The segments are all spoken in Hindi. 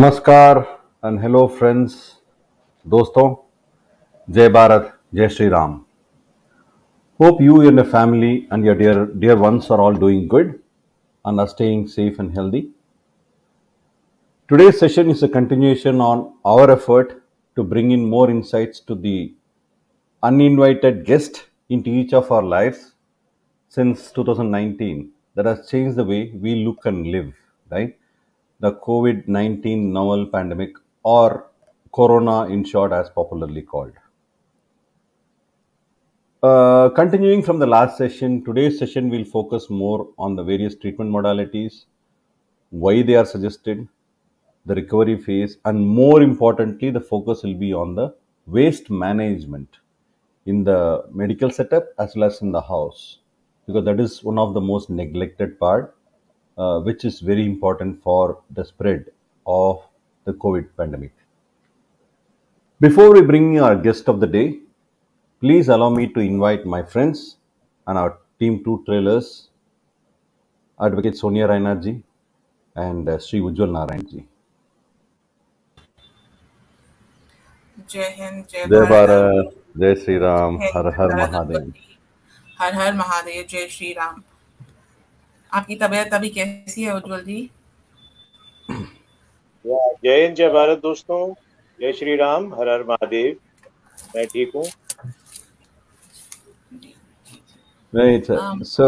नमस्कार and hello friends दोस्तों जय भारत जय Shri Ram hope you and your family and your dear dear ones are all doing good and are staying safe and healthy today's session is a continuation on our effort to bring in more insights to the uninvited guest into each of our lives since 2019 that has changed the way we look and live right The COVID 19 novel pandemic, or Corona in short, as popularly called. Uh, continuing from the last session, today's session will focus more on the various treatment modalities, why they are suggested, the recovery phase, and more importantly, the focus will be on the waste management in the medical setup as well as in the house because that is one of the most neglected part which is very important for the spread of the COVID pandemic. Before we bring in our guest of the day, please allow me to invite my friends and our team two trailers, Advocate Sonia Rainerji and uh, Sri Ujjwal Narayanji. जय हिंद जय जय भारत भारत जय श्री राम जय हर हर भारत महादेव पति हर हर महादेव जय श्री राम आपकी तबीयत अभी कैसी है उज्जवल जी जय हिंद जय भारत दोस्तों जय श्री राम हर हर महादेव मैं ठीक हूँ Right. uh, Um, So,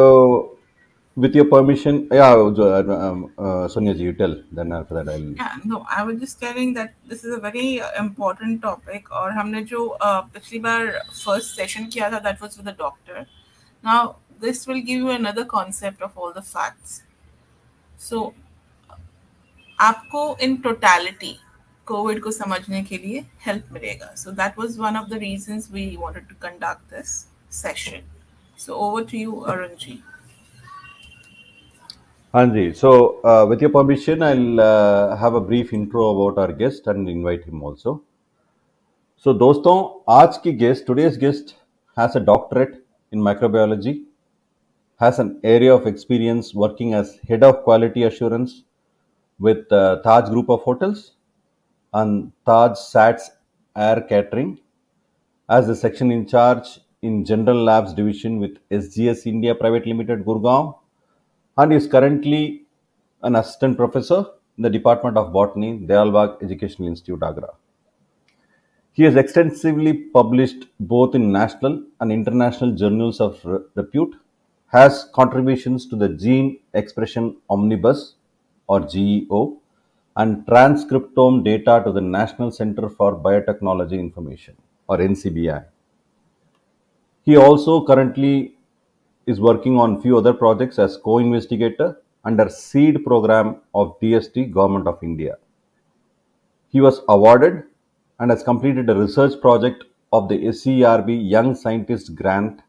with your permission, yeah, uh, um, uh, Sonia ji, you tell. Then after that, I'll. yeah, no, I was just telling that this is a very uh, important topic और हमने जो uh, पिछली बार first session किया था that was with the doctor. Now this will give you another concept of all the facts. So आपको in totality कोविड को समझने के लिए हेल्प मिलेगा so that was one of the reasons we wanted to conduct this session so over to you Arun ji Hanji. So, uh, with your permission, I'll uh, have a brief intro about our guest and invite him also. So, दोस्तों आज की guest, today's guest has a doctorate in microbiology, has an area of experience working as head of quality assurance with uh, Taj Group of Hotels and Taj Sats Air Catering, as the section in charge in General Labs division with SGS India Private Limited, Gurgaon, and is currently an assistant professor in the Department of Botany, Dayalbagh Educational Institute, Agra. He has extensively published both in national and international journals of repute, has contributions to the Gene Expression Omnibus or GEO, and transcriptome data to the National Center for Biotechnology Information or NCBI. He also currently is working on few other projects as co-investigator under seed program of DST Government of India. He was awarded and has completed a research project of the SERB Young Scientist Grant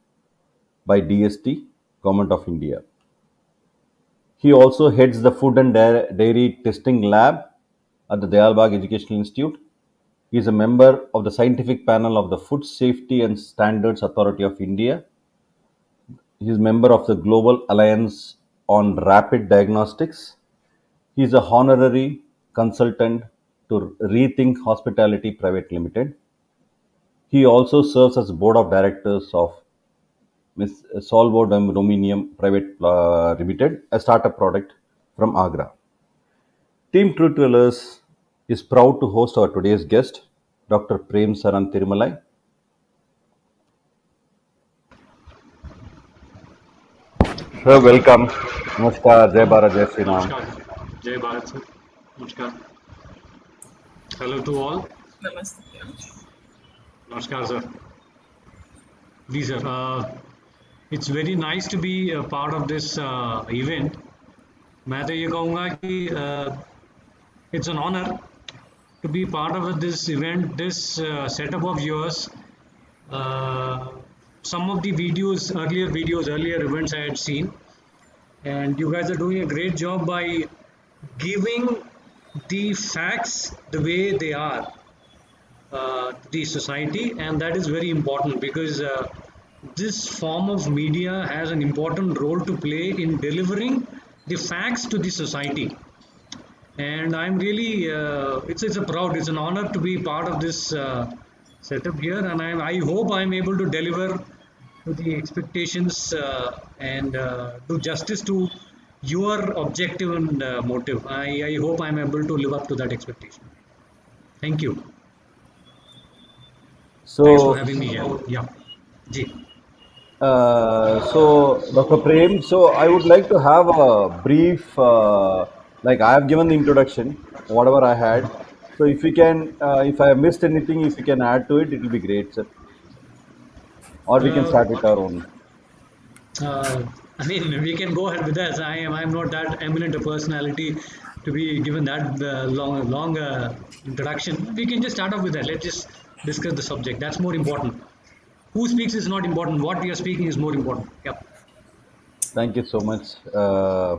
by DST Government of India. He also heads the Food and Dairy Testing Lab at the Dayalbagh Educational Institute. He is a member of the scientific panel of the Food Safety and Standards Authority of India he is a member of the Global Alliance on Rapid Diagnostics. He is a honorary consultant to Rethink Hospitality Private Limited. He also serves as board of directors of Miss Solvo Dominium Private uh, Limited, a startup product from Agra. Team True Dwellers is proud to host our today's guest, Dr. Prem Saran Tirumalai. Sir, welcome. Namaskar, Jai Bharat, Jai Sri Ram. जय भारत सर नमस्कार हेलो टू ऑल नमस्ते नमस्कार sir ji sir it's very nice to be part of this event मैं तो ये कहूँगा कि it's an honour to be part of this event this setup of yours uh, some of the videos earlier videos earlier events i had seen and you guys are doing a great job by giving the facts the way they are uh, the society and that is very important because uh, this form of media has an important role to play in delivering the facts to the society. And I'm really uh, it's it's a proud it's an honor to be part of this uh, setup here. And I, I hope I'm able to deliver to the expectations uh, and uh, do justice to your objective and uh, motive. I, I hope I'm able to live up to that expectation. Thank you. So, thanks for having me here. yeah. Uh, so, Dr. Prem, so I would like to have a brief, uh, like I have given the introduction, whatever I had. So, if you can, uh, if I have missed anything, if you can add to it, it will be great, sir. Or we can start with our own. uh, I mean, we can go ahead with that. I am I'm not that eminent a personality to be given that uh, long long uh, introduction. We can just start off with that. Let's just discuss the subject. That's more important. Who speaks is not important. What we are speaking is more important. Yep. Thank you so much. Uh,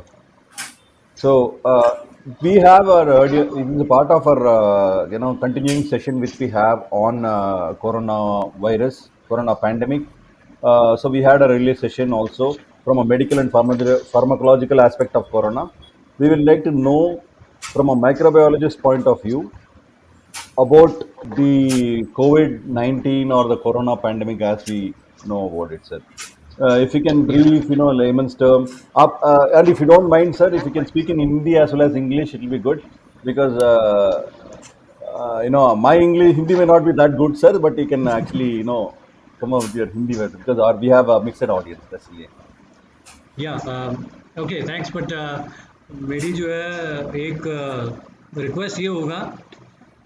so, uh, we have our part of our, uh, you know, continuing session which we have on uh, coronavirus, corona pandemic. Uh, so, we had a earlier session also from a medical and pharma- pharmacological aspect of corona. We will like to know from a microbiologist point of view about the COVID 19 or the corona pandemic as we know about it, sir. Uh, if you can brief, you know, layman's term, up, uh, and if you don't mind, sir, if you can speak in Hindi as well as English, it will be good because, uh, uh, you know, my English, Hindi may not be that good, sir, but you can actually, you know, come up with your Hindi version because our, we have a mixed audience, that's it. या ओके थैंक्स बट मेरी जो है एक रिक्वेस्ट ये होगा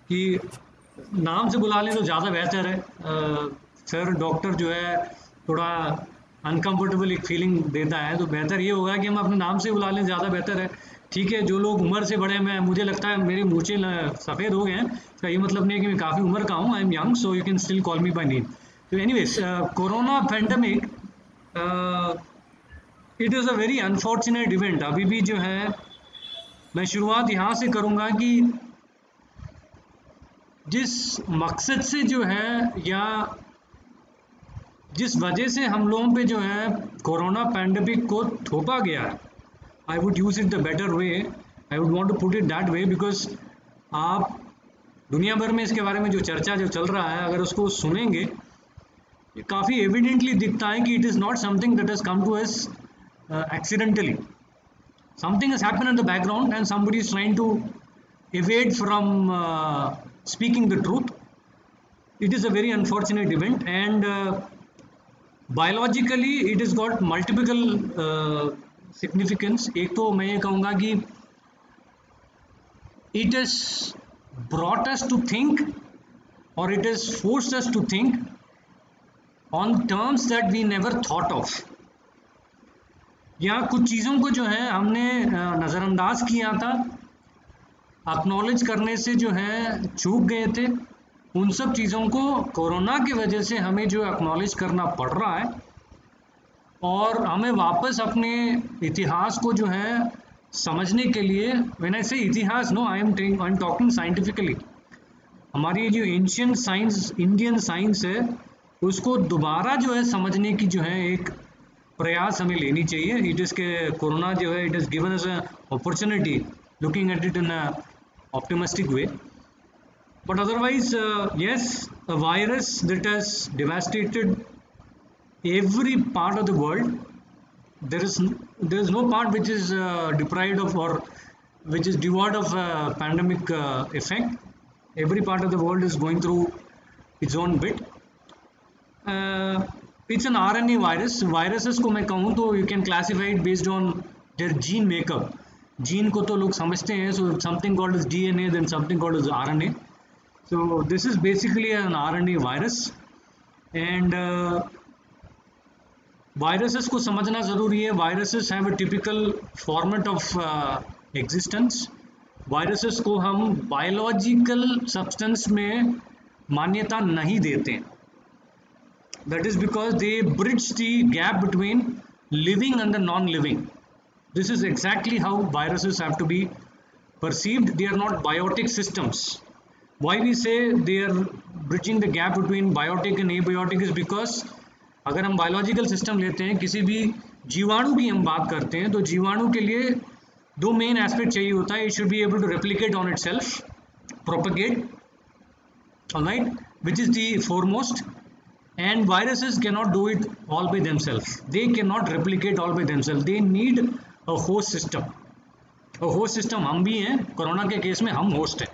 कि नाम से बुला लें तो ज़्यादा बेहतर है। सर, डॉक्टर जो है, थोड़ा अनकंफर्टेबल एक फीलिंग देता है तो बेहतर ये होगा कि हम अपने नाम से बुला लें, ज़्यादा बेहतर है। ठीक है, जो लोग उम्र से बड़े हैं मुझे लगता है मेरे मूछे सफ़ेद हो गए हैं, इसका ये मतलब नहीं है कि मैं काफ़ी उम्र का हूँ I am young so you can still call me by name तो anyways corona pandemic it is a very unfortunate event अभी भी जो है, मैं शुरुआत यहाँ से करूँगा कि जिस मकसद से जो है या जिस वजह से हम लोगों पे जो है कोरोना पैंडमिक को थोपा गया है I would use it the better way I would want to put it that way because आप दुनिया भर में इसके बारे में जो चर्चा जो चल रहा है अगर उसको सुनेंगे काफ़ी एविडेंटली दिखता है कि it is not something that has come to as accidentally something has happen the background, and somebody is trying to evade from uh, speaking the truth. It is a very unfortunate event, and uh, biologically, it has got multiple uh, significance. एक तो मैं ये कहूँगा कि it has brought us to think, or it has forced us to think on terms that we never thought of. या कुछ चीज़ों को जो है हमने नज़रअंदाज किया था अक्नॉलेज करने से जो है, चूक गए थे। उन सब चीज़ों को कोरोना की वजह से हमें जो अक्नॉलेज करना पड़ रहा है और हमें वापस अपने इतिहास को जो है, समझने के लिए वेन आई से इतिहास no I am I am talking scientifically हमारी जो एंशियन साइंस इंडियन साइंस है, उसको दोबारा जो है समझने की जो है एक प्रयास हमें लेनी चाहिए। इट इज़ के कोरोना जो है it is given as opportunity looking at it in Optimistic way but otherwise yes a virus that has devastated every part of the world there is there is no part which is uh, deprived of or which is devoid of uh, pandemic uh, effect every part of the world is going through its own bit it's an RNA virus. Viruses को मैं कहूँ तो you can classify it based on their gene makeup. Gene को तो लोग समझते हैं so something called is D N N something called is R N A so this is basically N R N A virus and viruses को समझना ज़रूरी है। Viruses have a typical format of existence viruses को हम बायोलॉजिकल सब्सटेंस में मान्यता नहीं देते that is because they bridge the gap between living and the non living this is exactly how viruses have to be perceived they are not biotic systems why we say they are bridging the gap between biotic and abiotic is because अगर हम बायोलॉजिकल सिस्टम लेते हैं किसी भी जीवाणु की हम बात करते हैं तो जीवाणु के लिए दो मेन एस्पेक्ट चाहिए होता है it should be able to replicate on itself propagate right which is the foremost and viruses cannot do it all by themselves they cannot replicate all by themselves they need system. A host system. हम भी हैं कोरोना के केस में हम होस्ट हैं।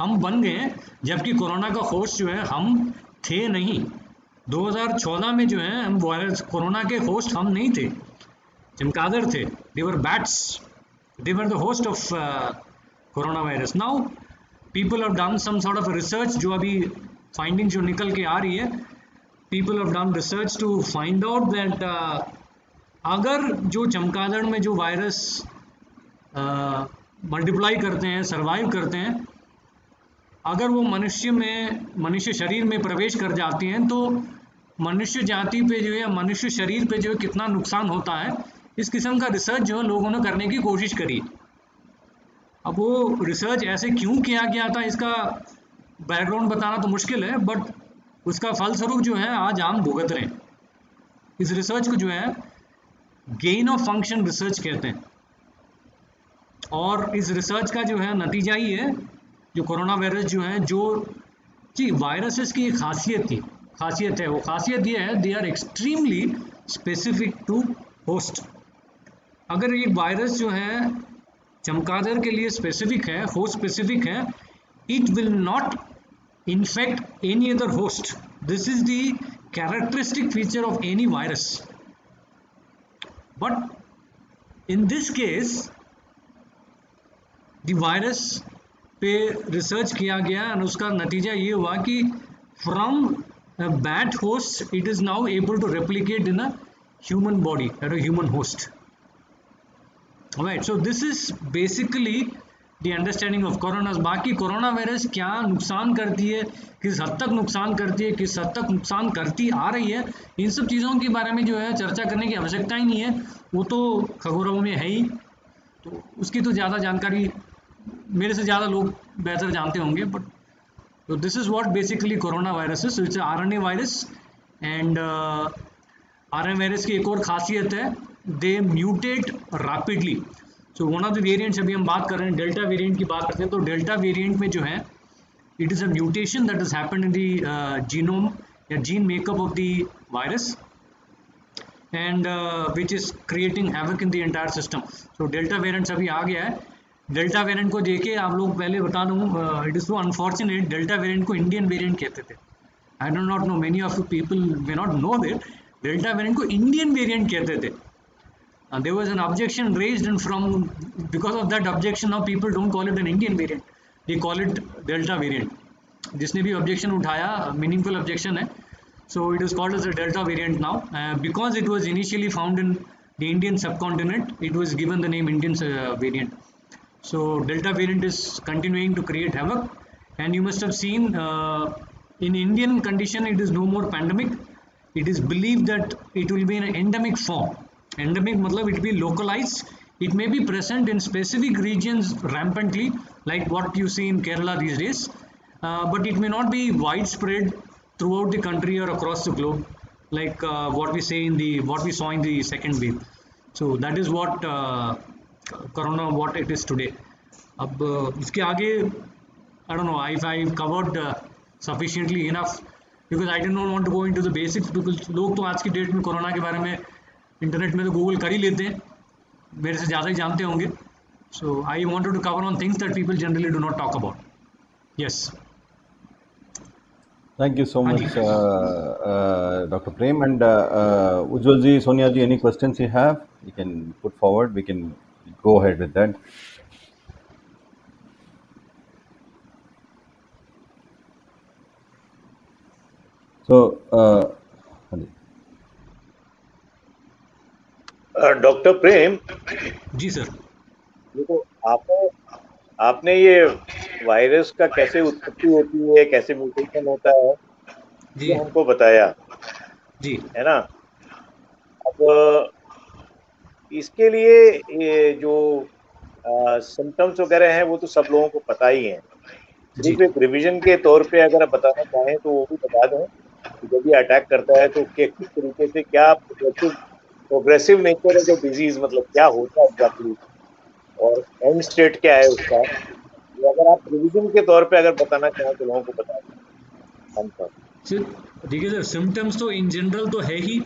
हम बन गए हैं जबकि कोरोना का होस्ट जो है हम थे नहीं। 2014 में जो है हम वायरस कोरोना के होस्ट हम नहीं थे। चमकादड़ थे। They were bats they were the host of corona virus now people have done some sort of research जो अभी फाइंडिंग जो निकल के आ रही है people have done research to find out uh, अगर जो चमकादड़ में जो वायरस मल्टीप्लाई करते हैं सरवाइव करते हैं, अगर वो मनुष्य में, मनुष्य शरीर में प्रवेश कर जाती हैं तो मनुष्य जाति पे जो है मनुष्य शरीर पे जो है कितना नुकसान होता है, इस किस्म का रिसर्च जो है लोगों ने करने की कोशिश करी। अब वो रिसर्च ऐसे क्यों किया गया था, इसका बैकग्राउंड बताना तो मुश्किल है बट उसका फलस्वरूप जो है, आज हम भुगत रहे हैं। इस रिसर्च को जो है गेन ऑफ़ फ़ंक्शन रिसर्च कहते हैं। और इस रिसर्च का जो है, नतीजा ही है, जो कोरोना वायरस जो है, जो जी वायरसेस की एक खासियत थी, खासियत है वो। खासियत ये है they are extremely specific to host अगर ये वायरस जो है चमकादड़ के लिए स्पेसिफिक है होस्ट स्पेसिफिक है it will not infect any other host this is the characteristic feature of any virus. But in this case, the virus पे रिसर्च किया गया और उसका नतीजा ये हुआ कि from bat host it is now able to replicate in a human body at a human host all right so this is basically the understanding of corona बाकी कोरोना वायरस क्या नुकसान करती है? किस हद तक नुकसान करती है? किस हद तक नुकसान करती आ रही है? इन सब चीज़ों के बारे में जो है चर्चा करने की आवश्यकता ही नहीं है। वो तो खगोरों में है ही। तो उसकी तो ज़्यादा जानकारी मेरे से ज़्यादा लोग बेहतर जानते होंगे बट तो this is what basically corona virus it's R N A virus and R N A virus की एक और खासियत है they mutate rapidly so one of the variants अभी हम बात कर रहे हैं डेल्टा वेरिएंट की बात करते हैं तो डेल्टा वेरिएंट में जो है it is a mutation that is happened in the genome या gene makeup of the virus and which is creating havoc in the entire system so delta variants अभी आ गया है। डेल्टा वेरिएंट को देखे, आप लोग पहले बता दूँ it is so unfortunate delta variant को इंडियन वेरिएंट कहते थे। I don't not know many of people may not know that delta variant को इंडियन वेरिएंट कहते थे। Uh, there was an objection raised and from because of that objection now people don't call it an Indian variant they call it Delta variant जिसने भी objection उठाया meaningful objection है so it is called as a Delta variant now uh, because it was initially found in the Indian subcontinent it was given the name Indian uh, variant so Delta variant is continuing to create havoc and you must have seen uh, in Indian condition it is no more pandemic it is believed that it will be in an endemic form endemic matlab it be localized it may be present in specific regions rampantly like what you see in kerala these days uh, but it may not be widespread throughout the country or across the globe like uh, what we say in the what we saw in the second wave so that is what uh, corona what it is today अब uh, इसके आगे I don't know if I covered uh, sufficiently enough because I did not want to go into the basics because लोग तो आज की डेट में कोरोना के बारे में इंटरनेट में तो गूगल कर ही लेते हैं। मेरे से ज़्यादा ही जानते होंगे। So I want to cover on things that people generally do not talk about yes thank you so much doctor Prem and Ujjwal ji Sonia ji any question you have you can put forward we can go head with that So, doctor Prem ji sir. देखो आपने आपने ये वायरस का कैसे उत्पत्ति होती है कैसे म्यूटेशन होता है जी। हमको बताया जी। है ना? अब इसके लिए ये जो सिम्टम्स वगैरह हैं वो तो सब लोगों को पता ही है। सिर्फ़ एक रिवीजन के तौर पे अगर आप बताना चाहें तो वो भी बता दें जब ये अटैक करता है तो किस तरीके से क्या प्रोग्रेसिव नेचर है जो डिज़ीज़ मतलब क्या होता है एग्जैक्टली और एंड स्टेट क्या है उसका? तो अगर आप प्रिविजन के तौर पे अगर बताना चाहें तो लोगों को बता देखिए सर सिम्टम्स तो इन जनरल तो है ही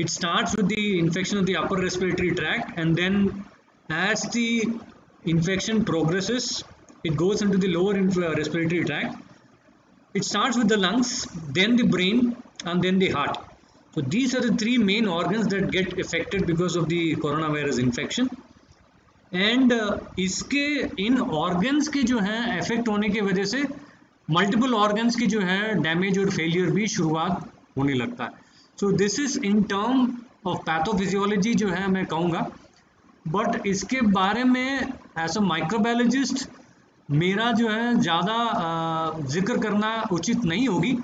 it starts with the infection of the upper respiratory tract and then as the infection progresses it goes into the lower respiratory tract it starts with the lungs then the brain and then the heart so, these are the three main organs that get affected because of the coronavirus infection. And इसके इन ऑर्गन्स के जो हैं इफ़ेक्ट होने की वजह से मल्टीपल ऑर्गन्स की जो है डैमेज और फेलियर भी शुरुआत होने लगता है so this is in term of pathophysiology जो है मैं कहूँगा बट इसके बारे में एज अ माइक्रोबायोलॉजिस्ट मेरा जो है ज़्यादा ज़िक्र करना उचित नहीं होगी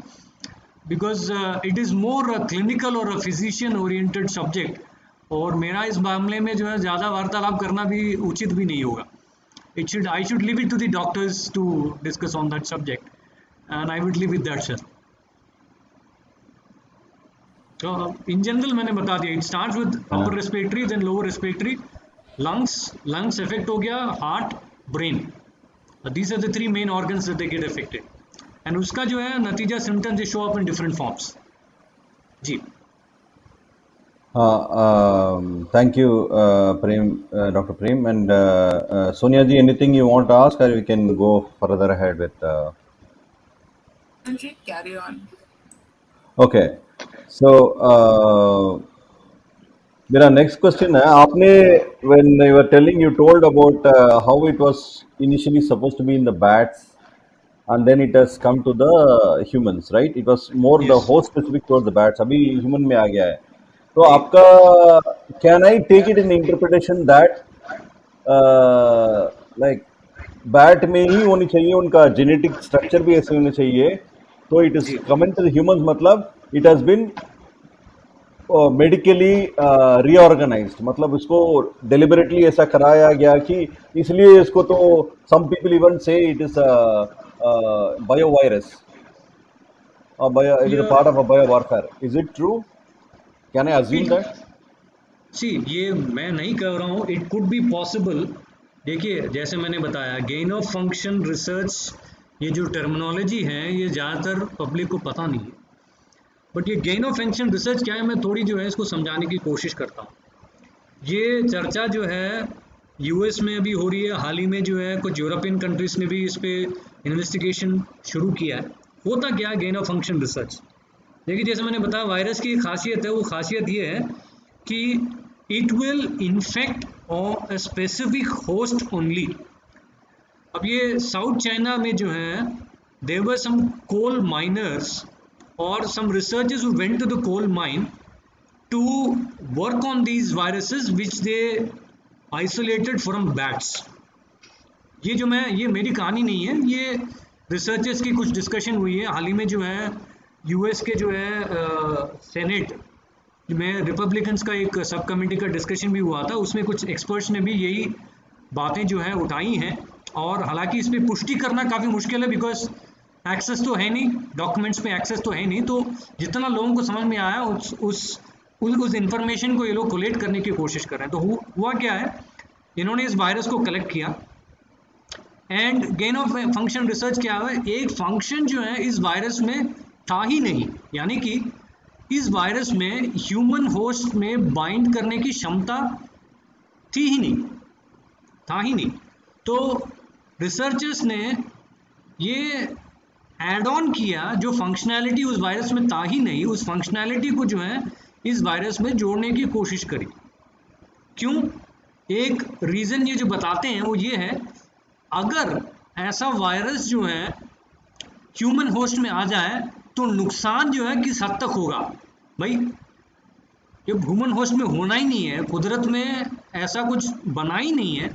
because it is more clinical और फिजिशियन ओरिएंटेड सब्जेक्ट और मेरा इस मामले में जो है, ज़्यादा वार्तालाप करना भी उचित भी नहीं होगा। It should I should leave it to the doctors to discuss on that subject and I would leave with that sir तो इन जनरल मैंने बता दिया। It start with upper respiratory then lower respiratory lungs lungs affect हो गया heart brain these are the three main organs they get affected and उसका जो है नतीजा symptoms they show up in different forms ji Uh, um, thank you, uh, Prem, uh, Dr. Prem. And Sonia ji, anything you want to ask, or we can go further ahead with. carry on. Okay. So, मेरा next question है आपने when you were telling you told about uh, how it was initially supposed to be in the bats and then it has come to the humans right? It was more yes. the host specific towards the bats. अभी human में आ गया है। तो आपका can I take it in interpretation that like bat में ही होनी चाहिए उनका जेनेटिक स्ट्रक्चर भी ऐसे होना चाहिए। तो it is comment to humans मतलब it has been medically reorganise मतलब इसको डिलिबरेटली ऐसा कराया गया कि इसलिए इसको तो some people even say it is bio virus part of a bio warfare is it true can I assume that see ये मैं नहीं कह रहा हूँ इट कुड बी पॉसिबल देखिए जैसे मैंने बताया गेन ऑफ़ फ़ंक्शन रिसर्च ये जो टर्मिनोलॉजी है ये ज़्यादातर पब्लिक को पता नहीं है. बट ये गेन ऑफ़ फ़ंक्शन रिसर्च क्या है मैं थोड़ी जो है इसको समझाने की कोशिश करता हूँ. ये चर्चा जो है यूएस में अभी हो रही है हाल ही में जो है कुछ यूरोपियन कंट्रीज़ ने भी इस पर इन्वेस्टिगेशन शुरू किया है। होता क्या गेन ऑफ़ फ़ंक्शन रिसर्च देखिए, जैसे मैंने बताया वायरस की खासियत है, वो खासियत ये है कि it will infect on specific host only अब ये साउथ चाइना में जो है देवर सम कोल माइनर्स और some who went to the coal mine to work on these viruses which they isolated from bats ये जो मैं, ये मेरी कहानी नहीं है, ये रिसर्चर्स की कुछ डिस्कशन हुई है। हाल ही में जो है यूएस के जो है सेनेट में रिपब्लिकन्स का एक सब कमेटी का डिस्कशन भी हुआ था। उसमें कुछ एक्सपर्ट्स ने भी यही बातें जो है, उठाई हैं। और हालाँकि इस पर पुष्टि करना काफ़ी मुश्किल है बिकॉज़ एक्सेस तो है नहीं डॉक्यूमेंट्स पे एक्सेस तो है नहीं। तो जितना लोगों को समझ में आया, उस उस उस इंफॉर्मेशन को ये लोग कोलेक्ट करने की कोशिश कर रहे हैं। तो हुआ क्या है? इन्होंने इस वायरस को कलेक्ट किया। And gain of function research क्या है एक फ़ंक्शन जो है, इस वायरस में था ही नहीं। यानी कि इस वायरस में ह्यूमन होस्ट में बाइंड करने की क्षमता थी ही नहीं। था ही नहीं। तो रिसर्चर्स ने ये एड ऑन किया, जो फंक्शनैलिटी उस वायरस में था ही नहीं, उस फंक्शनैलिटी को जो है, इस वायरस में जोड़ने की कोशिश करी। क्यों? एक रीज़न ये जो बताते हैं, वो ये है अगर ऐसा वायरस जो है ह्यूमन होस्ट में आ जाए तो नुकसान जो है किस हद तक होगा? भाई, ये ह्यूमन होस्ट में होना ही नहीं है। कुदरत में ऐसा कुछ बना ही नहीं है।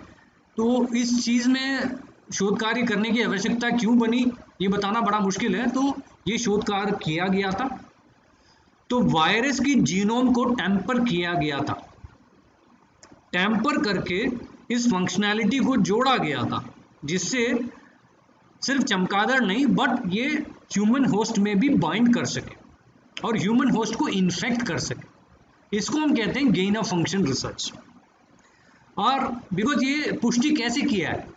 तो इस चीज़ में शोध कार्य करने की आवश्यकता क्यों बनी, ये बताना बड़ा मुश्किल है। तो ये शोध कार्य किया गया था। तो वायरस की जीनोम को टेम्पर किया गया था। टेम्पर करके इस फंक्शनैलिटी को जोड़ा गया था। जिससे सिर्फ़ चमकादड़ नहीं बट ये ह्यूमन होस्ट में भी बाइंड कर सके और ह्यूमन होस्ट को इन्फेक्ट कर सके। इसको हम कहते हैं गेन ऑफ़ फ़ंक्शन रिसर्च और बिकॉज़ ये पुष्टि कैसे किया है?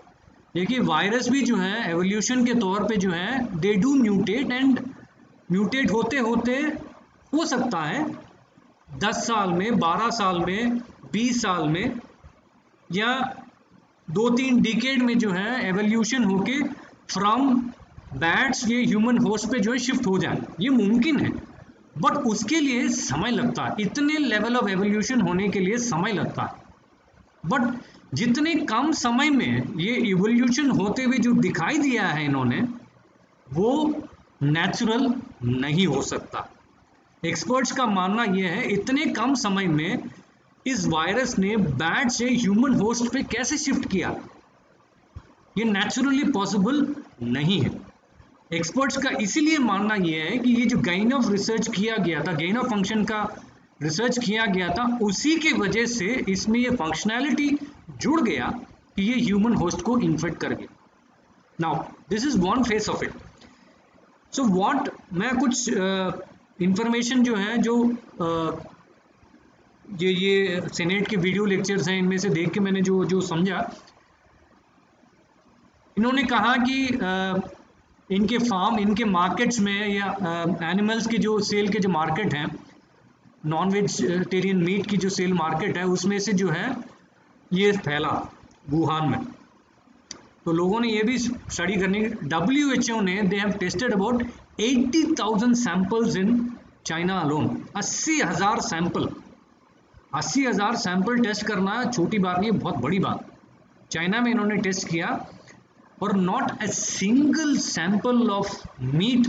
देखिए वायरस भी जो है एवोल्यूशन के तौर पे जो है they do mutate and mutate होते होते हो सकता है दस साल में, बारह साल में, बीस साल में या दो तीन डिकेड में जो है एवोल्यूशन होके फ्रॉम बैट्स ये ह्यूमन होस्ट पे जो है शिफ्ट हो जाए। ये मुमकिन है। बट उसके लिए समय लगता है। इतने लेवल ऑफ़ एवोल्यूशन होने के लिए समय लगता है। बट जितने कम समय में ये इवोल्यूशन होते हुए जो दिखाई दिया है इन्होंने, वो नेचुरल नहीं हो सकता। एक्सपर्ट्स का मानना यह है, इतने कम समय में इस वायरस ने बैट से ह्यूमन होस्ट पे कैसे शिफ्ट किया? ये नेचुरली पॉसिबल नहीं है। एक्सपर्ट्स का इसीलिए मानना यह है कि ये जो गाइन ऑफ़ रिसर्च किया गया था गेन ऑफ़ फ़ंक्शन का रिसर्च किया गया था उसी के वजह से इसमें ये फंक्शनैलिटी जुड़ गया कि ये ह्यूमन होस्ट को इन्फेक्ट कर गया। Now this is one phase of it so what मैं कुछ इंफॉर्मेशन uh, जो है जो uh, ये ये सेनेट के वीडियो लेक्चर्स हैं इनमें से देख के मैंने जो जो समझा। इन्होंने कहा कि uh, इनके फार्म इनके मार्केट्स में या एनिमल्स के जो सेल के जो मार्केट हैं नॉन वेजिटेरियन मीट की जो सेल मार्केट है उसमें से जो है ये फैला वुहान में। तो लोगों ने ये भी स्टडी करनी डब्ल्यू एच ओ ने they have tested about eighty thousand samples in China alone अस्सी हज़ार सैंपल अस्सी हज़ार सैंपल टेस्ट करना छोटी बात नहीं है बहुत बड़ी बात चाइना में इन्होंने टेस्ट किया और not single sample of meat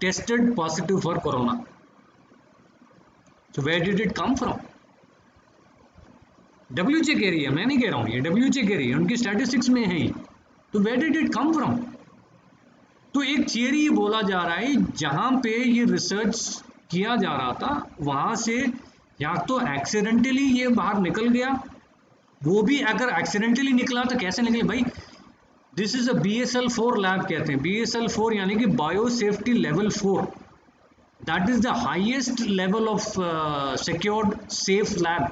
tested positive for corona. So where did it come from? W कह रही है, मैं नहीं कह रहा हूँ, ये डब्ल्यू कह रही है, उनकी स्टैटिस्टिक्स में है ही तो where did it come from तो एक थियरी बोला जा रहा है, जहाँ पे ये रिसर्च किया जा रहा था, वहाँ से या तो एक्सीडेंटली ये बाहर निकल गया, वो भी अगर एक्सीडेंटली निकला तो कैसे निकले? भाई this is a B S L four lab कहते हैं। बी एस एल फोर यानी कि bio safety level four that is the highest level of secured safe lab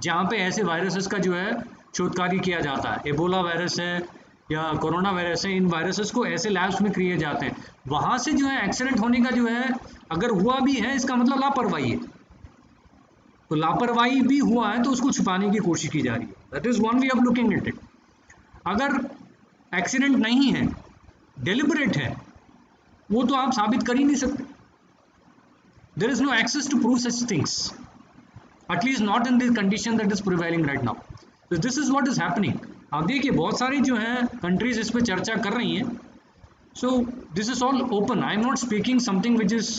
जहाँ पे ऐसे वायरसेस का जो है शोधकारी किया जाता है। एबोला वायरस है या कोरोना वायरस है, इन वायरसेस को ऐसे लैब्स में किए जाते हैं। वहाँ से जो है एक्सीडेंट होने का जो है, अगर हुआ भी है, इसका मतलब लापरवाही है। तो लापरवाही भी हुआ है तो उसको छुपाने की कोशिश की जा रही है। That is one way of looking it it अगर एक्सीडेंट नहीं है डेलिबरेट है, वो तो आप साबित कर ही नहीं सकते। There is no access to prove such things at least not in this condition that is prevailing right now this is what is happening आप देखिए, बहुत सारी जो है कंट्रीज़ इस पर चर्चा कर रही हैं। So this is all open I am not speaking something which is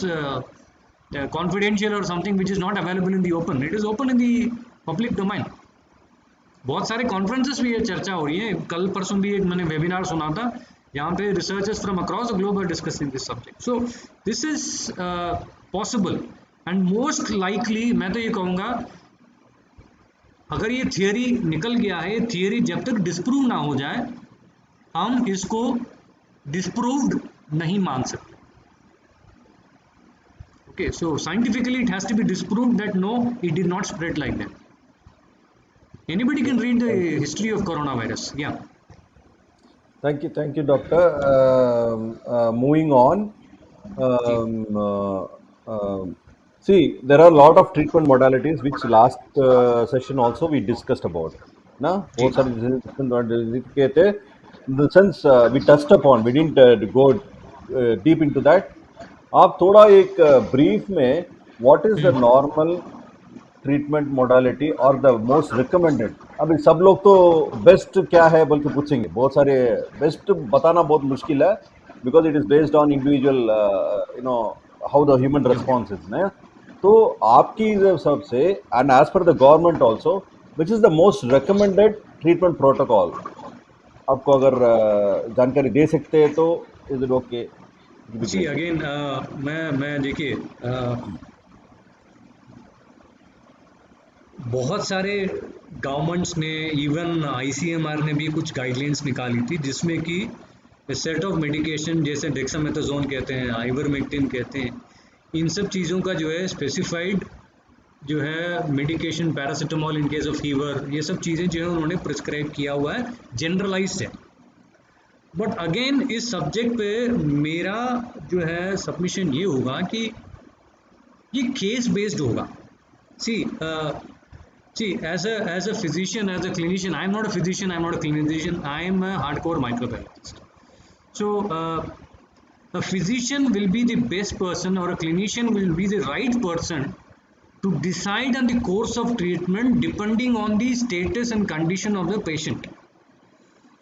confidential और something which is not available in the open it is open in the public domain बहुत सारे कॉन्फ्रेंसेस भी ये चर्चा हो रही है। कल परसों भी एक मैंने वेबिनार सुना था। यहाँ पे researchers from across the globe are discussing this subject so this is possible and most likely मैं तो ये कहूँगा, अगर ये थियोरी निकल गया है थियोरी जब तक डिस्प्रूव ना हो जाए, हम इसको डिस्प्रूव्ड नहीं मान सकते। okay so scientifically it has to be disproved that no it did not spread like that. Anybody can read the history of coronavirus yeah. Thank you thank you doctor. Um, uh, moving on. Um, uh, um, see there are a lot of treatment modalities which last uh, session also we discussed about. Now both are in the sense uh, we touched upon we didn't uh, go uh, deep into that. आप थोड़ा एक ब्रीफ में what is the normal treatment modality और द मोस्ट रिकमेंडेड अभी सब लोग तो बेस्ट क्या है बल्कि पूछेंगे। बहुत सारे बेस्ट बताना बहुत मुश्किल है because it is based on individual you know how the human response is ना? तो आपकी हिसाब से and as per the government also which is the most recommended treatment protocol आपको अगर जानकारी दे सकते हैं तो इज़ इट ओके जी अगेन uh, मैं मैं देखिए uh, बहुत सारे गवर्नमेंट्स ने इवन आईसीएमआर ने भी कुछ गाइडलाइंस निकाली थी जिसमें कि सेट ऑफ़ मेडिकेशन जैसे डेक्सामेथाजोन कहते हैं आइवरमेक्टिन कहते हैं इन सब चीज़ों का जो है स्पेसिफाइड जो है medication paracetamol in case of fever ये सब चीज़ें जो है उन्होंने प्रिस्क्राइब किया हुआ है जनरलाइज है। बट अगेन इस सब्जेक्ट पे मेरा जो है सबमिशन ये होगा कि ये केस बेस्ड होगा। See see as a as a physician as a clinician I am not a physician I am not a clinician I am a hard core microbiologist so a physician will be the best person और a clinician will be the right person to decide on the course of treatment depending on the status and condition of the patient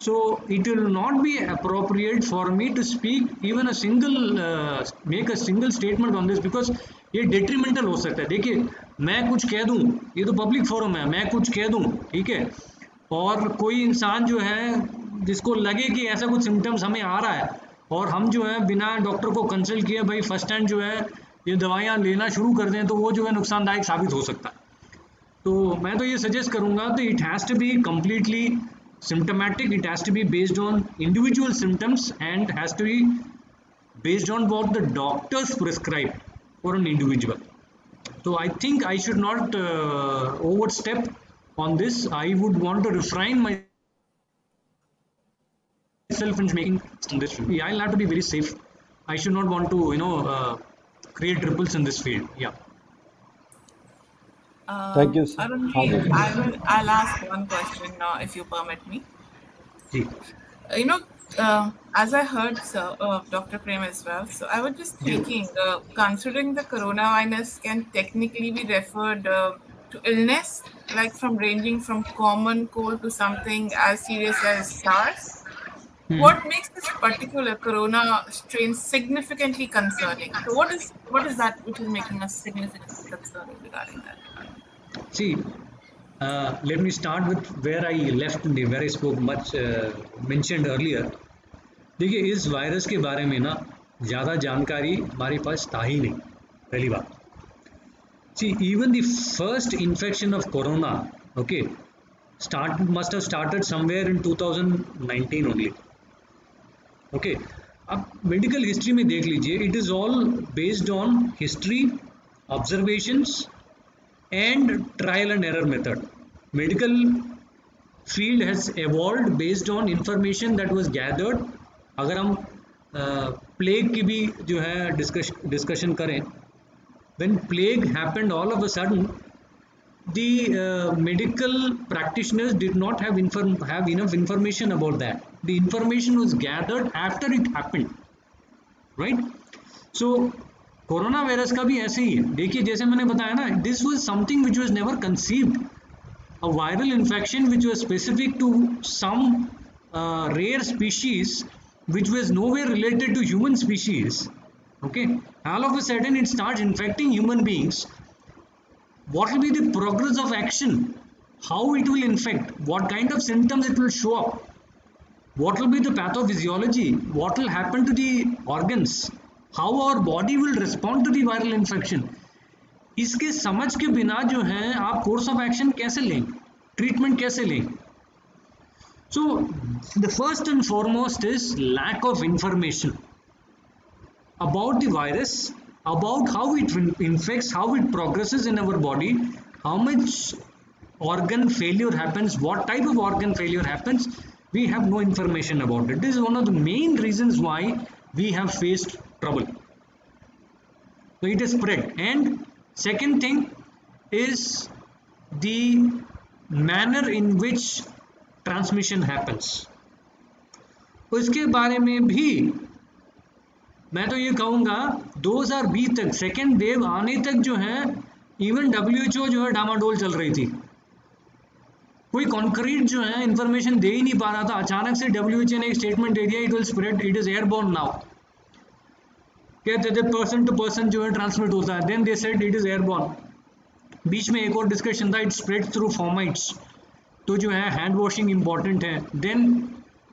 so it will not be appropriate for me to speak even a single uh, make a single statement on this because ये detrimental हो सकता है। देखिए मैं कुछ कह दूँ ये तो पब्लिक फोरम है मैं कुछ कह दूँ ठीक है? और कोई इंसान जो है जिसको लगे कि ऐसा कुछ सिम्टम्स हमें आ रहा है और हम जो है बिना डॉक्टर को कंसल्ट किए भाई फ़र्स्ट टाइम जो है ये दवाइयाँ लेना शुरू कर दें तो वो जो है नुकसानदायक साबित हो सकता है। तो मैं तो ये सजेस्ट करूँगा तो it has to be completely symptomatic. It has to be based on individual symptoms and has to be based on what the doctors prescribe for an individual. So i think i should not uh, overstep on this. I would want to refrain myself in making this i'll have to be very safe. I should not want to you know uh, create ripples in this field. Yeah uh, Thank you. Sir. Arunji, I will, I'll ask one question now, if you permit me. Yes. Uh, you know, uh, as I heard sir, uh, Dr. Prem as well, so I was just thinking, uh, considering the coronavirus can technically be referred uh, to illness, like from ranging from common cold to something as serious as SARS, hmm. what makes this particular corona strain significantly concerning? So what is what is that which is making us significantly concerning regarding that? See, uh, let me start with where I left, where I spoke much uh, mentioned earlier. देखिए इस वायरस के बारे में ना ज़्यादा जानकारी हमारे पास था ही नहीं पहली बात see even the first infection of corona okay start must have started somewhere in 2019 only okay अब मेडिकल हिस्ट्री में देख लीजिए it is all based on history observations and trial and error method medical field has evolve based on information that was gathered अगर हम प्लेग uh, की भी जो है डिस्कशन करें when plague happened all of a sudden the medical practitioners did not have enough information about that the information was gathered after it happened right so corona virus का भी ऐसे ही है। देखिए, जैसे मैंने बताया ना this was something which was never conceived a viral infection which was specific to some rare species which was no way related to human species okay all of a sudden it start infecting human beings what will be the progress of action how it will infect what kind of symptoms it will show up what will be the pathophysiology what will happen to the organs how our body will respond to the viral infection इसके समझ के बिना जो है आप कोर्स ऑफ एक्शन कैसे लेंगे ट्रीटमेंट कैसे लेंगे so the first and foremost is lack of information about the virus about how it infects how it progresses in our body how much organ failure happens what type of organ failure happens we have no information about it this is one of the main reasons why we have faced trouble. So, it is spread and second thing is the manner in which transmission happens उसके बारे में भी मैं तो ये कहूँगा 2020 तक सेकेंड वेव आने तक जो है इवन डब्ल्यू जो है, डामाडोल चल रही थी। कोई कॉन्क्रीट जो है इंफॉर्मेशन दे ही नहीं पा रहा था। अचानक से डब्ल्यू ने एक स्टेटमेंट दे दिया it will spread it is airborne now कहते पर्सन टू पर्सन जो है ट्रांसमिट होता है। Then they said it is airborne बीच में एक और डिस्कशन था इट स्प्रेड थ्रू फॉर्माइट्स तो जो है हैंड वॉशिंग इंपॉर्टेंट है। Then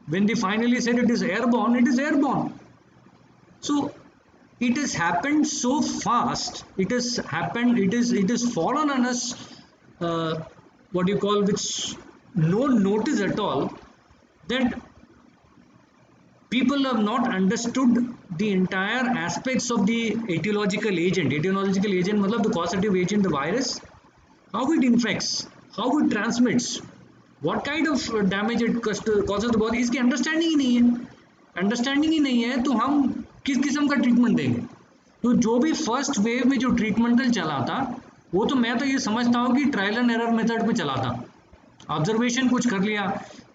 when they finally said it is airborne it is airborne so it is happen so fast it is happen it is it is fallen on us what you call which no notice at all that people have not understood the entire aspects of the etiological agent etiological agent matlab the causative agent the virus how it infects how it transmits what kind of damage it causes the body इसकी अंडरस्टैंडिंग ही नहीं है अंडरस्टैंडिंग ही नहीं है तो हम किस किस्म का ट्रीटमेंट देंगे तो जो भी फ़र्स्ट वेव में जो ट्रीटमेंटल चला था वो तो मैं तो ये समझता हूँ कि ट्रायल एंड एरर मेथड पे चला था ऑब्जर्वेशन कुछ कर लिया।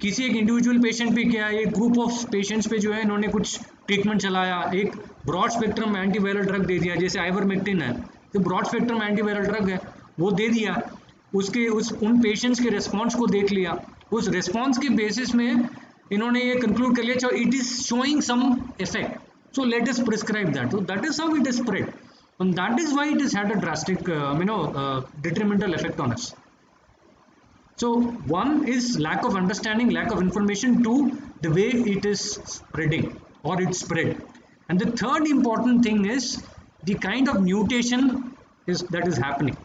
किसी एक इंडिविजुअल पेशेंट पे किया एक ग्रुप ऑफ़ पेशेंट्स पे जो है इन्होंने कुछ ट्रीटमेंट चलाया। एक ब्रॉड स्पेक्ट्रम एंटीवायरल ड्रग दे दिया जैसे आइवरमेक्टिन है। तो ब्रॉड स्पेक्ट्रम एंटीवायरल ड्रग है वो दे दिया। उसके उस उन पेशेंट्स के रिस्पॉन्स को देख लिया। उस रिस्पॉन्स के बेसिस में इन्होंने ये कंक्लूड कर लिया it is showing some effect so let us prescribe that that is how it is spread. And that is why it has had a drastic, uh, you know, uh. So one is lack of understanding, lack of information. Two, the way it is spreading or it's spread. And the third important thing is the kind of mutation is that is happening.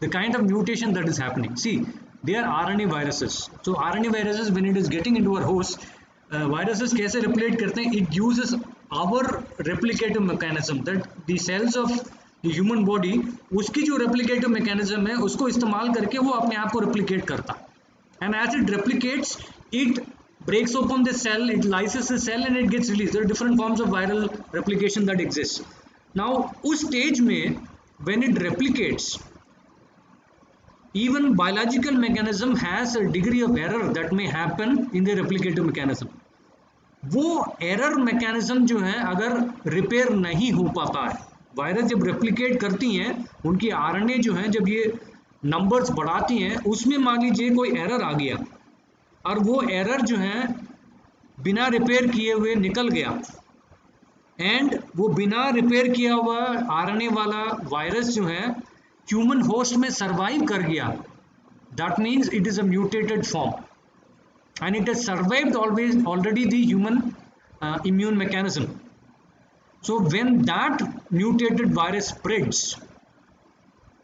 The kind of mutation that is happening. See, they are RNA viruses. So RNA viruses, when it is getting into our host, viruses कैसे रिप्लेट करते हैं it uses our replicative mechanism that the cells of the human body उसकी जो रेप्लीकेटिव मैकेनिज्म है, उसको इस्तेमाल करके वो अपने आप को रेप्लीकेट करता। है and as it replicates it breaks open the cell it lysis the cell and it gets release different forms of viral replication that exist now उस स्टेज में when it replicates even biological mechanism has degree of error that may happen in the replicative mechanism वो एरर मैकेनिज्म जो है, अगर रिपेयर नहीं हो पाता है वायरस जब रेप्लिकेट करती हैं उनकी आरएनए जो है जब ये नंबर्स बढ़ाती हैं उसमें मान लीजिए कोई एरर आ गया और वो एरर जो है बिना रिपेयर किए हुए निकल गया एंड वो बिना रिपेयर किया हुआ आरएनए वाला वायरस जो है ह्यूमन होस्ट में सरवाइव कर गया that means it is a mutated form and it survived always already the human uh, immune mechanism. so when that mutated virus spreads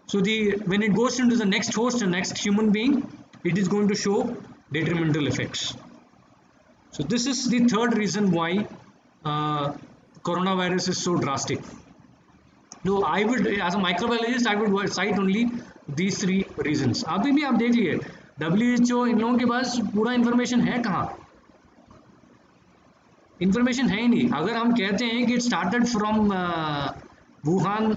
so the when it goes into the next host the next human being it is going to show detrimental effects so this is the third reason why uh, coronavirus is so drastic no i would as a microbiologist i would cite only these three reasons अभी भी आप देख लिए डब्ल्यू इन लोगों के पास पूरा इंफॉर्मेशन है कहाँ इंफॉर्मेशन है ही नहीं। अगर हम कहते हैं कि इट स्टार्टेड फ्रॉम वुहान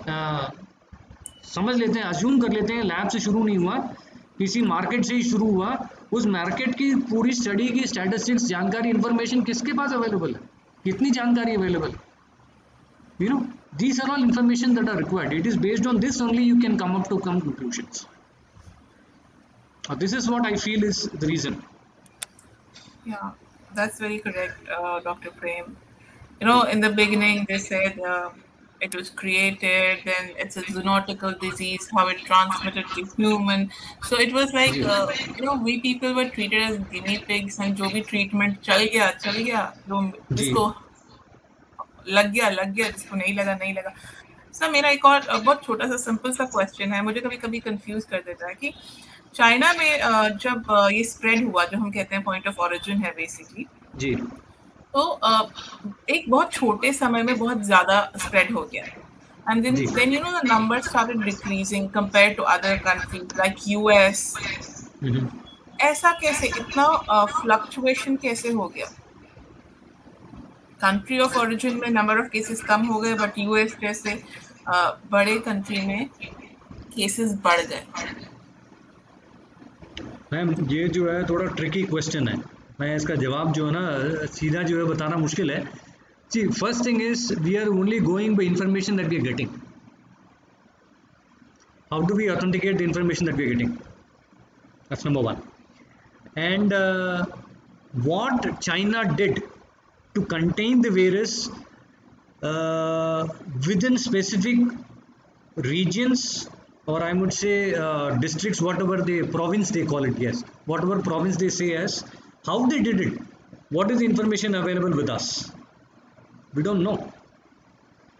समझ लेते हैं अज्यूम कर लेते हैं लैब से शुरू नहीं हुआ किसी मार्केट से ही शुरू हुआ उस मार्केट की पूरी स्टडी की स्टैटिस्टिक्स जानकारी इंफॉर्मेशन किसके पास अवेलेबल है? कितनी जानकारी available you know these are all information are required. It is based on this only you can come up to come conclusions. Uh, this is what I feel is the reason. Yeah, that's very correct, uh, Dr. Prem. You know, in the beginning, they said uh, it was created, then it's a zoonotical disease, how it transmitted to human. So it was like, uh, you know, we people were treated as guinea pigs and जो भी treatment चल गया चल गया जो जिसको लग गया लग गया जिसको नहीं लगा नहीं लगा सर मेरा एक और बहुत छोटा सा सिंपल सा क्वेश्चन है मुझे कभी कभी कंफ्यूज कर देता है कि चाइना में जब ये स्प्रेड हुआ जो हम कहते हैं पॉइंट ऑफ़ ओरिजिन है बेसिकली जी। तो एक बहुत छोटे समय में बहुत ज़्यादा स्प्रेड हो गया। And then then you know the numbers started decreasing compared to other countries like US ऐसा कैसे इतना फ्लक्चुएशन कैसे हो गया? कंट्री ऑफ़ ओरिजिन में नंबर ऑफ़ केसेस कम हो गए बट यूएस जैसे बड़े कंट्री में केसेस बढ़ गए। मैम ये जो है थोड़ा ट्रिकी क्वेश्चन है। मैं इसका जवाब जो है ना सीधा जो है बताना मुश्किल है। जी first thing is we are only going by information that we are getting how do we authenticate the information that we are getting that's number one and what China did to contain the virus uh, within specific regions or I would say uh, districts, whatever the province they call it, yes, whatever province they say as, how they did it, what is the information available with us? We don't know.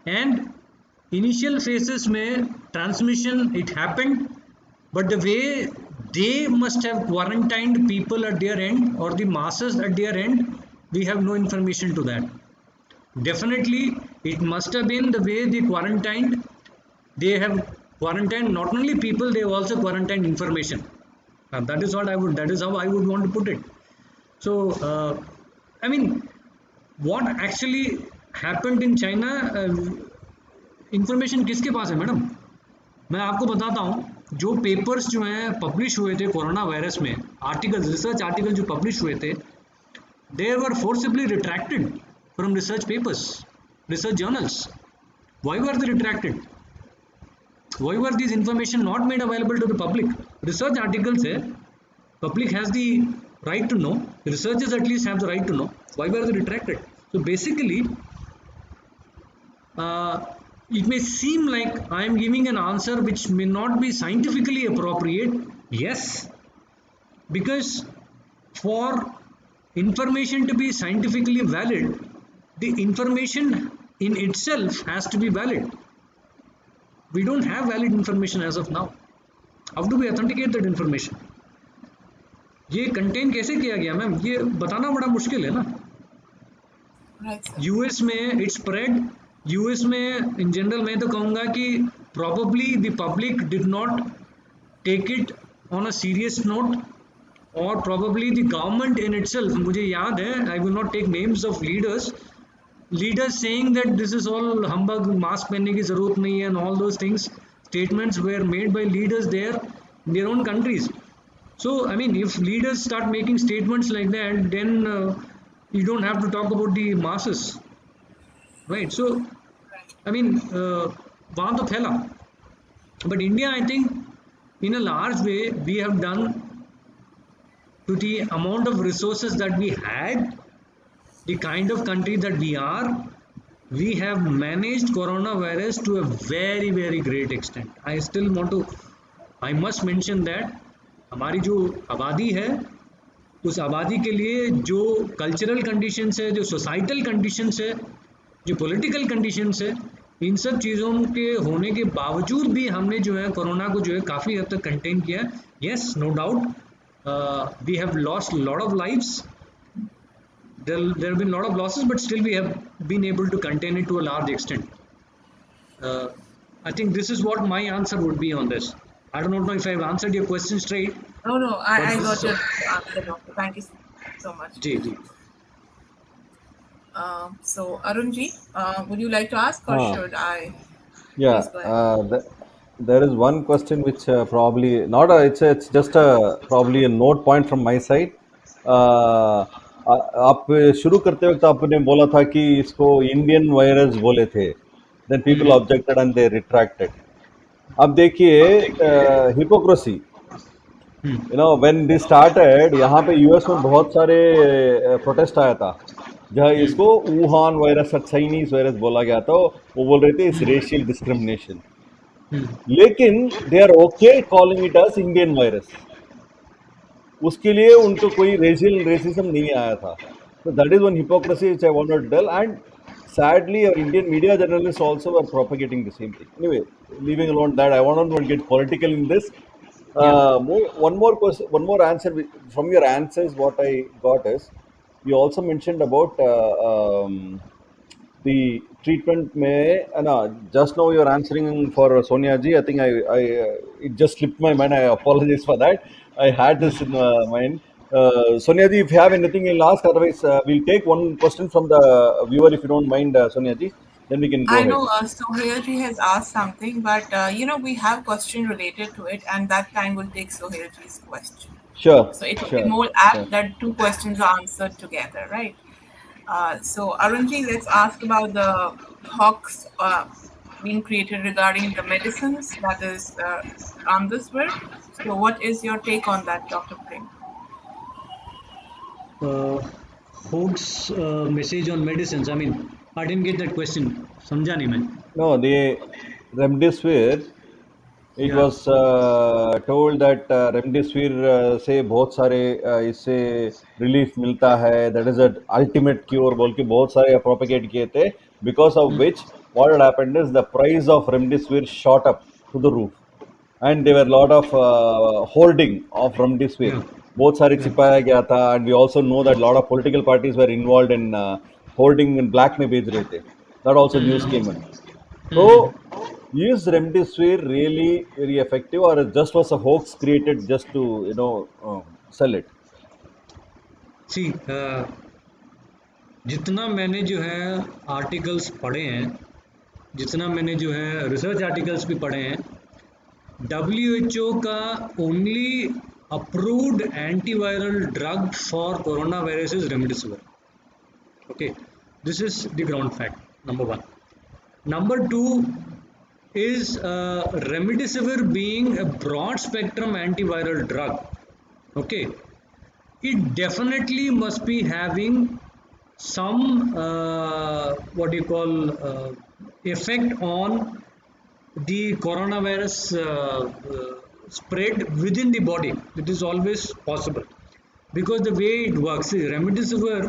And initial phases may transmission it happened, but the way they must have quarantined people at their end or the masses at their end, we have no information to that. Definitely, it must have been the way they quarantined. They have quarantine not only people they also quarantine information and that is what i would that is how i would want to put it so uh, i mean what actually happened in china information किसके पास है मैडम मैं आपको बताता हूँ जो पेपर्स जो हैं पब्लिश हुए थे कोरोना वायरस में आर्टिकल रिसर्च आर्टिकल जो पब्लिश हुए थे they were forcibly retracted from research papers, research journals. Why were they retracted? Why were these information not made available to the public? Research articles say public has the right to know, researchers at least have the right to know. Why were they retracted? So basically, uh, it may seem like I am giving an answer which may not be scientifically appropriate. Yes, because for information to be scientifically valid, the information in itself has to be valid. We don't have valid information as of now. How do we authenticate that information? ये कंटेन कैसे किया गया मैम ये बताना बड़ा मुश्किल है ना Right, यूएस में इट्स स्प्रेड यूएस में इन जनरल मैं तो कहूँगा कि probably the public did not take it on a serious note और probably the government in itself मुझे याद है I will not take names of leaders leaders saying that this is all humbug mask pehne ki zarurat nahi hai and all those things statements were made by leaders there in their own countries. So i mean if leaders start making statements like that then uh, you don't have to talk about the masses. Right? So i mean one to phaila but india i think in a large way we have done to the amount of resources that we had the kind of country that we are, we have managed coronavirus to a very very great extent. I still want to, i must mention that हमारी जो आबादी है, उस आबादी के लिए जो कल्चरल कंडीशंस है, जो सोसाइटल कंडीशंस है, जो पॉलिटिकल कंडीशंस है, इन सब चीज़ों के होने के बावजूद भी हमने जो है कोरोना को जो है काफ़ी हद तक कंटेन किया। Yes no doubt we have lost lot of lives there there have been a lot of losses but still we have been able to contain it to a large extent uh, i think this is what my answer would be on this i do not know if i've answered your question straight No, no, I, I got is- your answer, doctor. Thank you so much. ji ji Uh, so, Arunji, uh, would you like to ask or Ah. should I? Yeah, Please uh, th- there is one question which uh, probably not a, it's a, it's just a probably a note point from my side. आ- आप शुरू करते वक्त आपने बोला था कि इसको इंडियन वायरस बोले थे then people objected and they retracted अब देखिए hypocrisy. You know when this started यहाँ पे यूएस में बहुत सारे प्रोटेस्ट आया था जहाँ इसको वुहान वायरस चाइनीज़ वायरस बोला गया था वो बोल रहे थे इस रेशियल डिस्क्रिमिनेशन. लेकिन they are okay calling it as Indian virus उसके लिए उनको कोई रेशियल रेसिज्म नहीं आया था तो that is one hypocrisy which I wanted to tell and sadly our indian media journalists also are propagating the same thing anyway leaving alone that i want not to get political in this uh, more, one more question one more answer with- from your answers what i got is you also mentioned about uh, um, the treatment may uh, no, just now you're answering for sonia ji i think i, I uh, it just slipped my mind i apologize for that i had this in uh, mind uh, sonia ji if you have anything you'll ask otherwise uh, we'll take one question from the viewer if you don't mind uh, sonia ji then we can go I ahead know uh, Sohailji has asked something, but uh, you know we have question related to it, and that time we'll take Sohailji's question. sure So it will sure be more apt sure. that two questions are answered together, right? Uh, so Arunji, let's ask about the talks uh, being created regarding the medicines that is uh, Ramdaswar. So what is your take on that, Dr. Prem? uh, Hoag's uh, message on medicines. I mean, I didn't get that question. समझा नहीं मैं. No, the remdesivir. It Yeah. was uh, told that uh, remdesivir uh, से बहुत सारे uh, इससे रिलीफ मिलता है that is a ultimate cure बोल के बहुत सारे प्रोपेगेट किए थे because of which what had happened is the price of remdesivir shot up to the roof and there lot of holding of remdesivir बहुत सारे छिपाया गया था and we also know that lot of political parties were involve in holding in black में भेज रहे थे. That also news came in तो is remdesivir really very effective और just was a hoax created just to you know sell it जी जितना मैंने जो है आर्टिकल्स पढ़े हैं जितना मैंने जो है रिसर्च आर्टिकल्स भी पढ़े हैं डब्ल्यू एच ओ का only approved antiviral drug for corona virus is remdesivir okay this is the ground fact number one number two is uh, remdesivir being a broad spectrum antiviral drug okay it definitely must be having some uh, what do you call uh, effect on the coronavirus uh, uh, spread within the body it is always possible because the way it works is remdesivir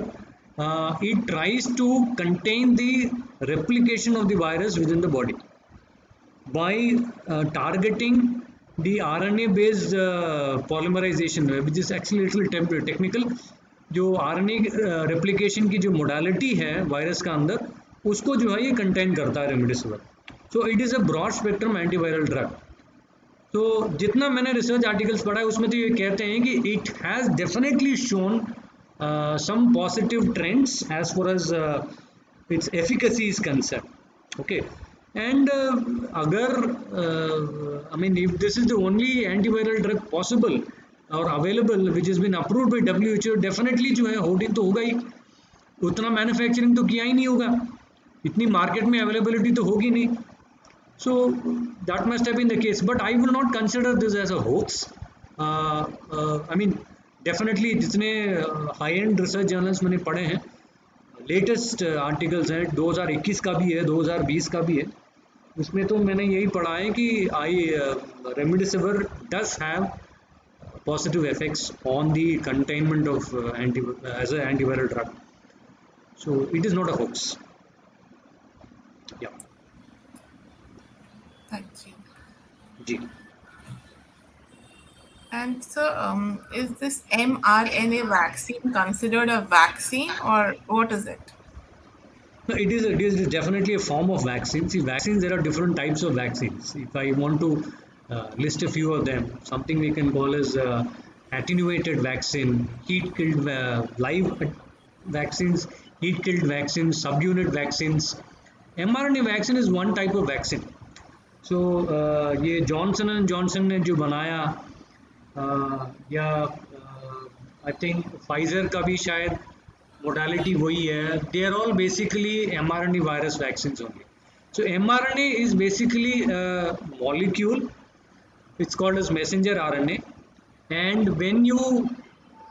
uh, it tries to contain the replication of the virus within the body by uh, targeting the RNA based uh, polymerization which is actually little technical जो आर रेप्लिकेशन uh, की जो मोडालिटी है वायरस का अंदर उसको जो है ये कंटेन करता है remdesivir so it is a broad spectrum antiviral drug तो जितना मैंने रिसर्च आर्टिकल्स पढ़ा है उसमें तो ये कहते हैं कि it has definitely shown some positive trends as far as its efficacy is concept okay and uh, agar uh, i mean if this is the only antiviral drug possible which is which approve by W H O definitely जो है होर्डिंग तो होगा ही। उतना मैन्युफैक्चरिंग तो किया ही नहीं होगा। इतनी मार्केट में अवेलेबिलिटी तो होगी नहीं। So that must have been the case but i will not consider this as a hoax uh, uh, i mean definitely जितने हाई एंड रिसर्च जर्नल्स मैंने पढ़े हैं लेटेस्ट आर्टिकल्स हैं 2021 का भी है 2020 का भी है उसमें तो मैंने यही पढ़ा है कि I remdesivir does have positive effects on the containment of uh, anti as an antiviral drug so it is not a thank you Ji. and so um, is this mrna vaccine considered a vaccine or what is it No, it is, it is definitely a form of vaccine. See, vaccines, there are different types of vaccines. If I want to uh, list a few of them, something we can call as uh, attenuated vaccine, heat killed uh, live vaccines, heat killed vaccines, subunit vaccines. mRNA vaccine is one type of vaccine. So so, ये जॉनसन एंड जॉनसन ने जो बनाया आ, या आई थिंक फाइजर का भी शायद मोडालिटी वही है। They are all basically M R N A virus vaccine होंगे so M R N A is basically molecule it's called as messenger R N A and when you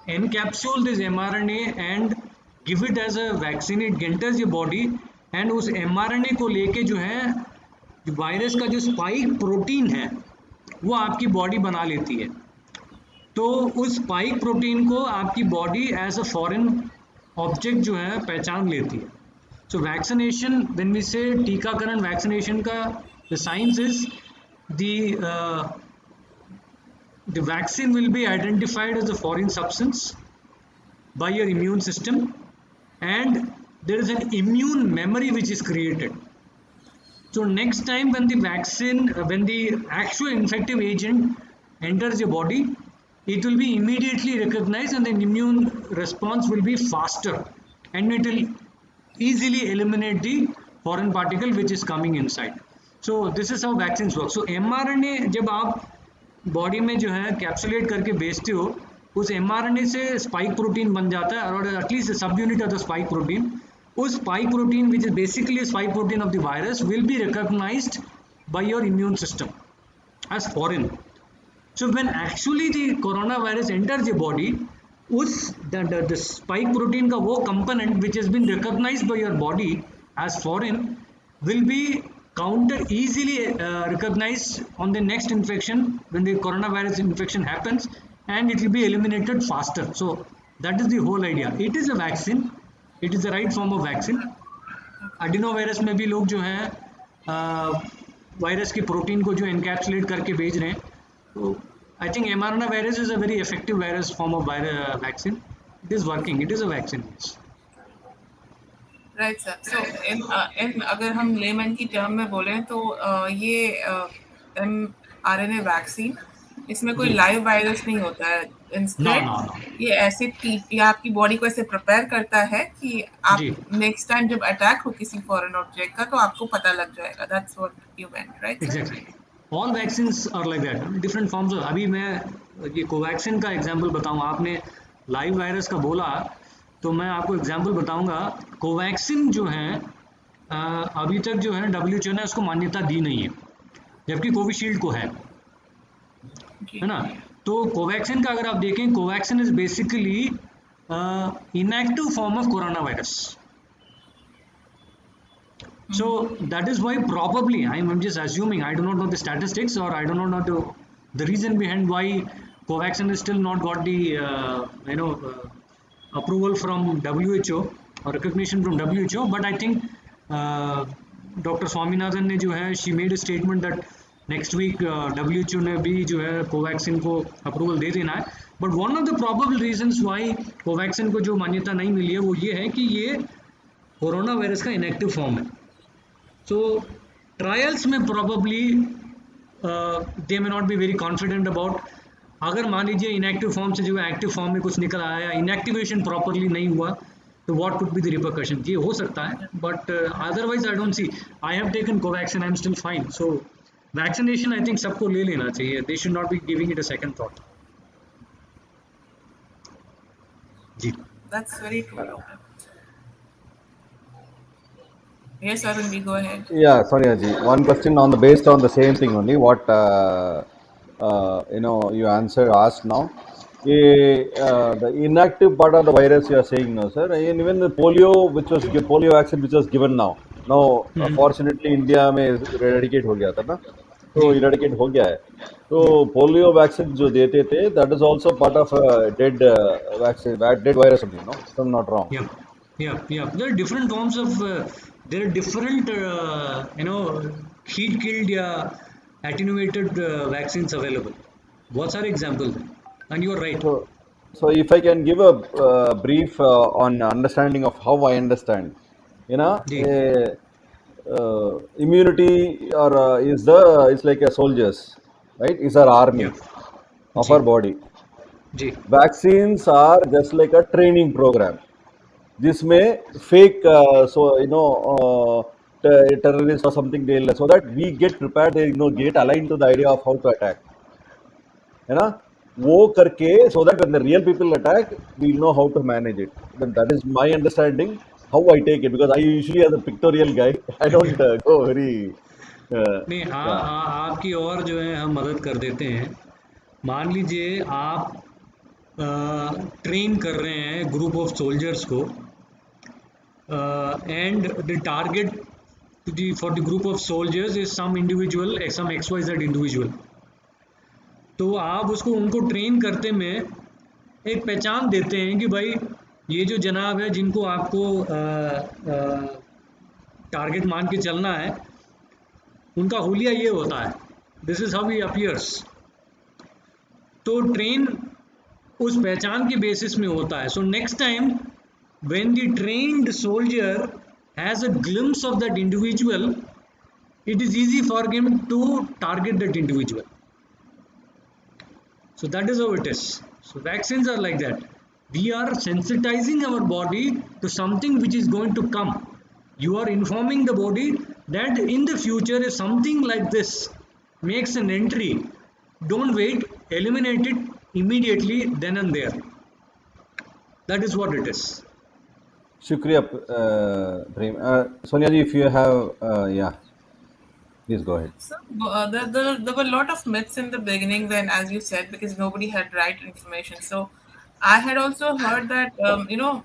encapsule these M R N A and give it as a vaccinate enters your body and उस एम आर एन ए को लेके जो है वायरस का जो स्पाइक प्रोटीन है, वो आपकी बॉडी बना लेती है। तो उस स्पाइक प्रोटीन को आपकी body as a foreign object जो है, पहचान लेती है। So vaccination when we say टीकाकरण वैक्सीनेशन का the science is the vaccine will be identified as a foreign substance by your immune system and there is an immune memory which is created so next time when the vaccine when the actual infective agent enters your body it will be immediately recognized and the immune response will be faster and it will easily eliminate the foreign particle which is coming inside so this is how vaccines work so mRNA जब आप बॉडी में जो है कैप्सुलेट करके बेचते हो उस एम से स्पाइक प्रोटीन बन जाता है और at least subunit of the spike protein उस spike protein which is basically spike protein of the virus will be recognised by your immune system as foreign So when actually the coronavirus enters the body, उस the, the, the spike protein का वो component which has been recognized by your body as foreign will be counter easily uh, recognized on the next infection when the coronavirus infection happens and it will be eliminated faster. So that is the whole idea. It is a vaccine. It is the right form of vaccine adenovirus में भी लोग जो है वायरस की प्रोटीन को जो इनकैप्सुलेट करके भेज रहे हैं। तो I think M virus is a very effective virus form of vaccine it is working it is a vaccine right sir so M M अगर हम लेमन की टर्म में बोले तो ये M R N A vaccine इसमें कोई लाइव वायरस नहीं होता है। इंस्टेड नो नो ये ऐसे ये आपकी बॉडी को ऐसे प्रिपेयर करता है कि आप नेक्स्ट टाइम जब अटैक हो किसी फॉरेन ऑब्जेक्ट का तो आपको पता लग जाएगा। That's what you meant right exactly all are like that different forms अभी मैं ये कोवैक्सीन का एग्जांपल बताऊँ। आपने लाइव वायरस का बोला तो मैं आपको एग्जांपल बताऊँगा। कोवैक्सीन जो है अभी तक जो है डब्ल्यू ने उसको मान्यता दी नहीं है जबकि कोविशील्ड को है। है ना? तो कोवैक्सीन का अगर आप देखें, Covaxin is basically inactive form of corona virus so that is why properly I am just assuming I dot know the statistics और I dot know know the reason behind why Covaxin is still not got the no approval from W H O और recognition from W H O but I think doctor Swaminathan ने जो है she made statement that week uh, WHO ने भी जो है कोवैक्सीन को अप्रूवल दे देना है. But one of the probable reasons why Covaxin को जो मान्यता नहीं मिली है वो ये है कि ये कोरोना वायरस का इनएक्टिव फॉर्म है. So ट्रायल्स में probably they may not be very confident about अगर मान लीजिए इनएक्टिव फॉर्म से जो है एक्टिव फॉर्म में कुछ निकल आया इनएक्टिवेशन प्रॉपरली नहीं हुआ तो what could be the repercussion ये हो सकता है but otherwise I don't see I have taken Covaxin I am still fine so vaccination I think सबको ले लेना चाहिए they should not be giving it a second thought ji very true, doctor. Yes, Arun, we go ahead. Yeah, Sonia ji. One question on the based on the same thing only. What uh, uh, you know you answer asked now. Eh, uh, the inactive part of the virus you are saying no, sir. And even the polio, which was polio vaccine, which was given now. Now, uh, fortunately, India में eradicate हो गया था ना. तो eradicate हो गया है. तो पोलियो वैक्सीन जो देते थे, dead uh, vaccine, dead virus only, no? If I'm not wrong. Yeah, yeah, yeah. There are different forms of. Uh, there are different, uh, you know, heat killed या attenuated uh, vaccines available. बहुत सारे हैं. And you are right. So, so if I can give a uh, brief uh, on understanding of how I understand, you know, ji. eh, uh, immunity or uh, is the is like a soldiers, right? Is our army Yeah. of ji our body. Ji Vaccines are just like a training program. जिसमें fake so you know terrorist or something they'll so that we get prepared they you know get aligned to the idea of how to attack है ना वो करके so that when the real people attack we know how to manage it then that is my understanding how I take it? Because I usually as a pictorial guy I don't uh, go very uh, नहीं आ, yeah. आ, आपकी और जो है हम मदद कर देते हैं। मान लीजिए आप ट्रेन कर रहे हैं ग्रुप ऑफ़ सोल्जर्स को and the target for the group of soldiers is some individual some X Y Z individual तो आप उसको उनको ट्रेन करते में एक पहचान देते हैं कि भाई ये जो जनाब है, जिनको आपको टारगेट मान के चलना है, उनका होलिया ये होता है this is how he appears तो ट्रेन उस पहचान के बेसिस में होता है। So next time when the trained soldier has a glimpse of that individual it is easy for them to target that individual so that is our test so vaccine are like that we are sensitizing our body to something which is going to come you are informing the body that in the future if something like this makes an entry don't wait eliminate it immediately then and there that is what it is Shukriya, uh, Prem. Uh, Sonia ji, if you have, uh, yeah, please go ahead. So uh, there, there, there were a lot of myths in the beginning then as you said, because nobody had right information. So Had also heard that, um, you know,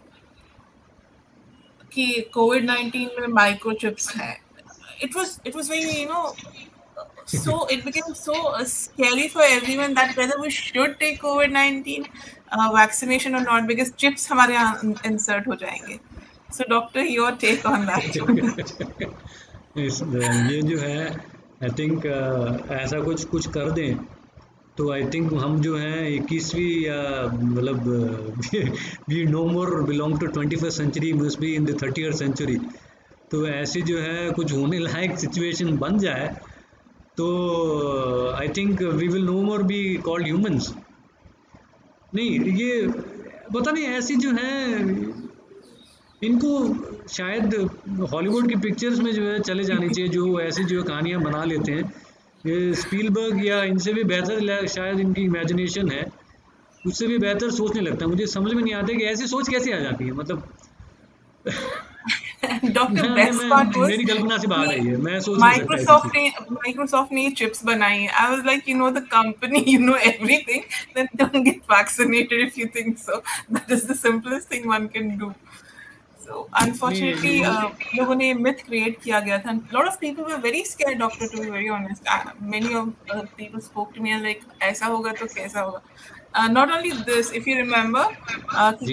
कि कोविड 19 में माइक्रोचिप्स हैं it was it was very you know so it became so uh, scary for everyone that whether we should take covid 19 uh, vaccination or not because chips हमारे insert हो जाएँगे so doctor your take on that इस ये जो है आई थिंक ऐसा कुछ कुछ कर दें तो आई थिंक हम जो हैं, इक्कीसवीं, या मतलब we no more belong to twenty first century must be in the thirty century तो ऐसे जो है, कुछ होने लायक सिचुएशन बन जाए तो I think we will no more be called humans नहीं, ये, पता नहीं, ऐसी जो है, इनको शायद हॉलीवुड की पिक्चर्स में जो है, चले जानी चाहिए, जो ऐसी जो कहानियाँ बना लेते हैं। ये स्पीलबर्ग या इनसे भी बेहतर शायद इनकी इमेजिनेशन है। उससे भी बेहतर सोचने लगता है। मुझे समझ में नहीं आता कि ऐसी सोच कैसे आ जाती है मतलब। डॉक्टर बेस्ट पार्ट मेरी कल्पना से बाहर है। मैं सोच माइक्रोसॉफ्ट ने माइक्रोसॉफ्ट ने चिप्स बनाई। I was like you know the company you know everything then don't get vaccinated if you think so that is the simplest thing one can do unfortunately uh, लोगों ने मिथ क्रिएट किया गया था। लॉट ऑफ़ पीपल डॉक्टर होगा तो कैसा होगा? Not only this if you remember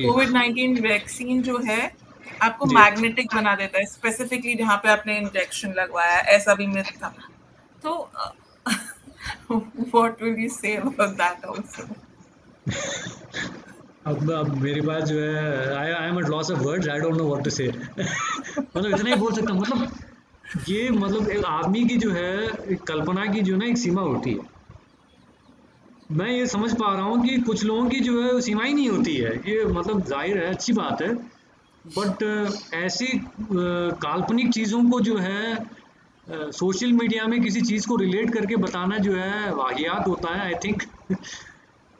COVID nineteen vaccine जो। है आपको मैग्नेटिक बना देता है स्पेसिफिकली जहाँ पे आपने इंजेक्शन लगवाया ऐसा भी मिथ था। तो वॉट विल यू से अब अब मेरे पास जो है I I am at loss of words I don't know what to say मतलब इतना ही बोल सकता हूँ मतलब ये मतलब एक आदमी की जो है कल्पना की जो ना, एक सीमा होती है। मैं ये समझ पा रहा हूँ कि कुछ लोगों की जो है सीमा ही नहीं होती है। ये मतलब ज़ाहिर है, अच्छी बात है। बट ऐसी काल्पनिक चीज़ों को जो है सोशल मीडिया में किसी चीज़ को रिलेट करके बताना जो है, वाहियात होता है आई थिंक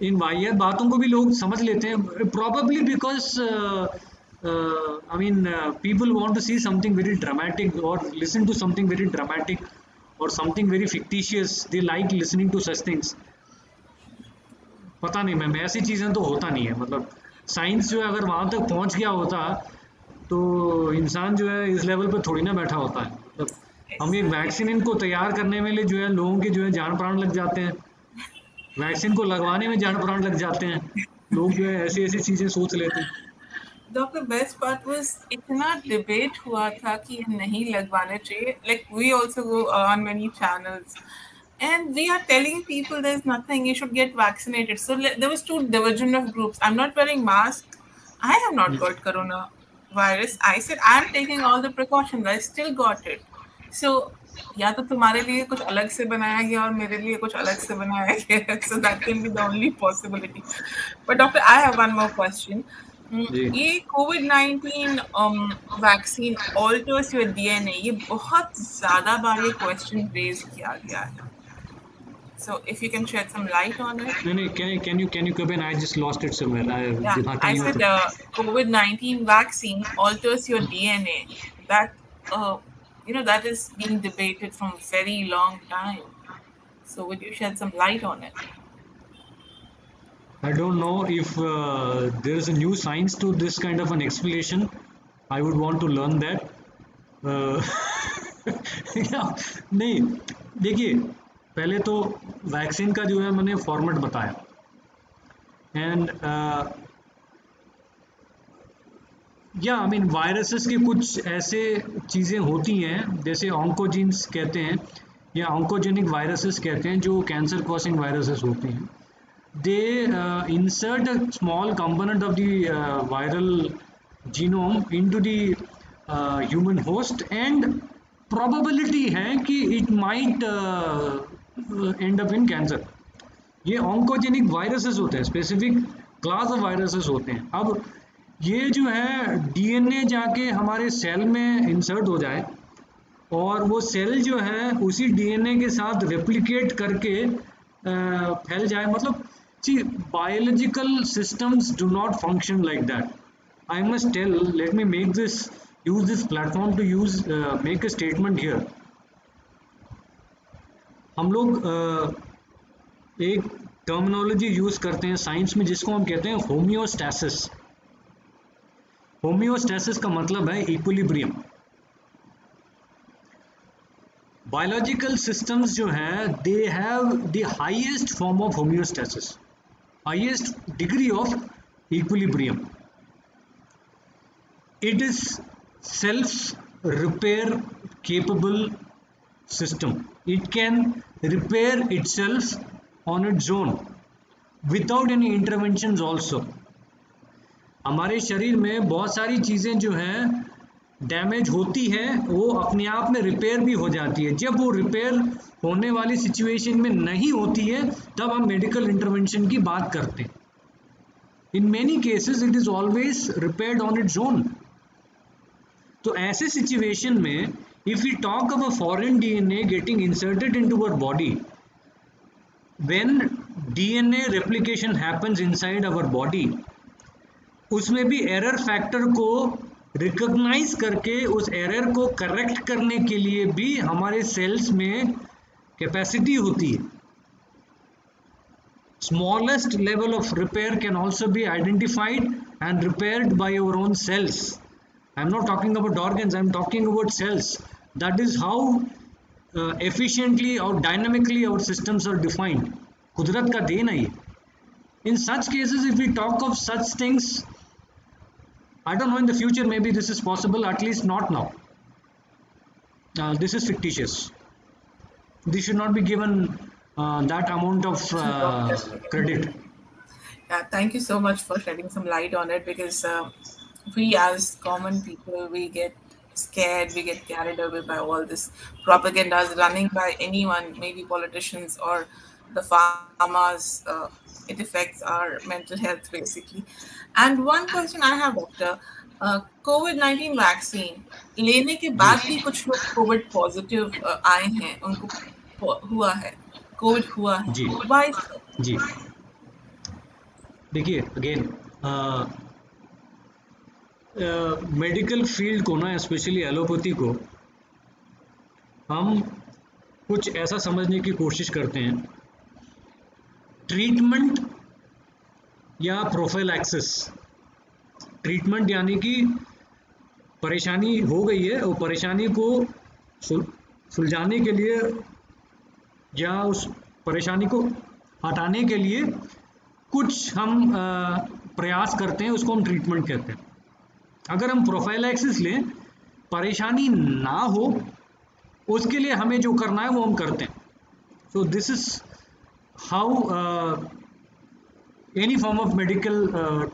इन वाहियात बातों को भी लोग समझ लेते हैं probably because I mean people want to see something very dramatic और listen to something very dramatic और something very fictitious they like listening to such things पता नहीं मैम ऐसी चीज़ें तो होता नहीं है। मतलब साइंस जो है अगर वहाँ तक पहुँच गया होता तो इंसान जो है इस लेवल पर थोड़ी ना बैठा होता है। मतलब हम एक वैक्सीन इनको तैयार करने में लिए जो है लोगों के जो है जान प्राण लग जाते हैं। वैक्सीन को लगवाने में जान प्राण लग जाते हैं लोग जो है ऐसी ऐसी चीज़ें सोच लेते हैं डॉक्टर बेस्ट पार्ट वाज इतना डिबेट हुआ था कि नहीं लगवाने चाहिए like we also go on many channels and we are telling people there's nothing you should get vaccinated so there was two division of groups i'm not wearing mask i have not got corona virus i said i'm taking all the precautions i still got it so या तो तुम्हारे लिए कुछ अलग से बनाया गया और मेरे लिए कुछ अलग से बनाया गया so that can be the only possibility but doctor I have one more question ये COVID nineteen vaccine alters your DNA ये बहुत ज़्यादा बार ये क्वेश्चन रेज किया गया है So if you can shed some light on it. No, no, can, you can you can you come in? I just lost it somewhere. I, yeah, I said uh, COVID nineteen vaccine alters your DNA. That uh, you know that is being debated from very long time. So would you shed some light on it? I don't know if uh, there is a new science to this kind of an explanation. I would want to learn that. Uh, नहीं देखिए पहले तो वैक्सीन का जो है मैंने फॉर्मेट बताया एंड या आई मीन वायरसेस के कुछ ऐसे चीज़ें होती हैं, जैसे ऑन्कोजीन्स कहते हैं, या ऑन्कोजेनिक वायरसेस कहते हैं, जो कैंसर कॉसिंग वायरसेस होते हैं। They insert a small component of the viral genome into the human host and probability है कि it might end up in cancer ये ऑन्कोजेनिक वायरसेस होते हैं स्पेसिफिक क्लास ऑफ़ वायरसेस होते हैं। अब ये जो है डीएनए जाके हमारे सेल में इंसर्ट हो जाए और वो सेल जो है उसी डीएनए के साथ रेप्लिकेट करके फैल जाए। मतलब see biological systems do not function like that I must tell let me make this use this platform to use make a statement here हम लोग uh, एक टर्मिनोलॉजी यूज़ करते हैं साइंस में जिसको हम कहते हैं होम्योस्टैसिस होम्योस्टैसिस का मतलब है इक्विलिब्रियम बायोलॉजिकल सिस्टम्स जो है they have the highest form of homeostasis highest degree of equilibrium it is self repair capable system. It can repair itself on its own without any interventions also. हमारे शरीर में बहुत सारी चीज़ें जो हैं डैमेज होती है, वो अपने आप में रिपेयर भी हो जाती है। जब वो रिपेयर होने वाली सिचुएशन में नहीं होती है, तब हम मेडिकल इंटरवेंशन की बात करते हैं। In many cases it is always repaired on its own तो ऐसे सिचुएशन में if you talk of a foreign DNA getting inserted into our body when DNA replication happens inside our body उसमें भी एरर फैक्टर को रिकग्नाइज करके, उस एरर को करेक्ट करने के लिए भी हमारे सेल्स में कैपेसिटी होती है। Smallest level of repair can also be identified and repair by your own cells I am not talking about organs I am talking about cells that is how efficiently और डायनामिकली और सिस्टम्स आर डिफाइंड कुदरत का देन है in such cases if you talk of such things I don't know in the future maybe this is possible at least not now. Uh, this is fictitious. This should not be given uh, that amount of uh, credit. Yeah, thank you so much for shedding some light on it because uh, we as common people we get scared, we get carried away by all this propaganda running by anyone, maybe politicians or the farmers. Uh, it affects our mental health basically. And one question I have, doctor, COVID nineteen vaccine लेने के बाद भी कुछ लोग कोविड पॉजिटिव आए हैं? उनको हुआ है? कोविड हुआ है? जी। जी। देखिए अगेन मेडिकल फ़ील्ड को ना स्पेशली एलोपैथी को हम कुछ ऐसा समझने की कोशिश करते हैं ट्रीटमेंट या प्रोफ़ाइल एक्सेस ट्रीटमेंट यानी कि परेशानी हो गई है, और परेशानी को सुलझाने के लिए या उस परेशानी को हटाने के लिए कुछ हम प्रयास करते हैं, उसको हम ट्रीटमेंट कहते हैं। अगर हम प्रोफ़ाइल एक्सिस लें, परेशानी ना हो, उसके लिए हमें जो करना है, वो हम करते हैं। So this is how any form of medical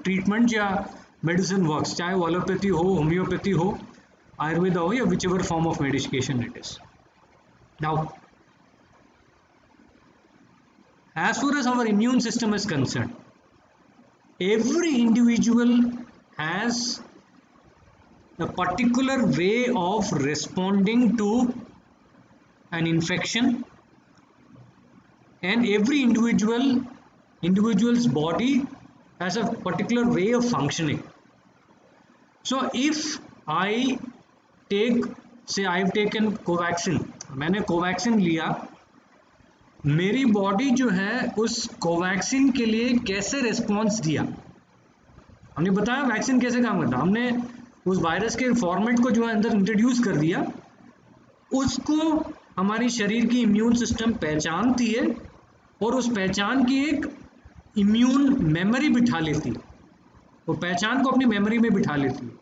treatment या मेडिसिन वर्क्स चाहे वो एलोपैथी हो होम्योपैथी हो आयुर्वेदा हो या whichever form of medication it is now as far as our immune system is concerned every individual has a particular way of responding to an infection and every individual, individual's body has a particular way of functioning. So, if i take, say, i've taken covaxin, मैंने कोवैक्सिन लिया, मेरी बॉडी जो है, उस कोवैक्सिन के लिए कैसे रिस्पॉन्स दिया? हमने बताया वैक्सीन कैसे काम करता हमने उस वायरस के फॉर्मेट को जो है अंदर इंट्रोड्यूस कर दिया। उसको हमारी शरीर की इम्यून सिस्टम पहचानती है। और उस पहचान की एक इम्यून मेमोरी बिठा लेती। वो पहचान को अपनी मेमोरी में बिठा लेती।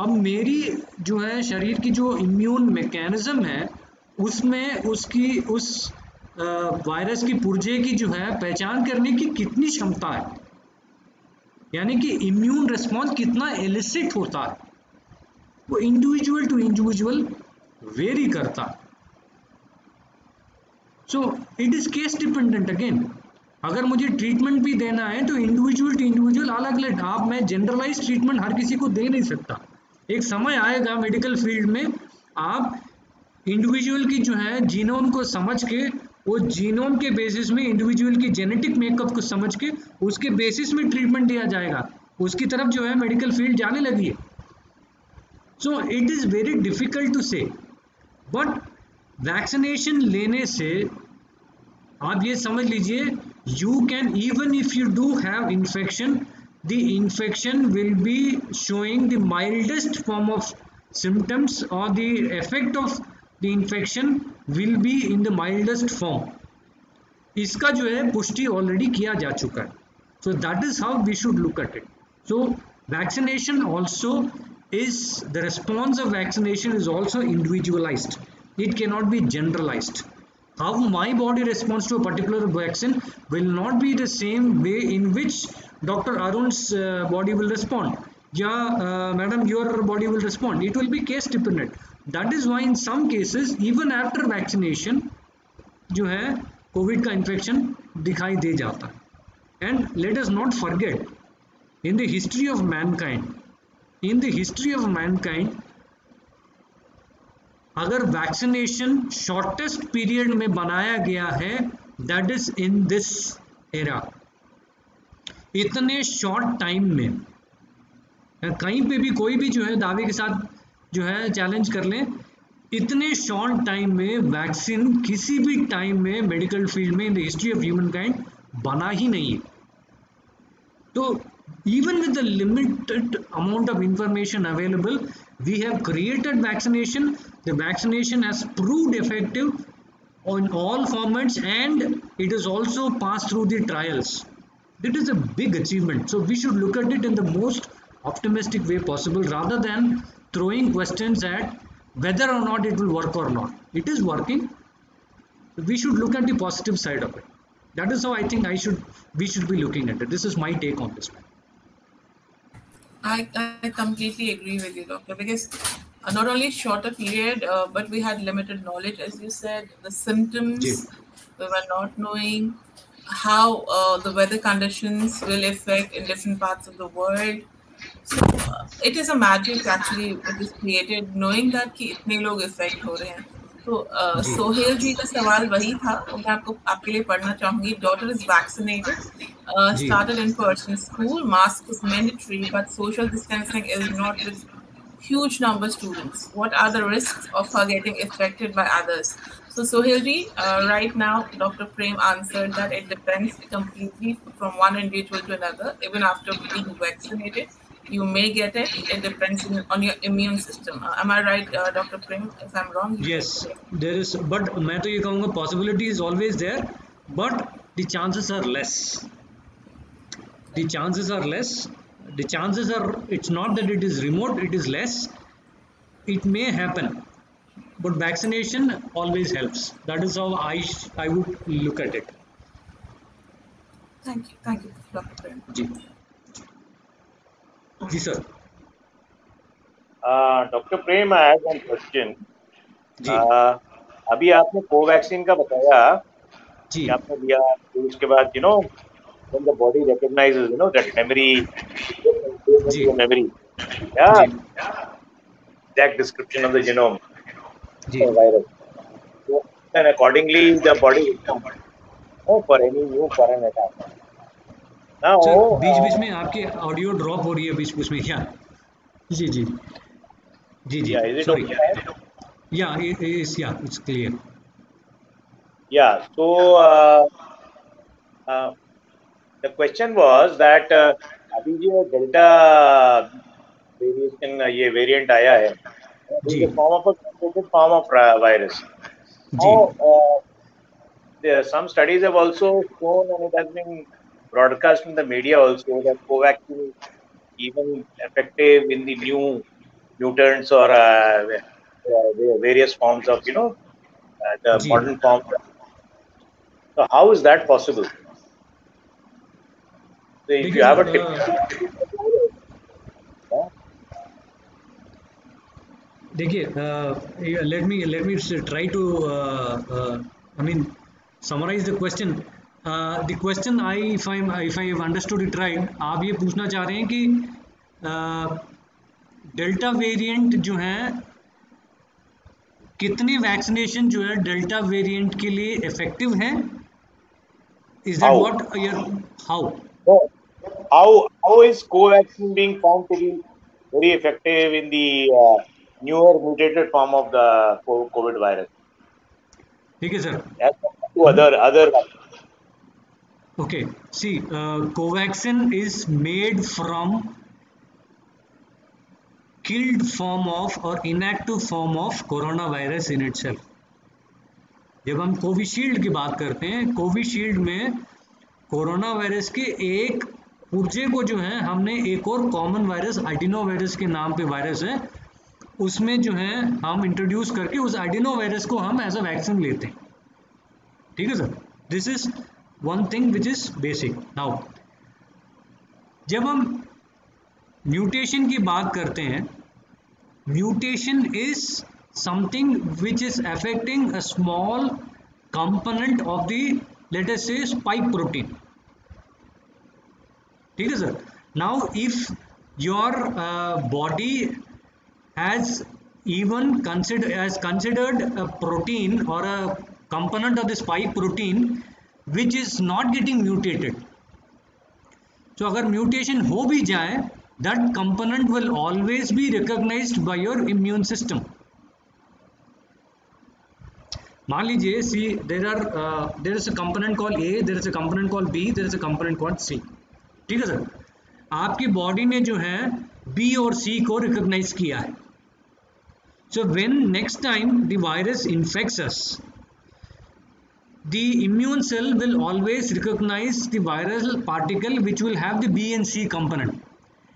अब मेरी जो है, शरीर की जो इम्यून मैकेनिज्म है, उसमें उसकी, उस वायरस की पुर्जे की जो है, पहचान करने की कितनी क्षमता है? यानी कि इम्यून रिस्पॉन्स कितना एलिसिट होता है? वो इंडिविजुअल टू इंडिविजुअल वेरी करता। है so it is case dependent again अगर मुझे ट्रीटमेंट भी देना है तो इंडिविजुअल टू इंडिविजुअल अलग अलग आप, मैं जनरलाइज ट्रीटमेंट हर किसी को दे नहीं सकता। एक समय आएगा मेडिकल फ़ील्ड में, आप इंडिविजुअल की जो है जीनोम को समझ के, वो जीनोम के बेसिस में इंडिविजुअल की जेनेटिक मेकअप को समझ के, उसके बेसिस में ट्रीटमेंट दिया जाएगा। उसकी तरफ़ जो है मेडिकल फ़ील्ड जाने लगी है। So it is very difficult to say but vaccination लेने से आप ये समझ लीजिए you can even if you do have infection the infection will be showing the mildest form of symptoms और the effect of the infection will be in the mildest form इसका जो है, पुष्टि ऑलरेडी किया जा चुका है। So that is how we should look at it so vaccination also is the response of vaccination is also individualised it cannot be generalized how my body responds to a particular vaccine will not be the same way in which Dr. Arun's uh, body will respond. Yeah, uh, madam, your body will respond. It will be case dependent. That is why in some cases, even after vaccination, जो है कोविड का इन्फेक्शन दिखाई दे जाता है and let us not forget in the history of mankind in the history of mankind अगर वैक्सीनेशन शॉर्टेस्ट पीरियड में बनाया गया है that is in this era इतने शॉर्ट टाइम में कहीं पे भी, कोई भी जो है, दावे के साथ जो है चैलेंज कर लें, इतने शॉर्ट टाइम में वैक्सीन किसी भी टाइम में मेडिकल फ़ील्ड में in the history of humankind बना ही नहीं तो even with the limited amount of information available, we have created vaccination the vaccination has proved effective on all formats and it is also passed through the trials. It is a big achievement. So we should look at it in the most optimistic way possible rather than throwing questions at whether or not it will work or not. It is working. We should look at the positive side of it. That is how i think i should we should be looking at it. This is my take on this I, I completely agree with you, doctor, because uh, not only shorter period, uh, but we had limited knowledge, as you said, the symptoms, ji. we were not knowing how uh, the weather conditions will affect in different parts of the world. So uh, it is a magic actually it is created knowing that कि इतने लोग affect हो रहे हैं. तो uh. सोहेल जी का सवाल वही था मैं आपको आपके लिए पढ़ना चाहूँगी daughter is vaccinated started in person school mask is mandatory but social distancing is not with huge number of students what are the risks of her getting affected by others so sohilji uh, right now dr prem answered that it depends completely from one individual to another even after being vaccinated you may get it it depends on, on your immune system uh, am i right uh, dr prem if i'm wrong you yes can correct. there is but मैं तो ये कहूँगा possibility is always there but the chances are less the chances are less the chances are it's not that it is remote it is less it may happen but vaccination always helps that is how i i would look at it thank you thank you dr prem ji ji sir doctor Prem I have one question जी अभी आपने कोवैक्सीन का बताया जी आपने दिया उसके बाद you know when the body recognizes you know that memory memory yeah exact description of the genome the virus so then accordingly the body oh, for any new foreign attack now sir beach uh, बीच में आपकी ऑडियो ड्रॉप हो रही है बीच बीच में क्या जी जी जी जी sorry yeah is yeah it's clear Yeah. So uh, uh, the question was that uh, अभी जो डेल्टा वेरिएशन ये वेरिएंट आया है जी। Is form of a form of virus ji Now, uh, there some studies have also shown, and it has been broadcast in the media also, that Covaxin is even effective in the new mutants or uh, uh, the various forms of, you know, uh, the ji. modern forms. So, how is that possible? So, if देखिए, you have a tip, uh, देखिए let me let me try to I mean summarise the question the question I if I if I understood it right आप ये पूछना चाह रहे हैं कि डेल्टा uh, वेरिएंट जो है कितने वैक्सीनेशन जो है डेल्टा वेरिएंट के लिए इफ़ेक्टिव है? Is that? What your how how how is Covaxin being found to be very effective in the uh, newer mutated form of the COVID virus ठीक है sir to other other Okay, see, uh, Covaxin is made from killed form of or inactive form of coronavirus in itself. जब हम कोविशील्ड की बात करते हैं कोविशील्ड में कोरोना वायरस के एक पुर्जे को जो है, हमने एक और कॉमन वायरस आइडिनो वायरस के नाम पे वायरस है। उसमें जो है, हम इंट्रोड्यूस करके उस आइडिनो वायरस को हम एज अ वैक्सीन लेते हैं। ठीक है, sir? This is one thing which is basic now जब हम म्यूटेशन की बात करते हैं mutation is something which is affecting a small component of the latest spike protein ठीक है sir now if your body has even has considered protein और a component of the spike protein which is not getting mutated तो अगर म्यूटेशन हो भी जाए that component will always be recognize by your immune system मान लीजिए see there are there is a component call A there is a component call B there is a component call C ठीक है सर? आपकी बॉडी ने जो है बी और सी को रिकॉग्नाइज किया है। So when next time the virus infectious the immune cell will always recognize the viral particle which will have the B and C component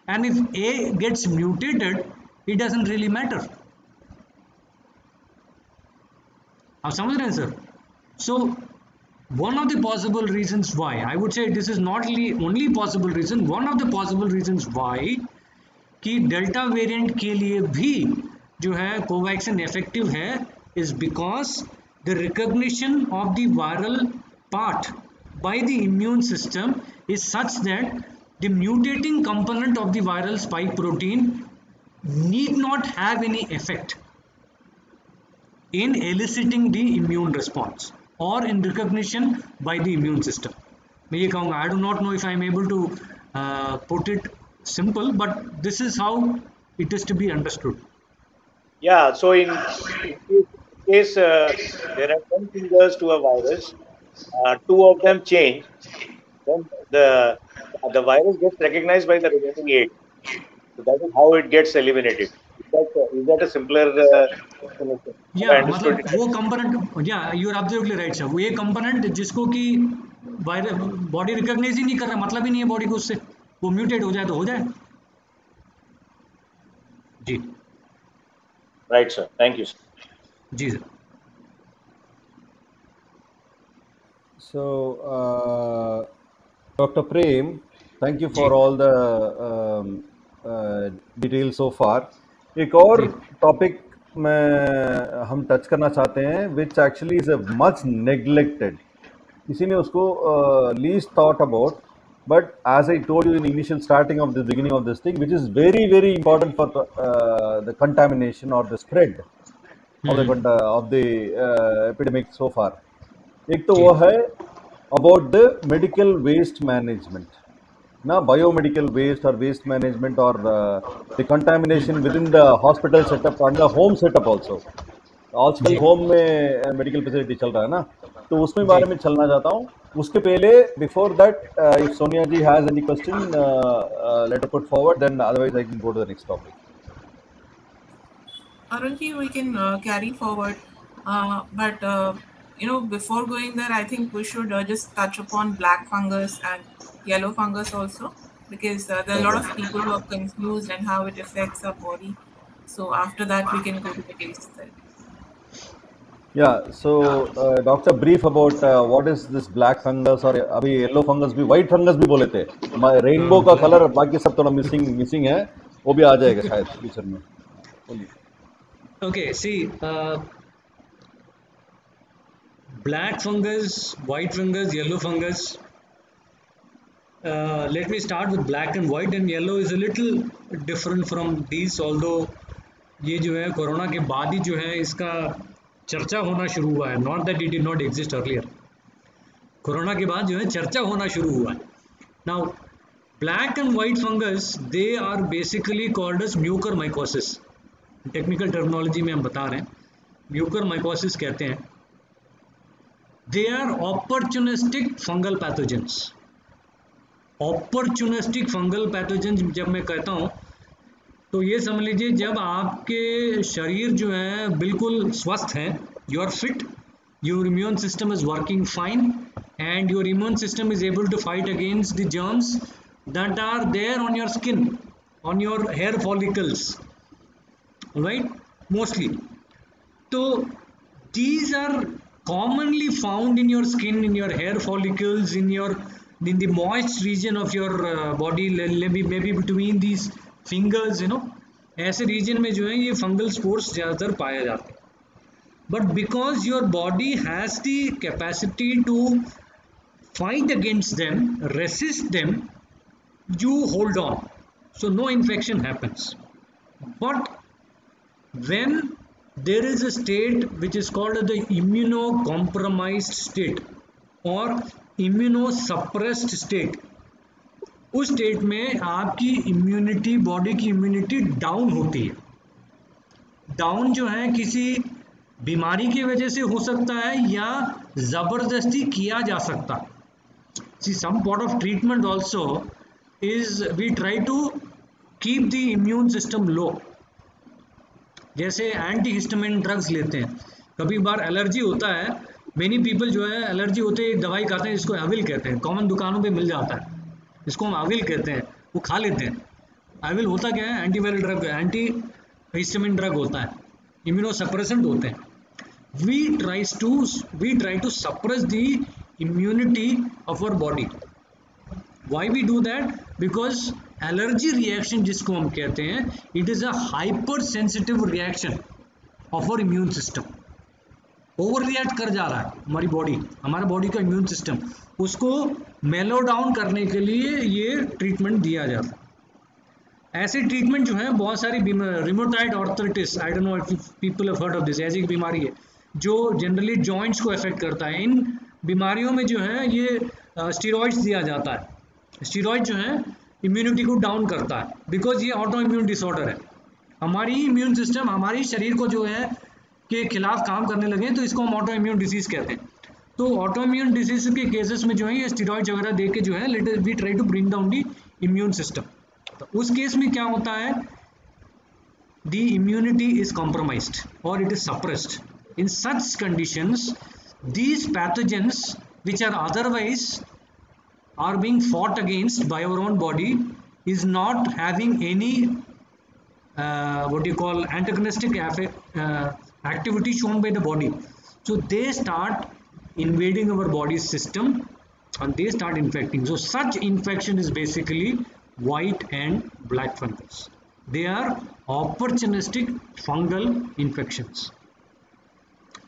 and if A gets mutated it doesn't really matter आप समझ रहे हैं, sir? So one of the possible reasons why i would say this is not only possible reason one of the possible reasons why कि डेल्टा वेरिएंट के लिए भी जो है कोवैक्सिन इफेक्टिव है is because the recognition of the viral part by the immune system is such that the mutating component of the viral spike protein need not have any effect in eliciting the immune response or in recognition by the immune system. मैं ये कहूँगा I do not know if I am able to uh, put it simple, but this is how it is to be understood. Yeah, so in, in case uh, there are 10 fingers to a virus, uh, two of them change, then the the virus gets recognized by the remaining eight. So that is how it gets eliminated. Is that a simpler uh. Yeah, मतलब वो कंपोनेंट या you are absolutely right sir वो ये कंपोनेंट जिसको कि बॉडी रिकॉग्नाइज ही नहीं कर रहा मतलब ही नहीं है बॉडी को उससे। वो म्यूटेट हो जाए तो हो जाए। जी। Right sir thank you ji sir So, uh, Dr. Prem, thank you for all the um, uh, details so far. एक और टॉपिक में हम टच करना चाहते हैं which actually is a much neglected किसी ने उसको least thought about but as I told you in initial starting of the beginning of this thing which is very very important for the contamination और the spread of the epidemic so far एक तो वो है about the medical waste management ना बयोमेडिकल वेस्ट और वेस्ट मैनेजमेंट और the contamination within the hospital setup and the home setup also आजकल होम में मेडिकल फैसिलिटी चल रहा है ना? तो उसमें बारे में चलना चाहता हूँ। उसके पहले before that if Sonia ji has any question let put forward then otherwise I can go to the next topic Arun ji we can carry forward but you know before going there I think we should just touch upon black fungus and yellow fungus also because uh, there are a lot of people who are confused and how it affects our body. So after that, we can go to the case study. Yeah, so uh, doctor brief about uh, what is this black fungus or अभी yellow fungus भी white fungus भी बोले थे रेनबो का कलर बाकी सब थोड़ा मिसिंग मिसिंग है वो भी आ जाएगा शायद फ्यूचर में okay see uh, black fungus white fungus yellow fungus Uh, let me start with black and white and yellow is a little different from these although ये जो है कोरोना के बाद ही जो है इसका चर्चा होना शुरू हुआ है। Not that it did not exist earlier corona के बाद जो है चर्चा होना शुरू हुआ है। Now black and white fungus they are basically called as mucormycosis technical terminology में हम बता रहे हैं। म्यूकर माइकोसिस कहते हैं। They are opportunistic fungal pathogens opportunistic fungal pathogen जब मैं कहता हूँ तो ये समझ लीजिए, जब आपके शरीर जो है बिल्कुल स्वस्थ हैं you are fit your immune system is working fine and your immune system is able to fight against the germs that are there on your skin on your hair follicles right mostly तो these are commonly found in your skin, in your hair follicles, in your in the moist region of your uh, body maybe maybe between these fingers you know ऐसे रीजन में जो है ये फंगल स्पोर्स ज़्यादातर पाए जाते हैं but because your body has the capacity to fight against them, resist them, you hold on. So no infection happens. But when there is a state which is called the immunocompromised state or immunosuppressed state उस स्टेट में आपकी इम्यूनिटी बॉडी की इम्यूनिटी डाउन होती है। डाउन जो है, किसी बीमारी की वजह से हो सकता है या ज़बरदस्ती किया जा सकता see some part of treatment also is we try to keep the immune system low. जैसे एंटी हिस्टामिन ड्रग्स लेते हैं। कभी बार एलर्जी होता है मेनी पीपल जो है एलर्जी होते ही दवाई खाते हैं, जिसको अविल कहते हैं। कॉमन दुकानों पे मिल जाता है। इसको हम अविल कहते हैं, वो खा लेते हैं। अविल होता क्या है? Antiviral drug antihistamine drug होता है। इम्यूनो सप्रेसेंट होते हैं। We tries to we try to suppress the immunity of our body why we do that because allergy reaction जिसको हम कहते हैं it is a hypersensitive reaction of our immune system. Overreact कर जा रहा है हमारी बॉडी, हमारा बॉडी का इम्यून सिस्टम। उसको मेलो डाउन करने के लिए ये ट्रीटमेंट दिया जाता है। ऐसे ट्रीटमेंट जो है, बहुत सारी rheumatoid arthritis I don't know people have heard of this ऐसी बीमारी है, जो जनरली जॉइंट्स को अफेक्ट करता है। इन बीमारियों में जो है, ये स्टीरोइड्स दिया जाता है। स्टीरोइड जो है इम्यूनिटी को डाउन करता है। बिकॉज़ ये ऑटो इम्यून डिसऑर्डर है। हमारी इम्यून सिस्टम हमारी शरीर को जो है के खिलाफ काम करने लगे तो इसको हम ऑटो इम्यून डिज़ीज़ कहते हैं। तो ऑटो इम्यून डिज़ीज़ के केसेस में जो है ये वगैरह दे जो है let we try to bring down the immune system तो उस केस में क्या होता है? दी इम्यूनिटी इज़ कॉम्प्रोमाइज्ड और it is suppressed in such which are otherwise are being fought against by our own body is not having any uh, what do you call antagonistic uh, activity shown by the body so they start invading our body system and they start infecting so such infection is basically white and black fungus they are opportunistic fungal infections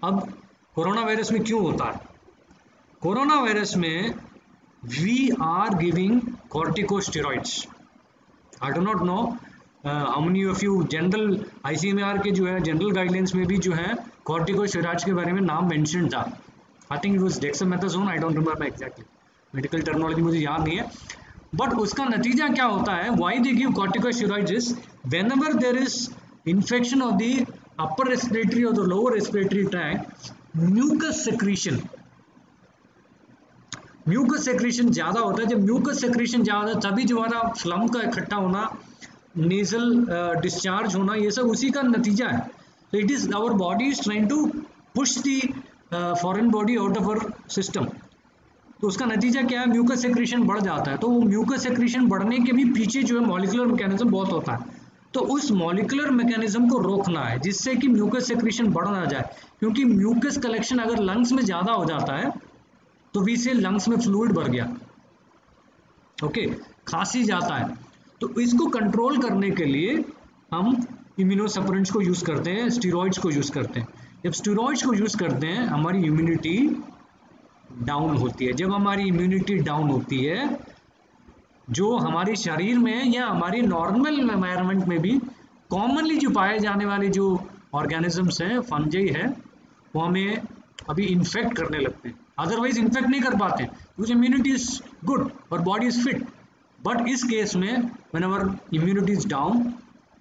अब कोरोना वायरस में क्यों होता है कोरोना वायरस में we are giving corticosteroids I do not know how many of you general ICMR के जो है जनरल गाइडलाइंस में भी जो है कॉर्टिकोस्टेरॉइड्स के बारे में नाम मेंशन था। I think it was dexamethasone I don't remember exactly medical terminology मुझे याद नहीं है। बट उसका नतीजा क्या होता है? Why they give corticosteroids whenever there is infection of the upper respiratory और the lower respiratory tract mucus secretion mucus secretion ज़्यादा होता है। जब म्यूकस सेक्रीशन ज़्यादा तभी जो हमारा फ्लम का इकट्ठा होना नेजल डिस्चार्ज होना, ये सब उसी का नतीजा है। तो it is our body is trying to push the foreign body out of our system तो उसका नतीजा क्या है? म्यूकस सेक्रीशन बढ़ जाता है। तो वो म्यूकस सेक्रीशन बढ़ने के भी पीछे जो है मॉलिकुलर मैकेनिज्म बहुत होता है। तो उस मॉलिकुलर मैकेनिज्म को रोकना है, जिससे कि म्यूकस सेक्रीशन बढ़ ना जाए। क्योंकि म्यूकस कलेक्शन अगर लंग्स में ज़्यादा हो जाता है तो वी से लंग्स में फ्लूइड भर गया। ओके खांसी जाता है। तो इसको कंट्रोल करने के लिए हम इम्यूनोसपरेंट्स को यूज़ करते हैं स्टीरॉइड्स को यूज़ करते हैं। जब स्टीरॉइड्स को यूज़ करते हैं, हमारी इम्यूनिटी डाउन होती है। जब हमारी इम्यूनिटी डाउन होती है, जो हमारे शरीर में या हमारी नॉर्मल एनवायरनमेंट में भी कॉमनली जो पाए जाने वाले जो ऑर्गेनिजम्स हैं फंजई है, वो हमें अभी इन्फेक्ट करने लगते हैं। अदरवाइज़ इन्फेक्ट नहीं कर पाते। बिकॉज़ इम्यूनिटी इज़ गुड और बॉडी इज़ फिट बट इस केस में when our immunity is down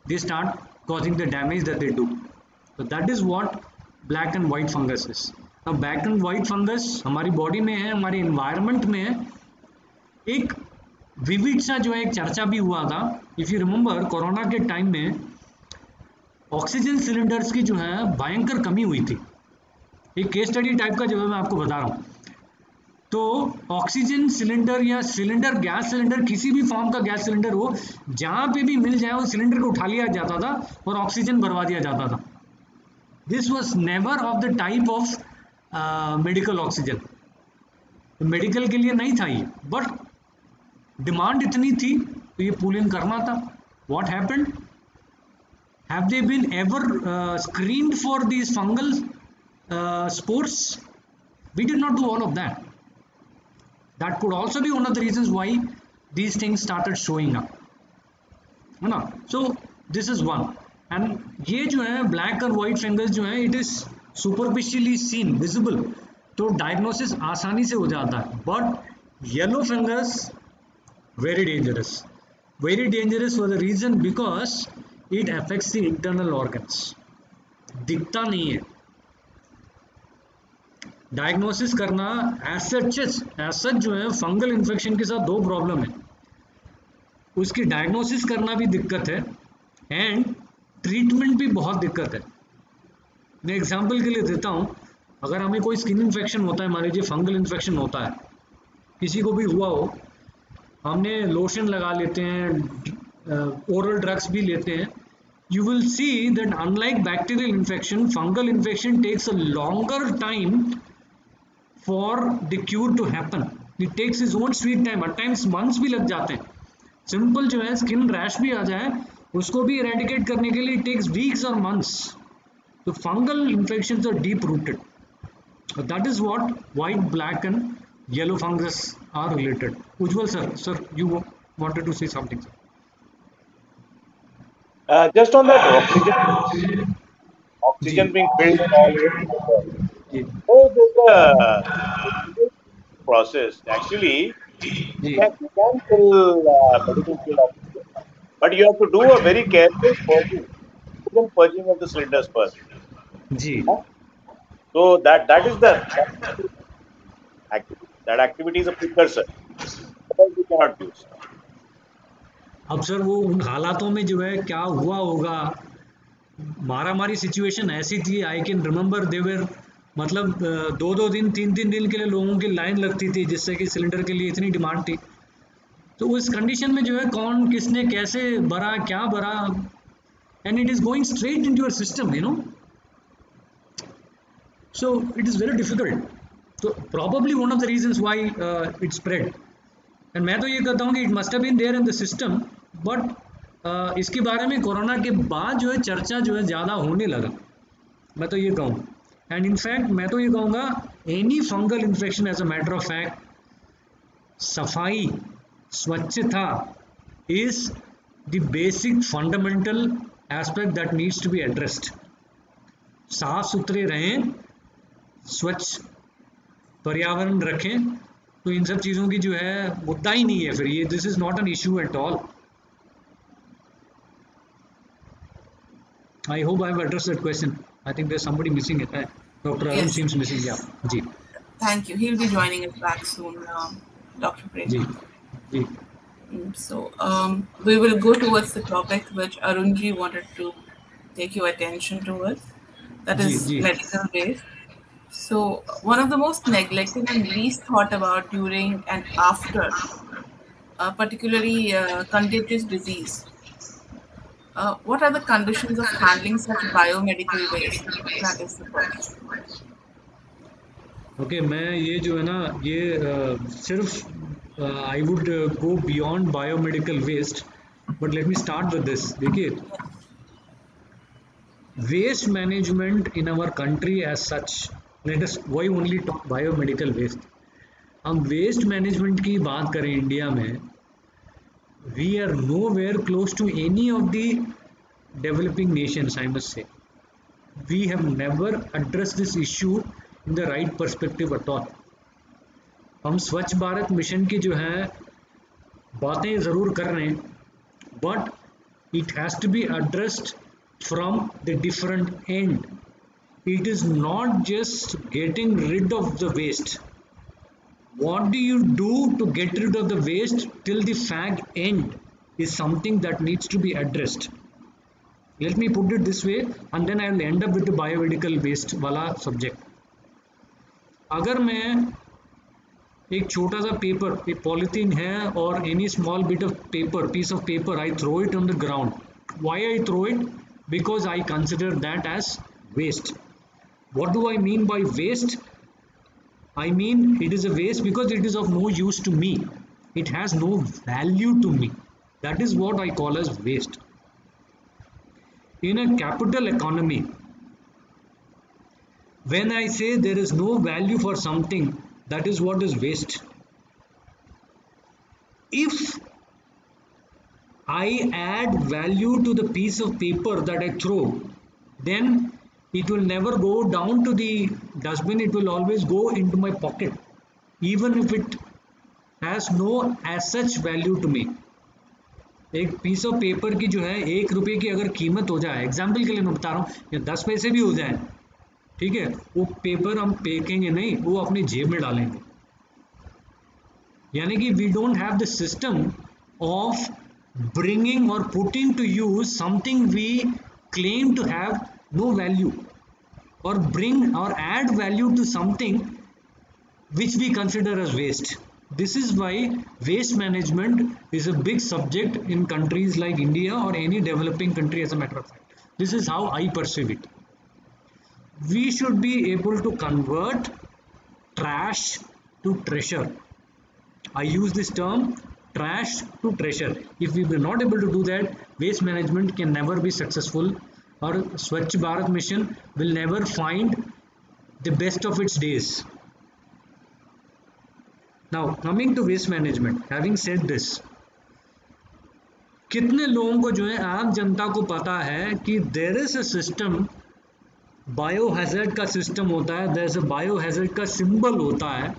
they start causing the damage that they do तो that is what black and white fungus is अब ब्लैक एंड वाइट फंगस हमारी बॉडी में है, हमारे इन्वायरमेंट में है। एक विविड सा जो है, एक चर्चा भी हुआ था। इफ़ यू रिमेंबर कोरोना के टाइम में ऑक्सीजन सिलेंडर्स की जो है, भयंकर कमी हुई थी। एक केस स्टडी टाइप का जो है, मैं आपको बता रहा हूँ। तो ऑक्सीजन सिलेंडर या सिलेंडर गैस सिलेंडर किसी भी फॉर्म का गैस सिलेंडर हो जहाँ पे भी मिल जाए उस सिलेंडर को उठा लिया जाता था और ऑक्सीजन भरवा दिया जाता था। This was never of the type of medical oxygen medical के लिए नहीं था ये बट डिमांड इतनी थी तो ये पुल इन करना था। What have they been ever uh, screened for these fungal uh, spores? We did not do all of that that could also be one of the reasons why these things started showing up है ना so this is one and ये जो है black और white fingers जो है it is superficially seen visible तो diagnosis आसानी से हो जाता है but yellow fingers very dangerous very dangerous for the reason because it affects the internal organs दिखता नहीं है डायग्नोसिस करना एज सच जो है फंगल इन्फेक्शन के साथ दो प्रॉब्लम है। उसकी डायग्नोसिस करना भी दिक्कत है एंड ट्रीटमेंट भी बहुत दिक्कत है। मैं एग्जांपल के लिए देता हूँ, अगर हमें कोई स्किन इन्फेक्शन होता है, मान लीजिए फंगल इन्फेक्शन होता है, किसी को भी हुआ हो, हमने लोशन लगा लेते हैं ओरल ड्रग्स भी लेते हैं, you will see that unlike bacterial infection, fungal infection takes a longer time for the cure to happen it takes its own sweet time at times months भी लग जाते हैं। सिंपल जो है स्किन रैश भी आ जाए उसको भी इरेडिकेट करने के लिए इट टेक्स वीक्स और मंथ्स तो fungal infection are deep rooted that is what white black and yellow fungus are related Ujjwal sir sir you wanted to say something sir Uh, just on that oxygen, oxygen being filled in all areas. And all Yeah. so process. Actually, you can, you can uh, medical fill oxygen, but you have to do a very careful purging, even purging of the cylinders first. जी So that that is the activity. That activity is a precursor. Otherwise we cannot use. अब सर वो उन हालातों में जो है क्या हुआ होगा मारा मारी सिचुएशन ऐसी थी आई कैन रिमेम्बर देवर मतलब दो दो दिन तीन तीन दिन के लिए लोगों की लाइन लगती थी, जिससे कि सिलेंडर के लिए इतनी डिमांड थी। तो उस कंडीशन में जो है, कौन किसने कैसे भरा, क्या भरा and it is going straight in your system you know so it is very difficult तो probably one of the reasons why it spread and मैं तो ये कहता हूँ कि it must been there in the system but इसके बारे में कोरोना के बाद जो है, चर्चा जो है, ज़्यादा होने लगा। मैं तो ये कहूँ। एंड इनफैक्ट मैं तो ये कहूँगा any fungal infection as a matter of fact सफ़ाई, स्वच्छता is the basic fundamental aspect that needs to be addressed साफ़ सुथरे रहें, स्वच्छ पर्यावरण रखें तो इन सब चीज़ों की जो है, मुद्दा ही नहीं है फिर ये this is not an issue at all I hope I address that question I think somebody missing it Dr. Arun yes. seems missing. Yeah. Ji. Thank you. He'll be joining us back soon, um, Dr. Prem. Ji. Ji. Mm, so um, we will go towards the topic which Arunji wanted to take your attention towards. That is Ji, Ji. medical waste. So one of the most neglected and least thought about during and after, a particularly uh, contagious disease, Uh, what are the conditions of handling such biomedical waste? That is the question. Okay okay, मैं ये जो है ना ये अ, सिर्फ़ I would go beyond biomedical waste but let me start with this देखिए waste management in our country as such let us why only talk biomedical waste हम वेस्ट मैनेजमेंट की बात करें इंडिया में are nowhere close to any of the developing nations I must say we have never addressed this issue in the right perspective at all हम स्वच्छ भारत मिशन की जो है बातें ज़रूर कर रहे हैं but it has to be addressed from the different end it is not just getting rid of the waste what do you do to get rid of the waste till the fag end is something that needs to be addressed let me put it this way and then i'll end up with the biomedical waste वाला subject अगर मैं एक छोटा सा पेपर एक पॉलिथीन है और any small bit of paper piece of paper I throw it on the ground why I throw it because I consider that as waste what do i mean by waste I mean it is a waste because it is of no use to me. It has no value to me. That is what I call as waste. In a capital economy, when I say there is no value for something, that is what is waste. If I add value to the piece of paper that I throw, then it will never go down to the dustbin. It will always go into my pocket, even if it has no as such value to me. एक पीस ऑफ़ पेपर की जो है, एक रुपये की अगर कीमत हो जाए एग्ज़ाम्पल के लिए मैं बता रहा हूँ, या दस पैसे भी हो जाए, ठीक है? वो पेपर हम फेंकेंगे नहीं, वो अपनी जेब में डालेंगे। यानी कि we don't have the system of bringing और putting to use something we claim to have no value or bring or add value to something which we consider as waste. This is why waste management is a big subject in countries like india or any developing country as a matter of fact. This is how i perceive it. We should be able to convert trash to treasure. I use this term trash to treasure. If we were not able to do that waste management can never be successful और Swachh Bharat mission will never find the best of its days now coming to waste management having said this कितने लोगों को जो है, आम जनता को पता है कि देर इज़ अ सिस्टम बायोहेजर्ट का सिस्टम होता है देर इज़ अ बायोहेजर्ट का सिंबल होता है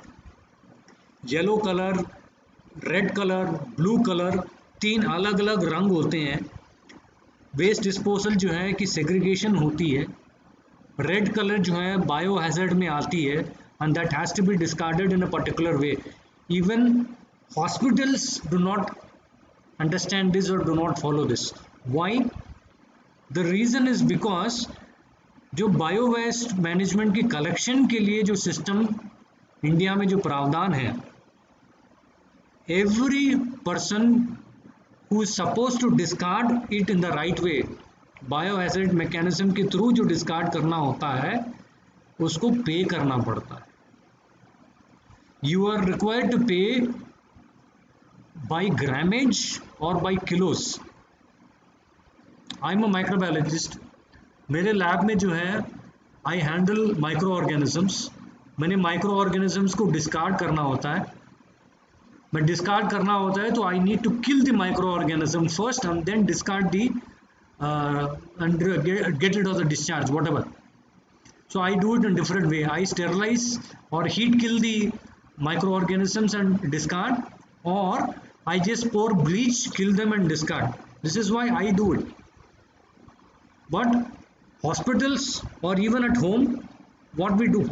yellow colour red colour blue colour तीन अलग अलग रंग होते हैं। वेस्ट डिस्पोजल जो है कि सेग्रीगेशन होती है रेड कलर जो है बायो हैजर्ड में आती है and that has to be discarded in a particular way even hospitals do not understand this और do not follow this why the reason is because जो बायो वेस्ट मैनेजमेंट की कलेक्शन के लिए जो सिस्टम इंडिया में जो प्रावधान है every person who is supposed to discard it in the right way. Biohazard mechanism के थ्रू जो डिस्कार्ड करना होता है, उसको पे करना पड़ता है। You are required to pay by grammage और by kilos I am a microbiologist मेरे लैब में जो है आई हैंडल माइक्रो ऑर्गेनिजम्स मैंने माइक्रो ऑर्गेनिजम्स को डिस्कार्ड करना होता है। मैं डिस्कार्ड करना होता है तो I need to kill the microorganism first and then discard the get it off the discharge whatever so i do it in different way i sterilize or heat kill the microorganisms and discard or i just pour bleach kill them and discard this is why i do it but hospitals or even at home what we do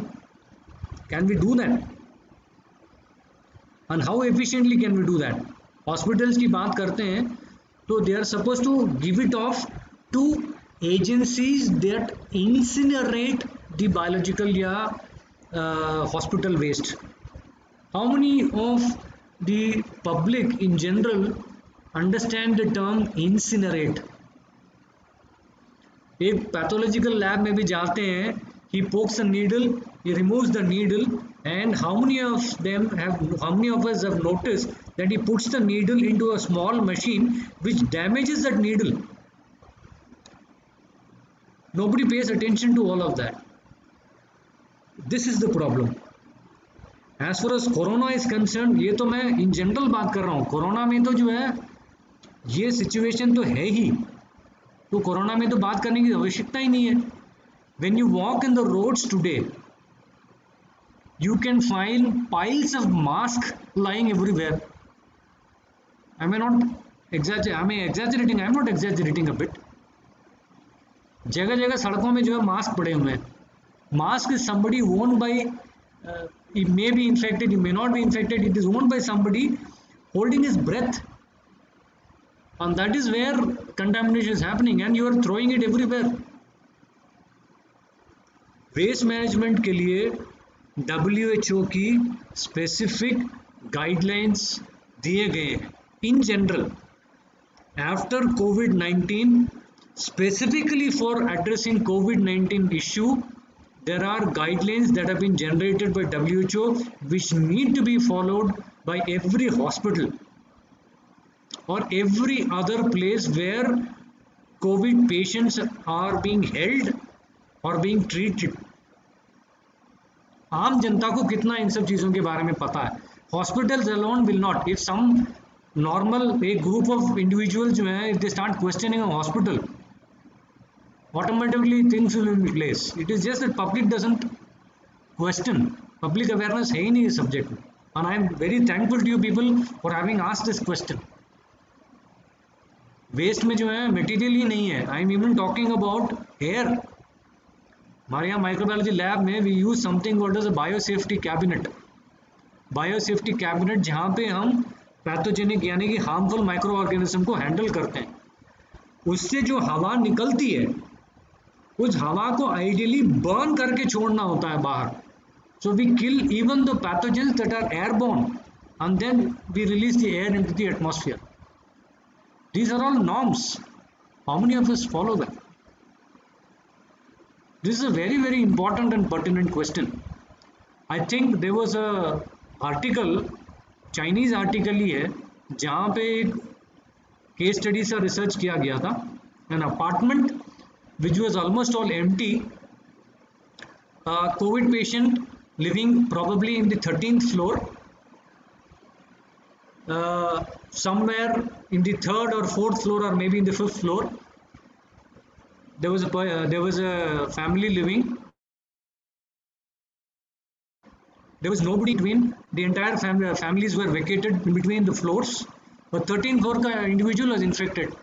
can we do that And how efficiently can we do that hospitals की बात करते हैं तो they are suppose to give it off to agencies that incinerate the biological या hospital waste how many of the public in general understand the term incinerate एक पैथोलॉजिकल लैब में भी जाते हैं he pokes the needle he removes the needle and how many of them have how many of us have noticed that he puts the needle into a small machine which damages that needle nobody pays attention to all of that this is the problem as far as corona is concerned ये तो मैं in general बात कर रहा हूँ कोरोना में तो जो है ये सिचुएशन तो है ही तो कोरोना में तो बात करने की आवश्यकता ही नहीं है when you walk in the roads today you can find piles of masks lying everywhere am i not exaggerating am i exaggerating i am not exaggerating a bit जगह जगह सड़कों में जो है मास्क पड़े हुए हैं mask is somebody owned by uh, it may be infected it may not be infected it is owned by somebody holding his breath and that is where contamination is happening and you are throwing it everywhere waste management के लिए डब्ल्यू एच ओ की स्पेसिफिक गाइडलाइंस दिए गए हैं। In general after COVID 19 specifically for addressing COVID 19 issue there are guidelines that have been generated by W H O which need to be followed by every hospital और every other place where COVID patients are being held और बींग ट्रीटेड आम जनता को कितना इन सब चीज़ों के बारे में पता है? Hospital alone will not if some normal एक ग्रुप ऑफ़ इंडिविजुअल जो है if they start questioning hospital automatically things will be place it is just public doesn't question public awareness है ही नहीं इस सब्जेक्ट में. And I am very thankful to you people for having asked this question waste में जो है मटेरियल ही नहीं है. I am even talking about here हमारे यहाँ माइक्रोबायोलॉजी लैब में we use something is a bio safety cabinet bio safety cabinet जहाँ पे हम पैथोजेनिक यानी कि हार्मफुल माइक्रो ऑर्गेनिज्म को हैंडल करते हैं उससे जो हवा निकलती है, उस हवा को आइडियली बर्न करके छोड़ना होता है बाहर so we kill even the pathogens that are airborne and then we release the air into the atmosphere These are all norms. How many of us follow them? This is a very, very important and pertinent question. I think there was a article, Chinese article ही है जहाँ पे केस स्टडी सा रिसर्च किया गया था an apartment which was almost all empty a covid patient living probably in the 13th floor uh, somewhere in the third or fourth floor or maybe in the fifth floor there was a uh, there was a family living. There was nobody between. The entire family uh, families were vacated in between the floors. But 13th floor individual was infected.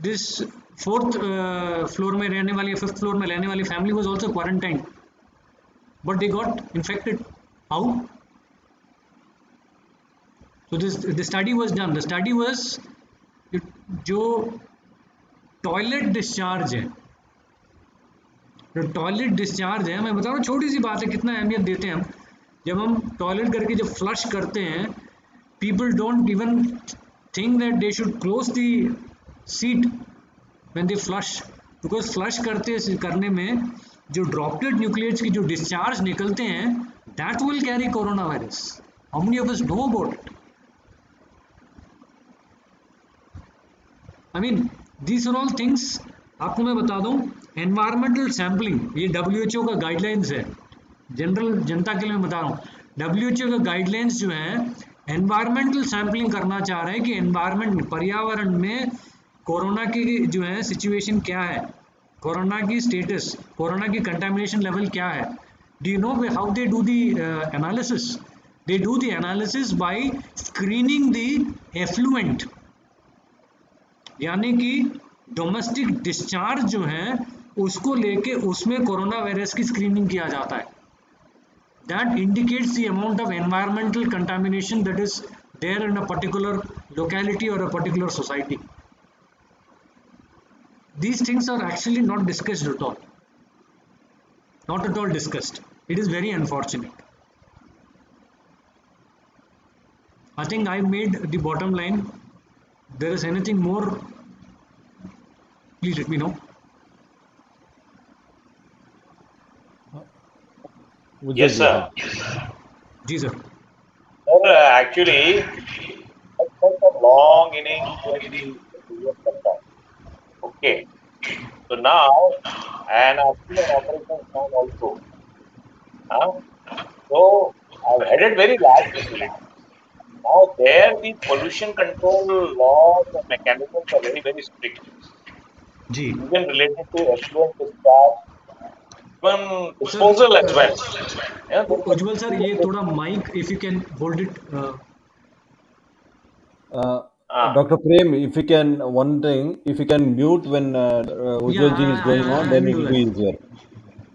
This fourth uh, floor mein rehne wali fifth floor mein rehne wali family was also quarantined. But they got infected. How? So this the study was done. The study was जो टॉयलेट डिस्चार्ज है। जो टॉयलेट डिस्चार्ज है, मैं बता रहा हूँ, छोटी सी बात है, कितना अहमियत देते हैं हम। जब हम टॉयलेट करके जब फ्लश करते हैं people don't even think that they should close the seat when they flush because flush करते, करने में जो ड्रॉपलेट न्यूक्लियस की जो डिस्चार्ज निकलते हैं that will carry corona virus how of know about I mean these are all things आपको मैं बता दूँ एनवायरमेंटल सैम्पलिंग ये डब्ल्यू का गाइडलाइंस है। जनरल जनता के लिए मैं बता रहा हूँ। डब्ल्यू का गाइडलाइंस जो है एनवायरमेंटल सैम्पलिंग करना चाह रहे हैं कि एनवायरमेंट पर्यावरण में कोरोना की जो है सिचुएशन क्या है? कोरोना की स्टेटस कोरोना की कंटेमिनेशन लेवल क्या है? Do you know how they do the analysis they do the analysis by screening the effluent यानी कि डोमेस्टिक डिस्चार्ज जो है, उसको लेके उसमें कोरोना वायरस की स्क्रीनिंग किया जाता है। That indicates the amount of environmental contamination that is there in a particular locality और a particular society these things are actually not discussed at all. Not at all discussed. It is very unfortunate. I think i made the bottom line. There is anything more, please let me know. Yes, sir. Ji, sir. Sir, actually, such a long innings. Okay. So now, and after an operation plan also. Huh? So, I've headed very large. Now there the pollution control laws and mechanisms are very very strict. Ji. Even related to effluent discharge, even disposal as well. Yeah, Ujjwal sir, ये थोड़ा mic if you can hold it. Uh, uh, ah. Dr. Prem, if you can, one thing, if you can mute when uh, uh, Ujjwal ji is going on, then it will be easier.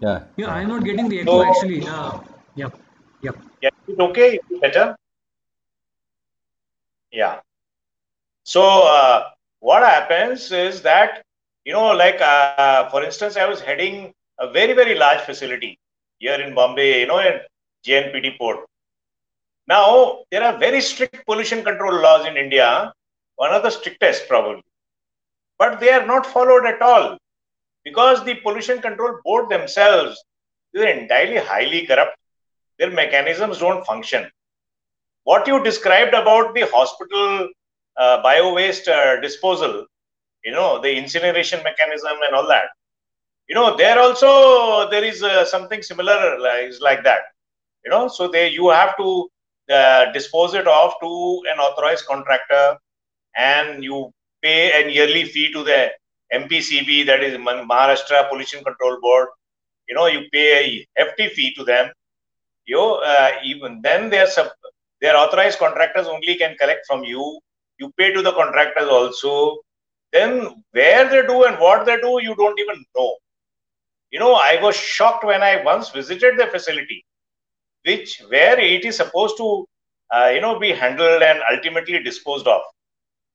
Yeah. Yeah, I'm not getting the echo so, actually. Uh, yeah. Yeah. Yeah, it okay? Better? Yeah. So uh, what happens is that you know, like uh, for instance, I was heading a very very large facility here in Bombay, you know, in JNPT port. Now there are very strict pollution control laws in India, one of the strictest probably, but they are not followed at all because the pollution control board themselves They're entirely highly corrupt. Their mechanisms don't function. What you described about the hospital uh, bio waste uh, disposal, you know, the incineration mechanism and all that, you know, there also there is uh, something similar like, like that. You know, so they you have to uh, dispose it off to an authorized contractor and you pay a yearly fee to the MPCB, that is Maharashtra Pollution Control Board. You know, you pay a hefty fee to them. You uh, even then they are sub, their authorized contractors only can collect from you. You pay to the contractors also. Then where they do and what they do, you don't even know. You know, I was shocked when I once visited the facility, which where it is supposed to, uh, you know, be handled and ultimately disposed of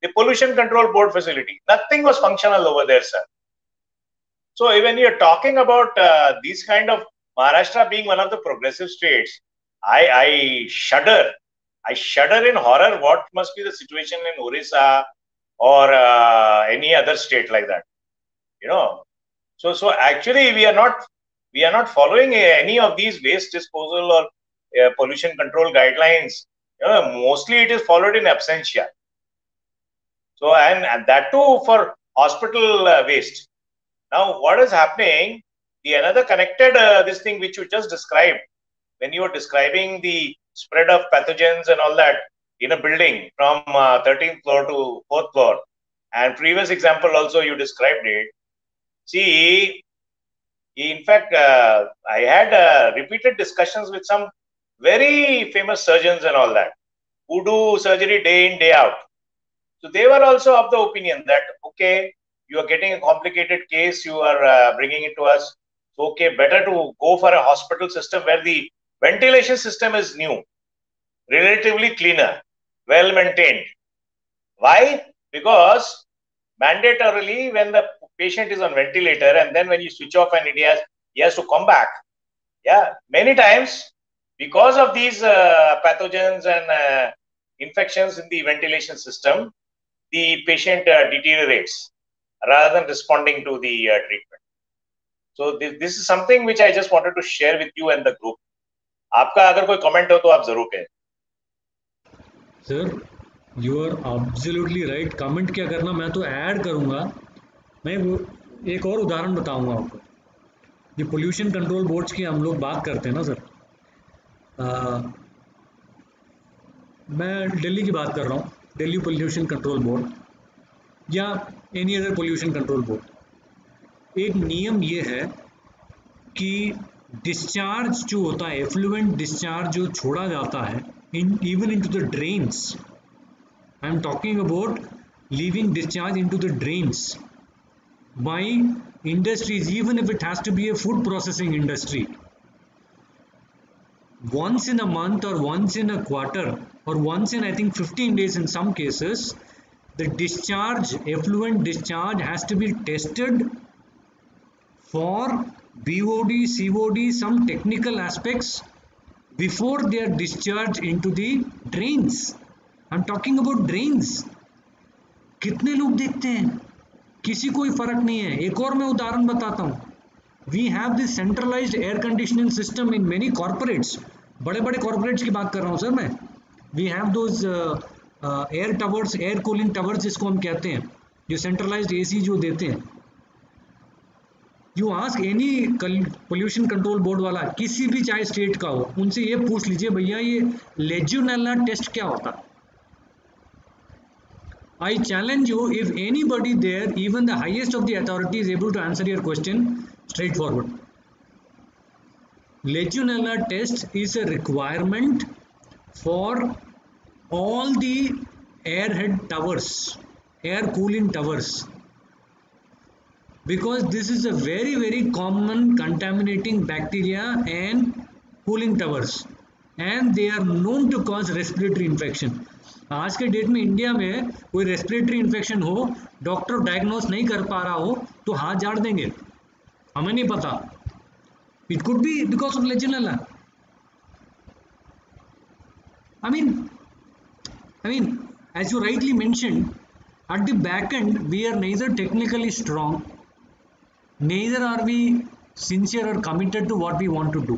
the pollution control board facility. Nothing was functional over there, sir. So when you're talking about uh, these kind of Maharashtra being one of the progressive states, I, I shudder. I shudder in horror. What must be the situation in Orissa or uh, any other state like that? You know. So so actually we are not we are not following any of these waste disposal or uh, pollution control guidelines. You know, mostly it is followed in absentia. So, and, and that too for hospital uh, waste. Now, what is happening? The another connected uh, this thing which you just described when you were describing the spread of pathogens and all that in a building from uh, 13th floor to 4th floor. And previous example also you described it. See, in fact, uh, I had uh, repeated discussions with some very famous surgeons and all that who do surgery day in, day out. So they were also of the opinion that, okay, you are getting a complicated case, you are uh, bringing it to us. Okay, better to go for a hospital system where the ventilation system is new, relatively cleaner, well maintained. Why? Because mandatorily, when the patient is on ventilator and then when you switch off and he has, he has to come back. Yeah, many times because of these uh, pathogens and uh, infections in the ventilation system, the patient uh, deteriorates rather than responding to the uh, treatment. So this is something which I just wanted to share with you and the group. आपका अगर कोई कमेंट हो तो आप ज़रूर कहें। Sir you are absolutely right comment क्या करना? मैं तो ऐड करूँगा। मैं एक और उदाहरण बताऊँगा आपको। ये पोल्यूशन कंट्रोल बोर्ड्स की हम लोग बात करते हैं ना सर आ, मैं दिल्ली की बात कर रहा हूँ। दिल्ली पोल्यूशन कंट्रोल बोर्ड या any other pollution control board एक नियम ये है कि डिस्चार्ज जो होता है एफ्लुएंट डिस्चार्ज जो छोड़ा जाता है in even into the drains I am talking about leaving discharge into the drains by industries even if it has to be a food processing industry once in a month और वंस इन अ क्वार्टर और once in I think fifteen days in some cases the discharge effluent discharge has to be tested for BOD, COD, some technical aspects before they are discharged into the drains. I'm talking about drains. कितने लोग देखते हैं? किसी कोई फ़र्क नहीं है। एक और मैं उदाहरण बताता हूँ। We have this centralised air conditioning system in many corporates बड़े बड़े कॉर्पोरेट्स की बात कर रहा हूँ सर मैं। We have those air towers air cooling towers जिसको हम कहते हैं जो सेंट्रलाइज्ड एसी जो देते हैं। You ask any pollution control board वाला किसी भी चाहे स्टेट का हो उनसे ये पूछ लीजिए भैया ये लेज्यूनेला टेस्ट क्या होता I challenge you if anybody there, even the highest of the authority, is able to answer your question straightforward. Legionella test is a requirement for all the airhead towers, air cooling towers, because this is a very very common contaminating bacteria and cooling towers and they are known to cause respiratory infection. आज के डेट में इंडिया में कोई रेस्पिरेटरी इन्फेक्शन हो डॉक्टर डायग्नोस नहीं कर पा रहा हो तो हाथ झाड़ देंगे हमें नहीं पता it could be because of legionella I mean, I mean, as you rightly mentioned, at the back end, we are neither technically strong, neither are we sincere और committed to what we want to do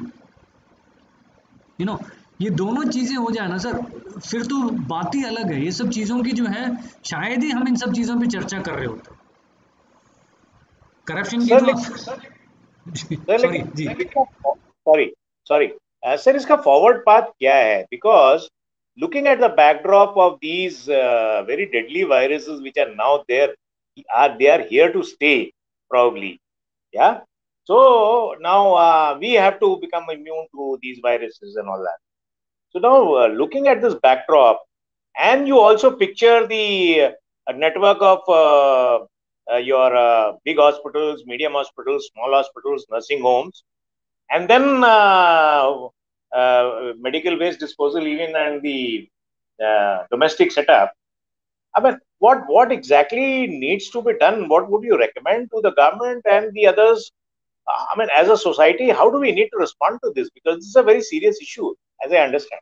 you know ये दोनों चीज़ें हो जाए ना सर फिर तो बात ही अलग है। ये सब चीज़ों की जो है शायद ही हम इन सब चीज़ों पे चर्चा कर रहे होते। करप्शन की सर तो सॉरी जी। सॉरी सॉरी सर इसका फॉरवर्ड पाथ क्या है? Because looking at the backdrop of these uh, very deadly viruses which are now there are they are here to stay probably. Yeah? So now uh, we have to become immune to these viruses and all that. So now uh, looking at this backdrop and you also picture the uh, network of uh, uh, your uh, big hospitals medium hospitals small hospitals nursing homes and then medical waste disposal even and the domestic setup. I mean what what exactly needs to be done? What would you recommend to the government and the others? I mean, as a society, how do we need to respond to this? Because this is a very serious issue, as I understand.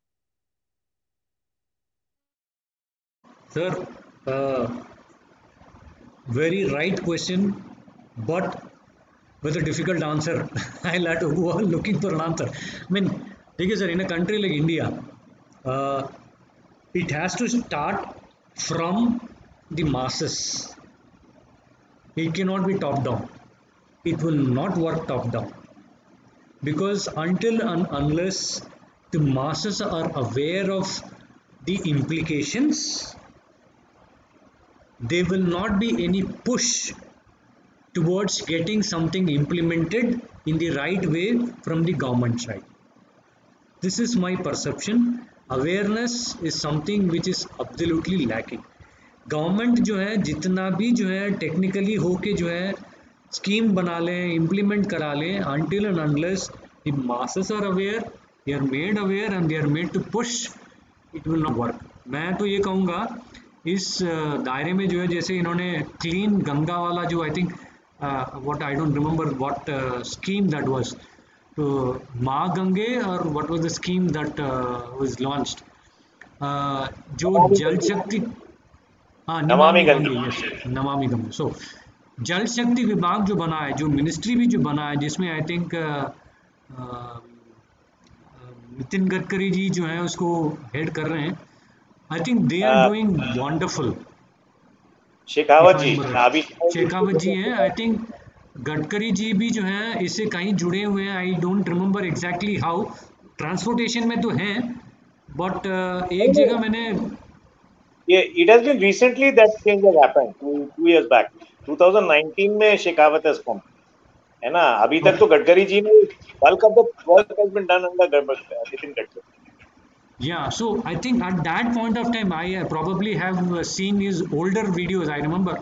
Sir, uh, very right question, but with a difficult answer. I'll have to go looking for an answer. I mean, because in a country like India, uh, it has to start from the masses. It cannot be top down. It will not work top down. Because until and unless the masses are aware of the implications there will not be any push towards getting something implemented in the right way from the government side. This is my perception. Awareness is something which is absolutely lacking government जो है जितना भी जो है टेक्निकली होके जो है स्कीम बना लें इम्प्लीमेंट करा लें until and unless the masses are aware they are made aware and they are made to push it will not work. मैं तो ये कहूँगा इस दायरे में जो है जैसे इन्होंने क्लीन गंगा वाला जो I think what I don't remember what scheme that was तो माँ गंगे और what was the scheme that was launched जो जल शक्ति हाँ नमामि गंगे। नमामि गंगे। सो जल शक्ति विभाग जो बना है जो मिनिस्ट्री भी जो बना है जिसमें आई थिंक नितिन गडकरी जी जो है उसको हेड कर रहे हैं। I think they are Uh, doing wonderful Shekhawat ji अभी शेखावत जी हैं। आई थिंक गडकरी जी भी जो है इससे कहीं जुड़े हुए हैं। I don't remember exactly how transportation में तो हैं बट एक जगह मैंने Yeah, it has been recently that change has happened two, two years back. 2019 में शेखावत has come. है ना अभी तक तो गडकरी जी ने bulk of the work has been done under Gad- Nitin Gadkari Yeah, so I think at that point of time, I uh, probably have uh, seen his older videos. I remember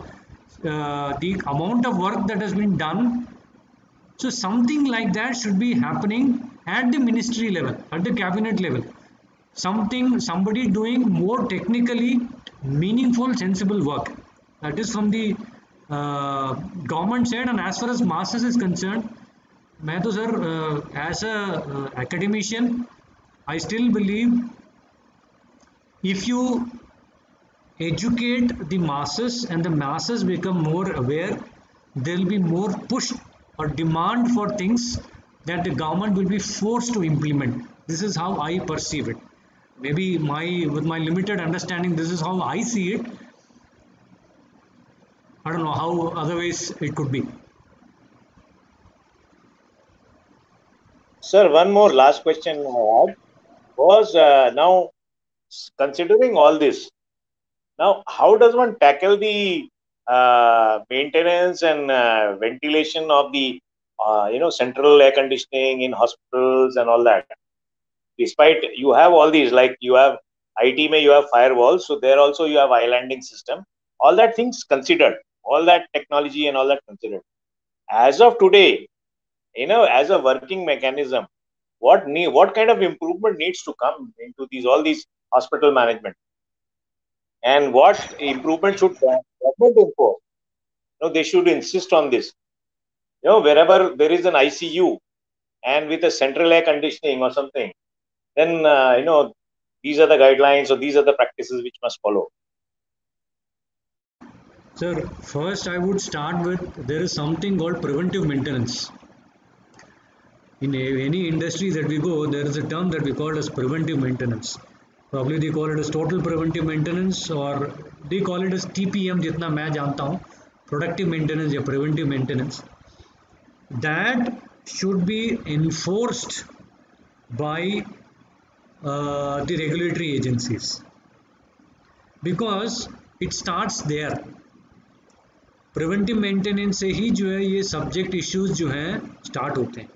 uh, the amount of work that has been done. So something like that should be happening at the ministry level, at the cabinet level. Something, somebody doing more technically meaningful sensible work. That is from the uh, government side and as far as masters is concerned Mehto sir uh, as a uh, academician I still believe if you educate the masses and the masses become more aware there will be more push or demand for things that the government will be forced to implement. This is how I perceive it. Maybe my with my limited understanding, this is how I see it. I don't know how otherwise it could be. Sir, one more last question was uh, now considering all this, now how does one tackle the uh, maintenance and uh, ventilation of the uh, you know central air conditioning in hospitals and all that? Despite you have all these, like you have IT, may you have firewalls, so there also you have islanding system. All that things considered, all that technology and all that considered. As of today, you know as a working mechanism what need what kind of improvement needs to come into these all these hospital management and what improvement should government you know they should insist on this you know wherever there is an icu and with a central air conditioning or something then uh, you know these are the guidelines or these are the practices which must follow. Sir, first I would start with there is something called preventive maintenance. In a, any industry that we go, there is a term that we call as preventive maintenance. Probably they call it as total preventive maintenance or they call it as TPM, jitna main janta hu, productive maintenance or preventive maintenance. That should be enforced by uh, the regulatory agencies because it starts there preventive maintenance से ही जो है ये subject issues जो हैं start होते हैं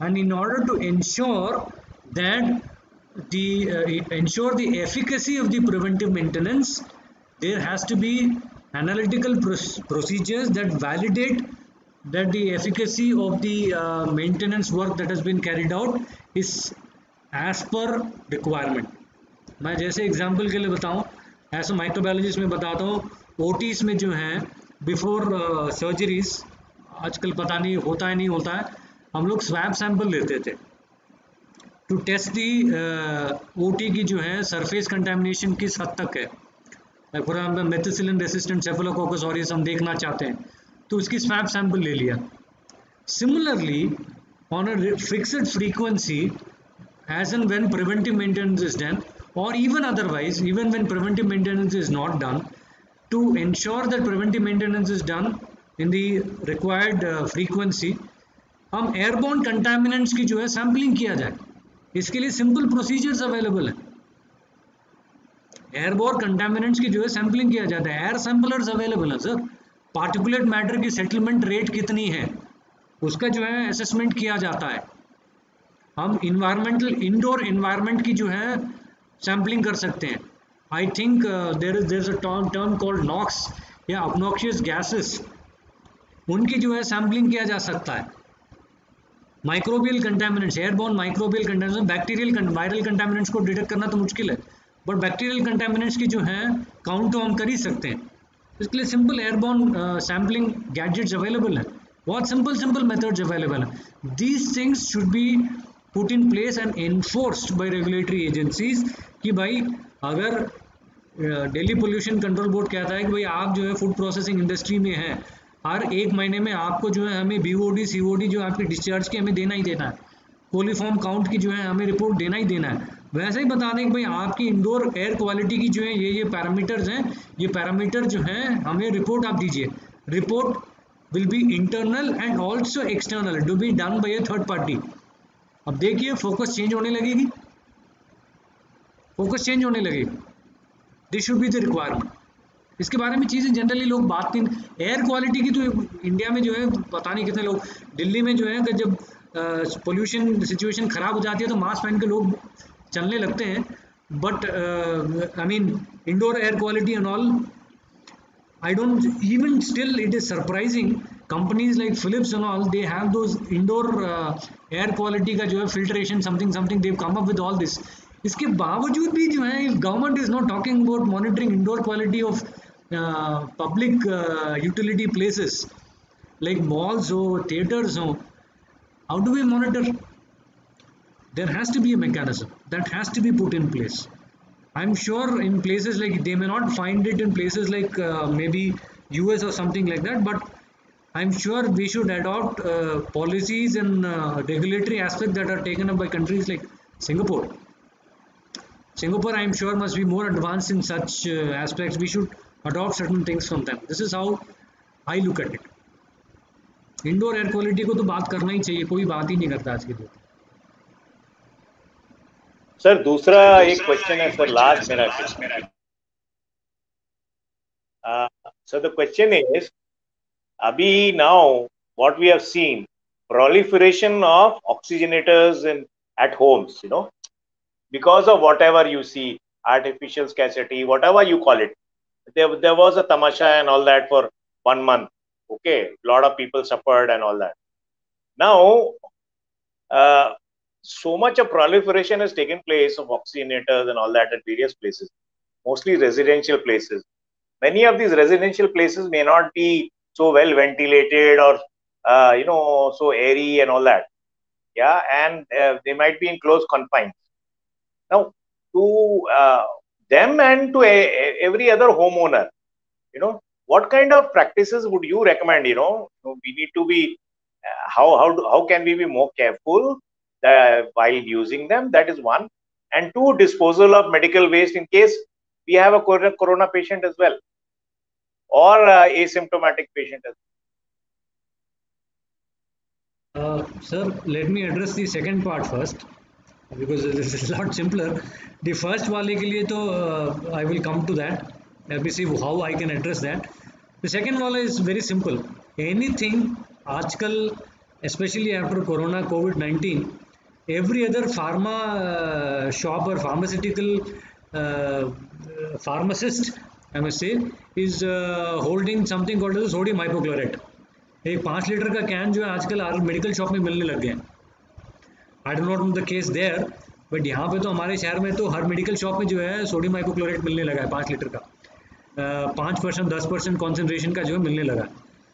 and in order to ensure that the uh, ensure the efficacy of the preventive maintenance there has to be analytical procedures that validate that the efficacy of the uh, maintenance work that has been carried out is as per requirement मैं जैसे एग्ज़ाम्पल के लिए बताऊँ ऐसा माइक्रोबायोलॉजिस्ट में बताता हूँ ओटीज में जो है बिफोर सर्जरीज आजकल पता नहीं होता है, नहीं होता है, हम लोग स्वैप सैंपल लेते थे। टू टेस्ट दी ओ की जो है सरफेस कंटेमिनेशन किस हद तक है। For example methicillin resistant staphylococcus और हम देखना चाहते हैं तो उसकी स्वैप सैंपल ले लिया। Similarly on a fixed frequency as and when preventive maintenance is done or even otherwise even when preventive maintenance is not done to ensure that preventive maintenance is done in the required uh, frequency हम एयरबोर्न कंटामिनेंट्स की जो है सैम्पलिंग किया जाए। इसके लिए सिंपल प्रोसीजर्स अवेलेबल है। एयरबोर्न कंटामिनेंट्स की जो है सैम्पलिंग किया जाता है। एयर सैम्पलर्स अवेलेबल है सर पार्टिकुलेट मैटर की सेटलमेंट रेट कितनी है? उसका जो है असेसमेंट किया जाता है। हम इन्वायरमेंटल इंडोर इन्वायरमेंट की जो है सैम्पलिंग कर सकते हैं। I think there is there a term called NOx या अपनोक्शियस गैसेस उनकी जो है सैम्पलिंग किया जा सकता है। Microbial contaminants airborne microbial contaminants bacterial viral contaminants को डिटेक्ट करना तो मुश्किल है बट बैक्टीरियल कंटेमिनेंट्स की जो है काउंट तो हम कर ही सकते हैं। इसके लिए simple airborne sampling gadgets available है। बहुत सिंपल सिंपल मेथड्स अवेलेबल है। These things should be put in place and enforced by regulatory agencies कि भाई, अगर दिल्ली पोल्यूशन कंट्रोल बोर्ड कहता है कि भाई, आप जो है फ़ूड प्रोसेसिंग इंडस्ट्री में हैं, हर एक महीने में आपको जो है हमें B O D C O D जो आपकी डिस्चार्ज की हमें देना ही देना है। कोलीफॉर्म काउंट की जो है हमें रिपोर्ट देना ही देना है। वैसे ही बता दें कि भाई, आपकी इंडोर एयर क्वालिटी की जो है ये ये पैरामीटर्स हैं, ये पैरामीटर जो हैं, हमें रिपोर्ट आप दीजिए। Report will be internal and also external do be done by a third party अब देखिए फोकस चेंज होने लगेगी। फोकस चेंज होने लगेगी। This should be the requirement इसके बारे में चीज़ें जनरली लोग बात नहीं एयर क्वालिटी की तो इंडिया में जो है, पता नहीं कितने लोग, दिल्ली में जो है कि जब पोल्यूशन सिचुएशन ख़राब हो जाती है तो मास्क पहन के लोग चलने लगते हैं। But I mean indoor air quality and all I don't even still it is surprising companies like Philips and all they have those indoor uh, air quality का जो है filtration something something they've come up with all this इसके बावजूद भी जो है government is not talking about monitoring indoor quality of public utility places like malls or theaters or how do we monitor there has to be a mechanism that has to be put in place i'm sure in places like they may not find it in places like uh, maybe us or something like that but i'm sure we should adopt uh, policies and uh, regulatory aspects that are taken up by countries like singapore singapore i'm sure must be more advanced in such uh, aspects we should adopt certain things from them this is how i look at it indoor air quality को तो बात करना ही चाहिए कोई बात ही नहीं करता आज के दिन सर दूसरा एक क्वेश्चन है सर लास्ट मेरा sir the question is Abhi, now what we have seen proliferation of oxygenators in at homes, you know, because of whatever you see, artificial scarcity, whatever you call it. There, there was a tamasha and all that for one month. Okay, a lot of people suffered and all that. Now, uh, so much of proliferation has taken place of oxygenators and all that at various places, mostly residential places. Many of these residential places may not be so well ventilated or uh, you know so airy and all that. Yeah and uh, they might be in close confines. Now to uh, them and to every other homeowner you know what kind of practices would you recommend? You know we need to be how how do, how can we be more careful uh, while using them? That is one, and two, disposal of medical waste in case we have a corona patient as well, or uh, asymptomatic patient as well. Uh, sir, let me address the second part first because this is a lot simpler. The first ke liye to uh, I will come to that. Let me see how I can address that. The second wala is very simple. Anything आजकल especially after corona covid-19 every other pharma uh, shop or pharmaceutical uh, pharmacist say is uh, holding something called as sodium hypochlorite एक पाँच लीटर का कैन जो है आजकल मेडिकल शॉप में मिलने लग गए हैं I don't not the case there but यहाँ पे तो हमारे शहर में तो हर मेडिकल शॉप में जो है सोडियम हाइपोक्लोराइट मिलने लगा है पाँच लीटर का पाँच परसेंट दस परसेंट कॉन्सेंट्रेशन का जो है मिलने लगा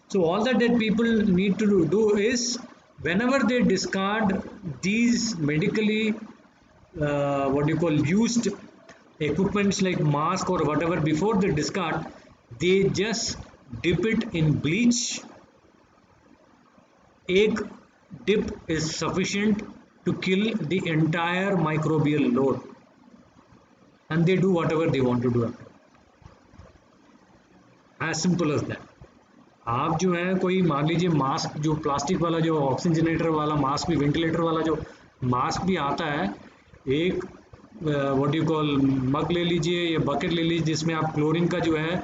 So all that that people need to do is whenever they discard these medically uh, what you call used equipments like mask or whatever before they discard they just dip it in bleach egg dip is sufficient to kill the entire microbial load and they do whatever they want to do as simple as that आप जो है कोई मान लीजिए मास्क जो प्लास्टिक वाला जो ऑक्सीजनेटर वाला मास्क भी वेंटिलेटर वाला जो मास्क भी आता है एक व्हाट यू कॉल मग ले लीजिए या बकेट ले लीजिए, जिसमें आप क्लोरीन का जो है,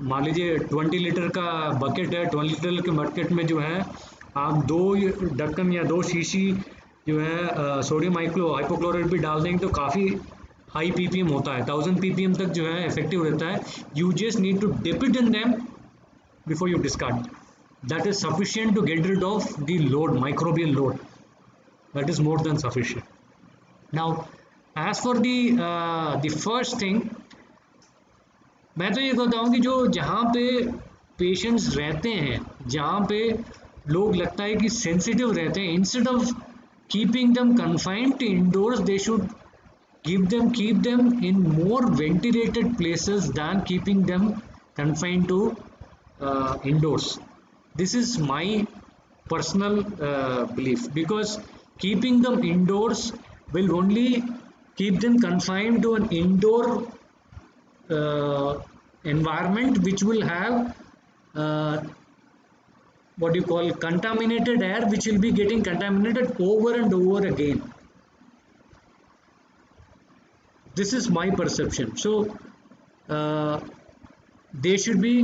मान लीजिए ट्वेंटी लीटर का बकेट है ट्वेंटी लीटर के बकेट में जो है, आप दो ढक्कन या दो शीशी जो है सोडियम हाइक्लो हाइपोक्लोराइड भी डाल देंगे तो काफ़ी हाई पीपीएम होता है। थाउज़ेंड पीपीएम तक जो है इफ़ेक्टिव रहता है। You just need to dip it in them before you discard that is sufficient to get rid of the load, microbial load. That is more than sufficient. Now as for the third thing मैं तो ये कहता हूँ कि जो जहाँ पे पेशेंट्स रहते हैं, जहाँ पे लोग लगता है कि सेंसिटिव रहते हैं instead of keeping them confined to indoors they should keep them keep them in more ventilated places than keeping them confined to indoors this is my personal belief because keeping them indoors will only keep them confined to an indoor uh, environment which will have uh, what you call contaminated air which will be getting contaminated over and over again this is my perception so uh, they should be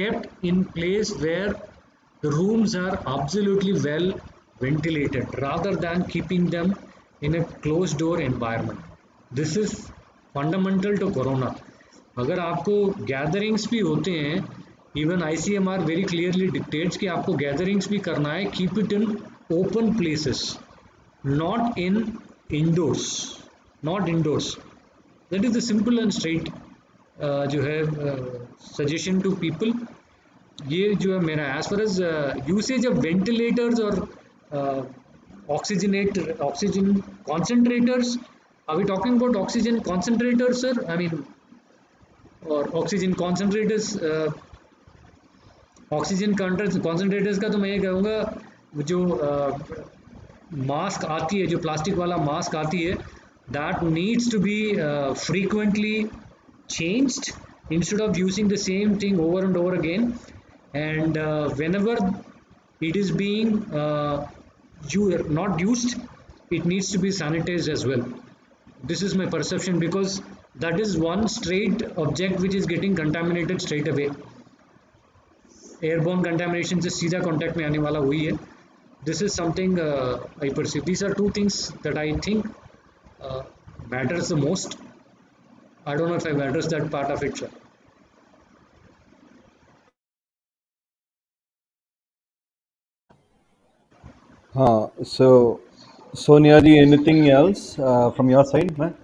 kept in place where the rooms are absolutely well ventilated rather than keeping them in a closed door environment. This is fundamental to corona. अगर आपको गैदरिंग्स भी होते हैं even I C M R very clearly dictates कि आपको गैदरिंग्स भी करना है keep it in open places not in indoors not indoors that is the simple and straight जो है सजेशन टू पीपल ये जो है मेरा as far as usage of ventilators और oxygenate oxygen concentrators are we talking about oxygen concentrators sir I mean और ऑक्सीजन कॉन्सेंट्रेटर्स ऑक्सीजन कॉन्सेंट्रेटर्स का तो मैं ये कहूँगा जो मास्क uh, आती है जो प्लास्टिक वाला मास्क आती है that needs to be frequently changed instead of using the same thing over and over again and uh, whenever it is being uh, you not used it needs to be sanitized as well this is my perception because that is one straight object which is getting contaminated straight away airborne contamination से सीधा contact में आने वाला वही है this is something uh, I perceive these are two things that I think uh, matters the most I don't know if I've addressed that part of it, sir. Uh, so, Sonia ji, anything else uh, from your side, man?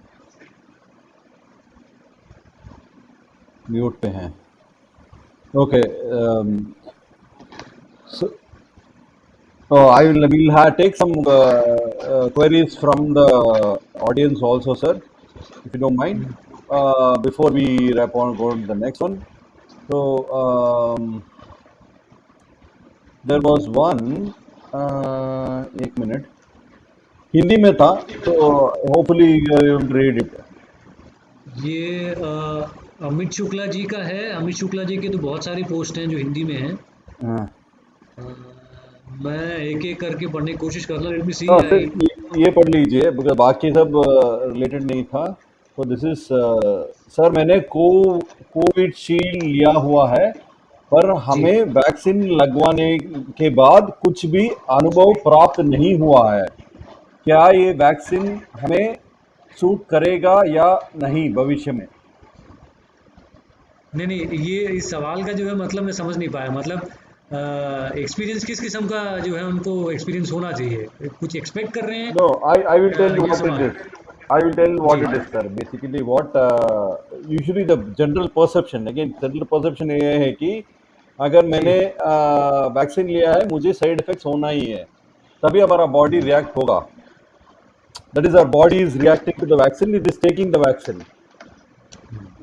Mute pe hain. Okay. Um, so, oh, I will will have, take some uh, uh, queries from the audience also, sir, if you don't mind uh, before we wrap on go to the next one. So um, there was one. uh, एक मिनट Hindi में था तो होपफुली रीड इट ये अमित शुक्ला जी का है। अमित शुक्ला जी के तो बहुत सारी पोस्ट हैं जो हिंदी में हैं। हाँ। मैं एक एक करके पढ़ने की कोशिश कर रहा हूँ। लेट मी सी हाँ, ये ये पढ़ लीजिए बिकॉज़ बाकी सब रिलेटेड नहीं था। तो दिस इज़ सर मैंने को कोविड शील्ड लिया हुआ है पर हमें वैक्सीन लगवाने के बाद कुछ भी अनुभव प्राप्त नहीं हुआ है। क्या ये वैक्सीन हमें सूट करेगा या नहीं भविष्य में नहीं नहीं ये इस सवाल का जो है मतलब मैं समझ नहीं पाया मतलब एक्सपीरियंस किस किस्म का जो है उनको एक्सपीरियंस होना चाहिए कुछ एक्सपेक्ट कर रहे हैं No, I, I will tell you Uh, yes, what it sir. is. I will tell what ji. it is, sir. Basically, what uh, usually the general perception again, general perception ये है कि अगर मैंने वैक्सीन लिया है मुझे साइड इफेक्ट्स होना ही है तभी हमारा बॉडी रिएक्ट होगा that is our body is reacting to the vaccine it is taking the vaccine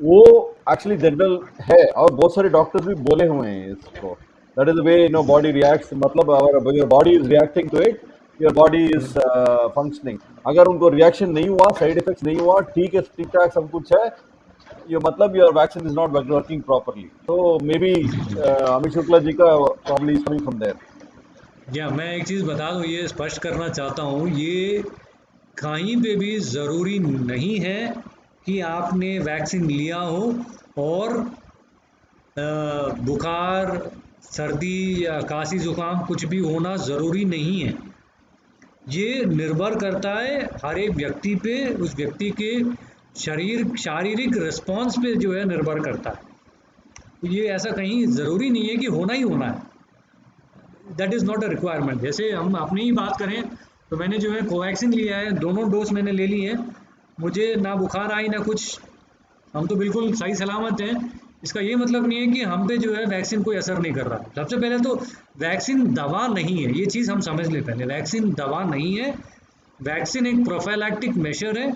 वो एक्चुअली जनरल है, और बहुत सारे डॉक्टर्स भी बोले हुए हैं इसको। That is the way no body reacts मतलब अगर your body is reacting to it your body is functioning अगर उनको रिएक्शन नहीं हुआ साइड इफेक्ट्स नहीं हुआ, ठीक है, ठीक ठाक सब कुछ है, ये मतलब your vaccine is not working properly तो मे बी अमित शुक्ला जी का problem is coming from there या मैं एक चीज़ बता दूँ, ये स्पष्ट करना चाहता हूँ, ये कहीं पे भी ज़रूरी नहीं है कि आपने वैक्सीन लिया हो और बुखार, सर्दी या काशी जुकाम कुछ भी होना ज़रूरी नहीं है। ये निर्भर करता है हर एक व्यक्ति पे, उस व्यक्ति के शरीर, शारीरिक रिस्पॉन्स पे जो है निर्भर करता है। ये ऐसा कहीं ज़रूरी नहीं है कि होना ही होना है। That is not a requirement जैसे हम अपनी ही बात करें तो मैंने जो है कोवैक्सीन लिया है, दोनों डोज मैंने ले ली है। मुझे ना बुखार आई, ना कुछ। हम तो बिल्कुल सही सलामत हैं। इसका ये मतलब नहीं है कि हम पे जो है वैक्सीन कोई असर नहीं कर रहा। सबसे पहले तो वैक्सीन दवा नहीं है, ये चीज़ हम समझ ले पहले वैक्सीन दवा नहीं है। वैक्सीन एक प्रोफाइलैक्टिक मेशर है,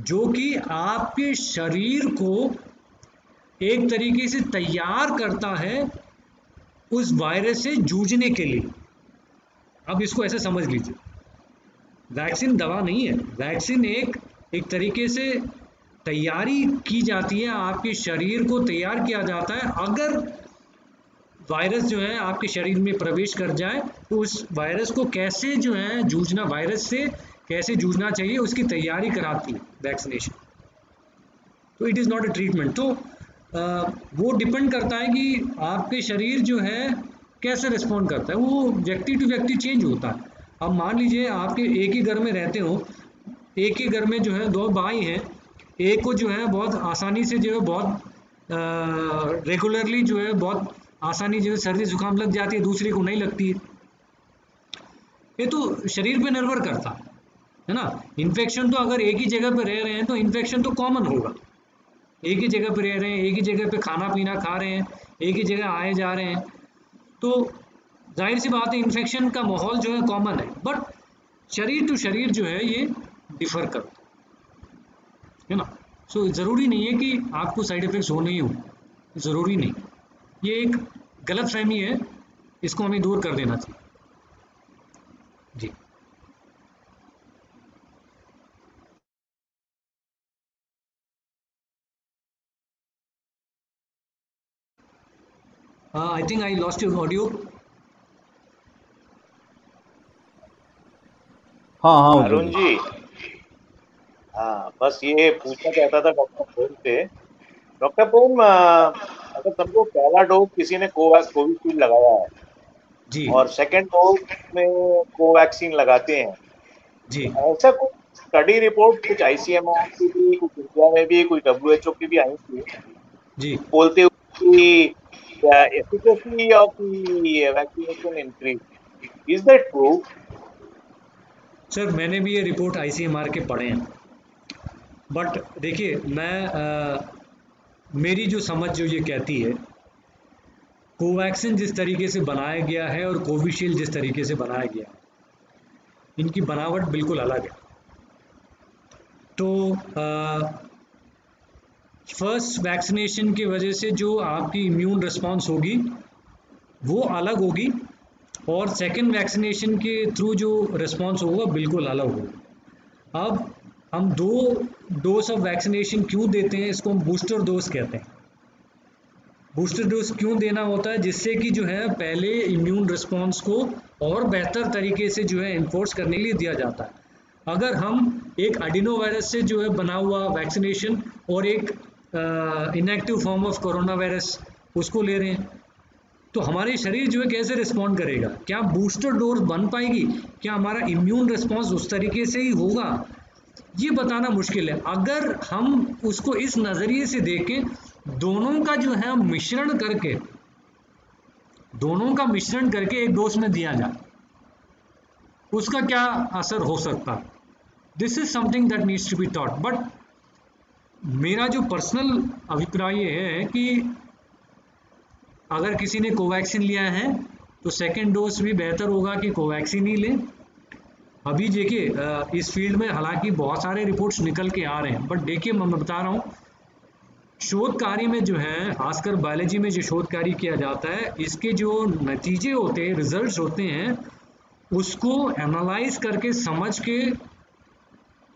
जो कि आपके शरीर को एक तरीके से तैयार करता है उस वायरस से जूझने के लिए। अब इसको ऐसे समझ लीजिए। वैक्सीन दवा नहीं है। वैक्सीन एक एक तरीके से तैयारी की जाती है, आपके शरीर को तैयार किया जाता है। अगर वायरस जो है आपके शरीर में प्रवेश कर जाए तो उस वायरस को कैसे जो है जूझना, वायरस से कैसे जूझना चाहिए, उसकी तैयारी कराती है वैक्सीनेशन। तो it is not a treatment तो वो डिपेंड करता है कि आपके शरीर जो है कैसे रिस्पॉन्ड करता है। वो व्यक्ति टू व्यक्ति चेंज होता है। अब मान लीजिए आपके एक ही घर में रहते हो, एक ही घर में जो है दो भाई हैं, एक को जो है बहुत आसानी से जो है बहुत रेगुलरली जो है बहुत आसानी जो है सर्दी जुकाम लग जाती है, दूसरे को नहीं लगती ये तो शरीर पे निर्भर करता, है ना? इन्फेक्शन तो अगर एक ही जगह पे रह रहे हैं तो इन्फेक्शन तो कॉमन होगा। एक ही जगह पे रह रहे हैं, एक ही जगह पे खाना पीना खा रहे हैं, एक ही जगह आए जा रहे हैं। तो ज़ाहिर सी बात है इन्फेक्शन का माहौल जो है कॉमन है बट शरीर टू शरीर जो है ये डिफर करता है ना? सो so, ज़रूरी नहीं है कि आपको साइड इफ़ेक्ट्स होने ही हो ज़रूरी नहीं। ये एक गलत फहमी है इसको हमें दूर कर देना चाहिए। जी। I think I lost your audio हाँ हाँ अरुण जी। हाँ बस ये पूछना चाहता था डॉक्टर पून से। डॉक्टर पून अगर सबको पहला डोज किसी ने कोविशील्ड लगाया है जी। और सेकंड डोज में कोवैक्सीन लगाते हैं जी। ऐसा कुछ स्टडी रिपोर्ट कुछ आईसीएमआर की भी कुछ इंडिया में भी कुछ डब्ल्यूएचओ की भी आई थी? जी। बोलते हुए of the vaccination increase is that true sir मैंने भी ये रिपोर्ट आईसीएमआर के पढ़े हैं। बट देखिए मैं अ, मेरी जो समझ जो ये कहती है कोवैक्सीन जिस तरीके से बनाया गया है और कोविशील्ड जिस तरीके से बनाया गया है इनकी बनावट बिल्कुल अलग है। तो फ़र्स्ट वैक्सीनेशन की वजह से जो आपकी इम्यून रिस्पॉन्स होगी वो अलग होगी और सेकेंड वैक्सीनेशन के थ्रू जो रिस्पॉन्स होगा, बिल्कुल अलग होगा। अब हम दो डोज ऑफ़ वैक्सीनेशन क्यों देते हैं, इसको हम बूस्टर डोज कहते हैं। बूस्टर डोज क्यों देना होता है, जिससे कि जो है, पहले इम्यून रिस्पॉन्स को और बेहतर तरीके से जो है इन्फोर्स करने के लिए दिया जाता है। अगर हम एक अडिनो वायरस से जो है, बना हुआ वैक्सीनेशन और एक inactive form of corona virus उसको ले रहे हैं तो हमारे शरीर जो है कैसे रिस्पॉन्ड करेगा? क्या बूस्टर डोज बन पाएगी? क्या हमारा इम्यून रिस्पॉन्स उस तरीके से ही होगा? ये बताना मुश्किल है। अगर हम उसको इस नज़रिए से देखें, दोनों का जो है मिश्रण करके, दोनों का मिश्रण करके एक डोज में दिया जाए, उसका क्या असर हो सकता? This is something that needs to be thought but मेरा जो पर्सनल अभिप्राय है कि अगर किसी ने कोवैक्सीन लिया है तो सेकेंड डोज भी बेहतर होगा कि कोवैक्सीन ही लें। अभी देखिए इस फ़ील्ड में हालाँकि बहुत सारे रिपोर्ट्स निकल के आ रहे हैं बट देखिए, मैं बता रहा हूँ शोध कार्य में जो है खासकर बायोलॉजी में जो शोध कार्य किया जाता है, इसके जो नतीजे होते हैं रिज़ल्ट होते हैं, उसको एनालाइज करके समझ के,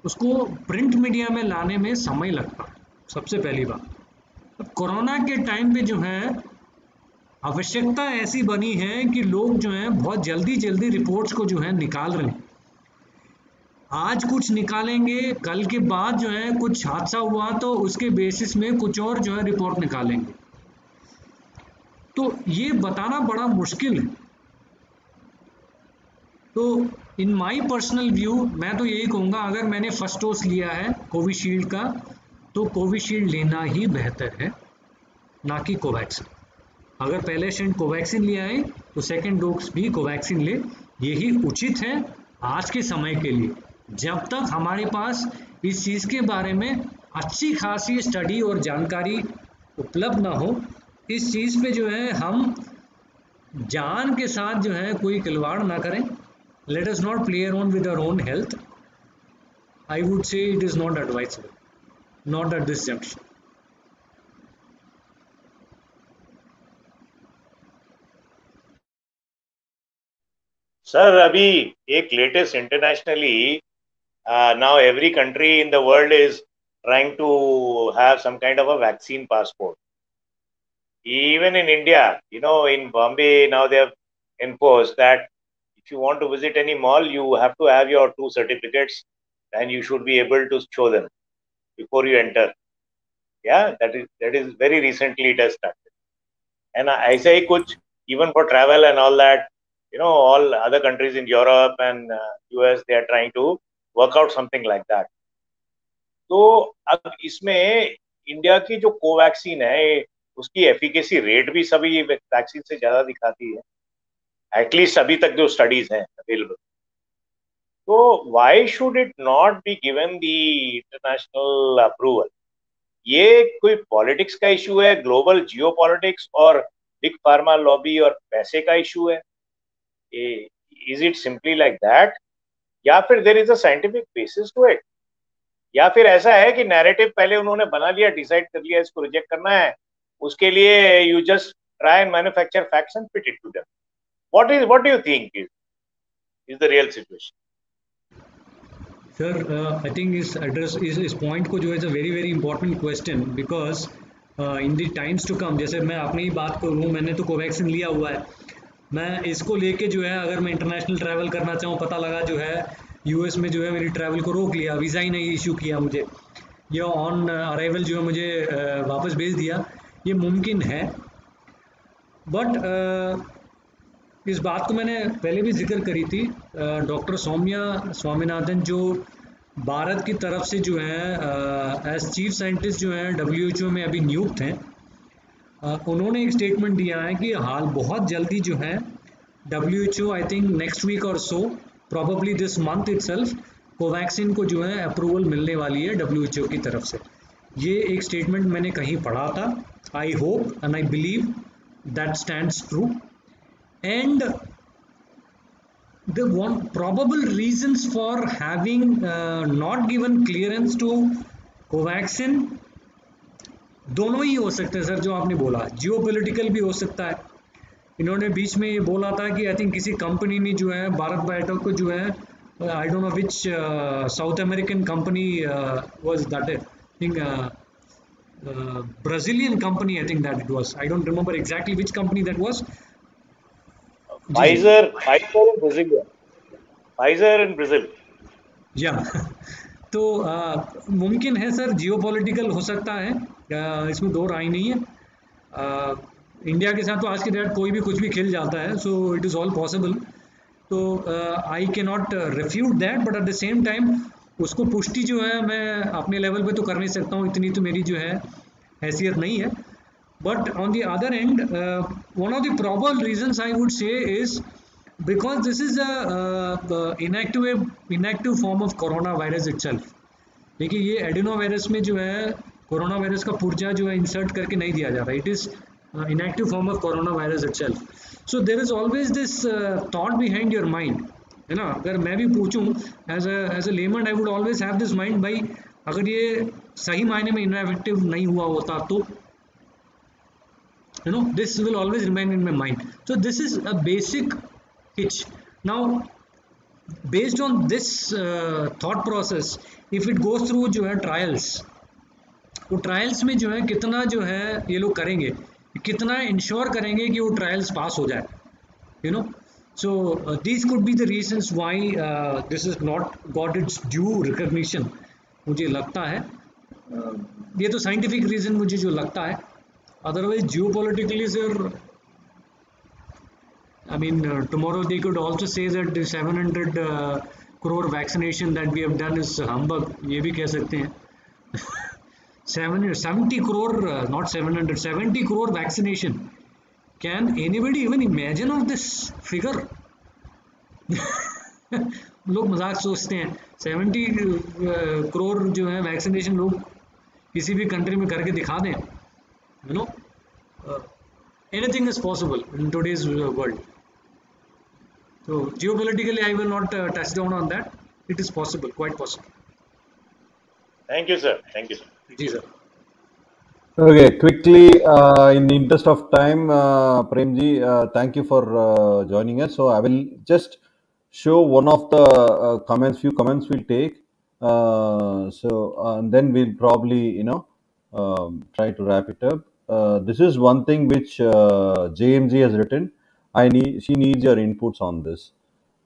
उसको प्रिंट मीडिया में लाने में समय लगता है, सबसे पहली बात। कोरोना के टाइम पे जो है आवश्यकता ऐसी बनी है कि लोग जो हैं, बहुत जल्दी जल्दी रिपोर्ट्स को जो है, निकाल रहे हैं। आज कुछ निकालेंगे, कल के बाद जो है, कुछ हादसा हुआ तो उसके बेसिस में कुछ और जो है रिपोर्ट निकालेंगे। तो ये बताना बड़ा मुश्किल है। तो इन माय पर्सनल व्यू मैं तो यही कहूँगा, अगर मैंने फ़र्स्ट डोज लिया है कोविशील्ड का तो कोविशील्ड लेना ही बेहतर है, ना कि कोवैक्सीन अगर पहले स्टेंट कोवैक्सीन लिया है तो सेकेंड डोज भी कोवैक्सीन ले। यही उचित है आज के समय के लिए। जब तक हमारे पास इस चीज़ के बारे में अच्छी खासी स्टडी और जानकारी उपलब्ध ना हो, इस चीज़ पे जो है हम जान के साथ जो है कोई खिलवाड़ ना करें। Let us not play around with own health I would say it is not not not not at this Sir, Abhi, ek latest internationally, uh, now every country in the world is trying to have some kind of a vaccine passport. Even in India, you know, in Bombay now they have enforced that if you want to visit any mall, you have to have your two certificates and you should be able to show them before you enter. Yeah, that is that is very recently it has started. And I, I say, Kuch, even for travel and all that, you know, all other countries in Europe and uh, US they are trying to work out something like that. तो अब इसमें इंडिया की जो कोवैक्सीन है उसकी एफिकेसी रेट भी सभी वैक्सीन से ज़्यादा दिखाती है। एटलीस्ट अभी तक जो स्टडीज़ हैं अवेलेबल तो why should it not be given the international approval ये कोई पॉलिटिक्स का इशू है ग्लोबल जियो और बिग फार्मा लॉबी और पैसे का इशू है। Is it simply like that या फिर there is a scientific basis to it या फिर ऐसा है कि नैरेटिव पहले उन्होंने बना लिया डिसाइड कर लिया इसको रिजेक्ट करना है उसके लिए you just try and manufacture facts and fit it to them is what do you think is is the real situation? Sir uh, i think is address is इस point को जो है very important question because uh, in the times to come जैसे मैं अपनी ही बात करूँ मैंने तो कोवैक्सीन लिया हुआ है। मैं इसको लेके जो है, अगर मैं इंटरनेशनल ट्रैवल करना चाहूँ, पता लगा जो है यूएस में जो है मेरी ट्रैवल को रोक लिया। वीज़ा ही नहीं इशू किया मुझे। या ऑन अराइवल जो है मुझे वापस भेज दिया। ये मुमकिन है। बट इस बात को मैंने पहले भी ज़िक्र करी थी। डॉक्टर सौम्या स्वामीनाथन जो भारत की तरफ़ से जो है एज चीफ साइंटिस्ट जो है डब्ल्यूएचओ में अभी नियुक्त हैं। उन्होंने एक स्टेटमेंट दिया है कि हाल बहुत जल्दी जो है W H O I think next week और so probably this month it Covaxin को जो है अप्रूवल मिलने वाली है डब्ल्यू एच ओ की तरफ़ से। ये एक स्टेटमेंट मैंने कहीं पढ़ा था। I hope and I believe that stand true and the one probable reasons for having uh, not given clearance to Covaxin दोनों ही हो सकते हैं सर जो आपने बोला। जियो पोलिटिकल भी हो सकता है। इन्होंने बीच में ये बोला था कि आई थिंक किसी कंपनी ने जो है भारत बायोटेक को जो है I don't know which South American company was that I think Brazilian company I think that it was I don't remember exactly which company that was Pfizer Pfizer in Brazil Pfizer in Brazil या तो uh, मुमकिन है सर जियोपॉलिटिकल हो सकता है। इसमें दो राय नहीं है। आ, इंडिया के साथ तो आज के डेट कोई भी कुछ भी खेल जाता है so it is all possible तो I can not refute that but at the same time उसको पुष्टि जो है मैं अपने लेवल पे तो कर नहीं सकता हूँ इतनी तो मेरी जो है हैसियत नहीं है। But on the other end one of the probable reasons I would say is because this is inactive inactive form of corona virus it देखिए ये एडिनो वायरस में जो है कोरोना वायरस का पुर्जा जो है इंसर्ट करके नहीं दिया जाता it is inactive form of corona virus it so there is always this thought behind your mind है ना? अगर मैं भी पूछूँ as as a layman I would always have this mind भाई अगर ये सही मायने में इनएफेक्टिव नहीं हुआ होता तो know this will always remain in my mind. So this is a basic hitch. Now based on this uh, thought process if it goes through जो है trials वो ट्रायल्स में जो है कितना जो है ये लोग करेंगे, कितना इंश्योर करेंगे कि वो ट्रायल्स पास हो जाए you know so this could be the reasons why this is not got its due recognition मुझे लगता है uh, ये तो साइंटिफिक रीजन मुझे जो लगता है। Otherwise geopolitically sir I mean tomorrow they could also say that seven hundred crore vaccination that we have done is हम ये भी कह सकते हैं। 70 crore, uh, not 700, 70 crore vaccination. Can anybody even imagine of this figure लोग मज़ाक सोचते हैं। सेवेंटी करोड़ uh, जो है वैक्सीनेशन लोग किसी भी कंट्री में करके दिखा दें you know anything is possible in today's world तो geopolitically I will not touch down on that it is possible quite possible thank you sir thank you sir ji sir Okay, quickly, uh, in the interest of time, uh, Premji, uh, thank you for uh, joining us. So I will just show one of the uh, comments, few comments we'll take. Uh, so uh, and then we'll probably, you know, um, try to wrap it up. Uh, this is one thing which uh, JMG has written. I need, she needs your inputs on this.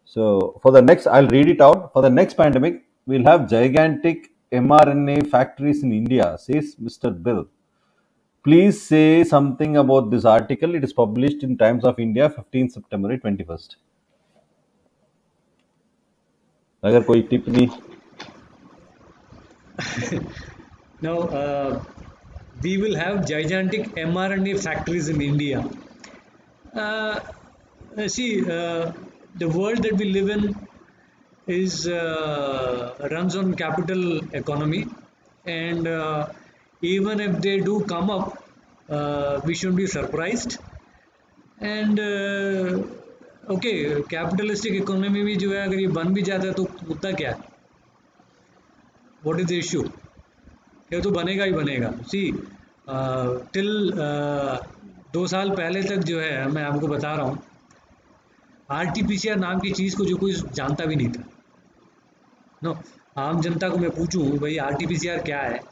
So for the next, I'll read it out. For the next pandemic, we'll have gigantic mRNA factories in India, says Mr. Bill. Please say something about this article. It is published in Times of India, 15 September 21st. अगर कोई टिप्पणी now uh, we will have gigantic mRNA factories in India. Uh, see, uh, the world that we live in is uh, runs on capital economy, and uh, even if they do come up uh, we shouldn't be surprised. And uh, okay capitalistic economy भी जो है अगर ये बन भी जाता है तो उतना क्या है? व्हाट इज़ द इशू ये तो बनेगा ही बनेगा। सी टिल दो साल पहले तक जो है मैं आपको बता रहा हूँ आर नाम की चीज़ को जो कोई जानता भी नहीं था। नो आम जनता को मैं पूछूँ भाई R T P C R क्या है?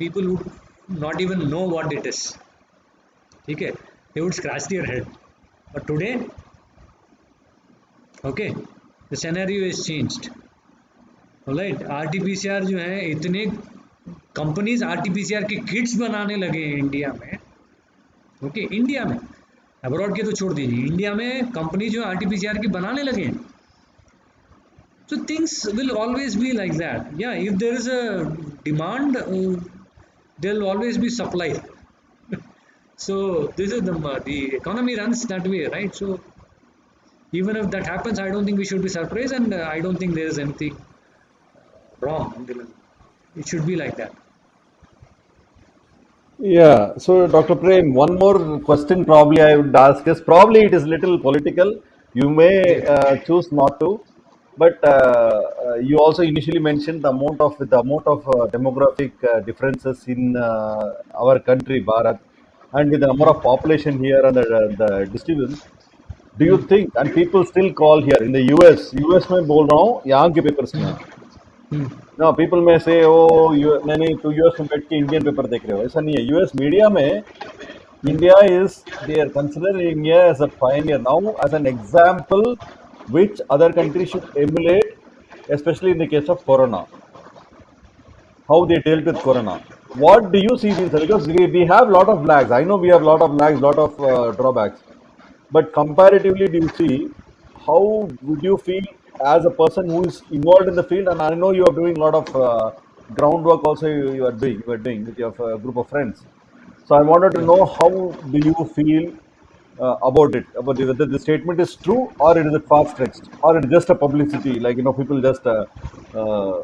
People would not even know what it is. okay they would scratch their head. But today okay the scenario is changed. C R जो है इतने companies R T P C R के किट्स बनाने लगे हैं इंडिया में. ओके okay, इंडिया में. अब्रॉड के तो छोड़ दीजिए. इंडिया में कंपनी जो आर की बनाने लगे हैं. So things will always be like that. Yeah if there is a demand uh, there will always be supply. So this is the the economy runs that way right? So even if that happens i don't think we should be surprised and uh, i don't think there is anything wrong. It should be like that. Yeah. So dr prem one more question probably i would ask is probably it is little political. You may uh, choose not to but uh, uh, you also initially mentioned the amount of the amount of uh, demographic differences in our country, Bharat, and with the number of population here and the, the distribution, do you think and people still call here in the US US में बोल रहा हूँ यहाँ के papers में Hmm. ना people में से ओ यू- नहीं नहीं तू यूएस में बैठ के इंडियन पेपर देख रहे हो ऐसा नहीं है यूएस मीडिया में India is they are considering India as a pioneer now as an example which other countries should emulate, especially in the case of Corona. How they dealt with Corona. What do you see these? Because we, have lot of lags. I know we have a lot of lags, lot of uh, drawbacks. But comparatively, do you see how would you feel as a person who is involved in the field? And I know you are doing a lot of uh, groundwork also. You, you are doing you are doing with your uh, group of friends. So I wanted to know how do you feel uh, about it, about whether the statement is true or it is a far stretched, or it is just a publicity, like you know people just uh, uh,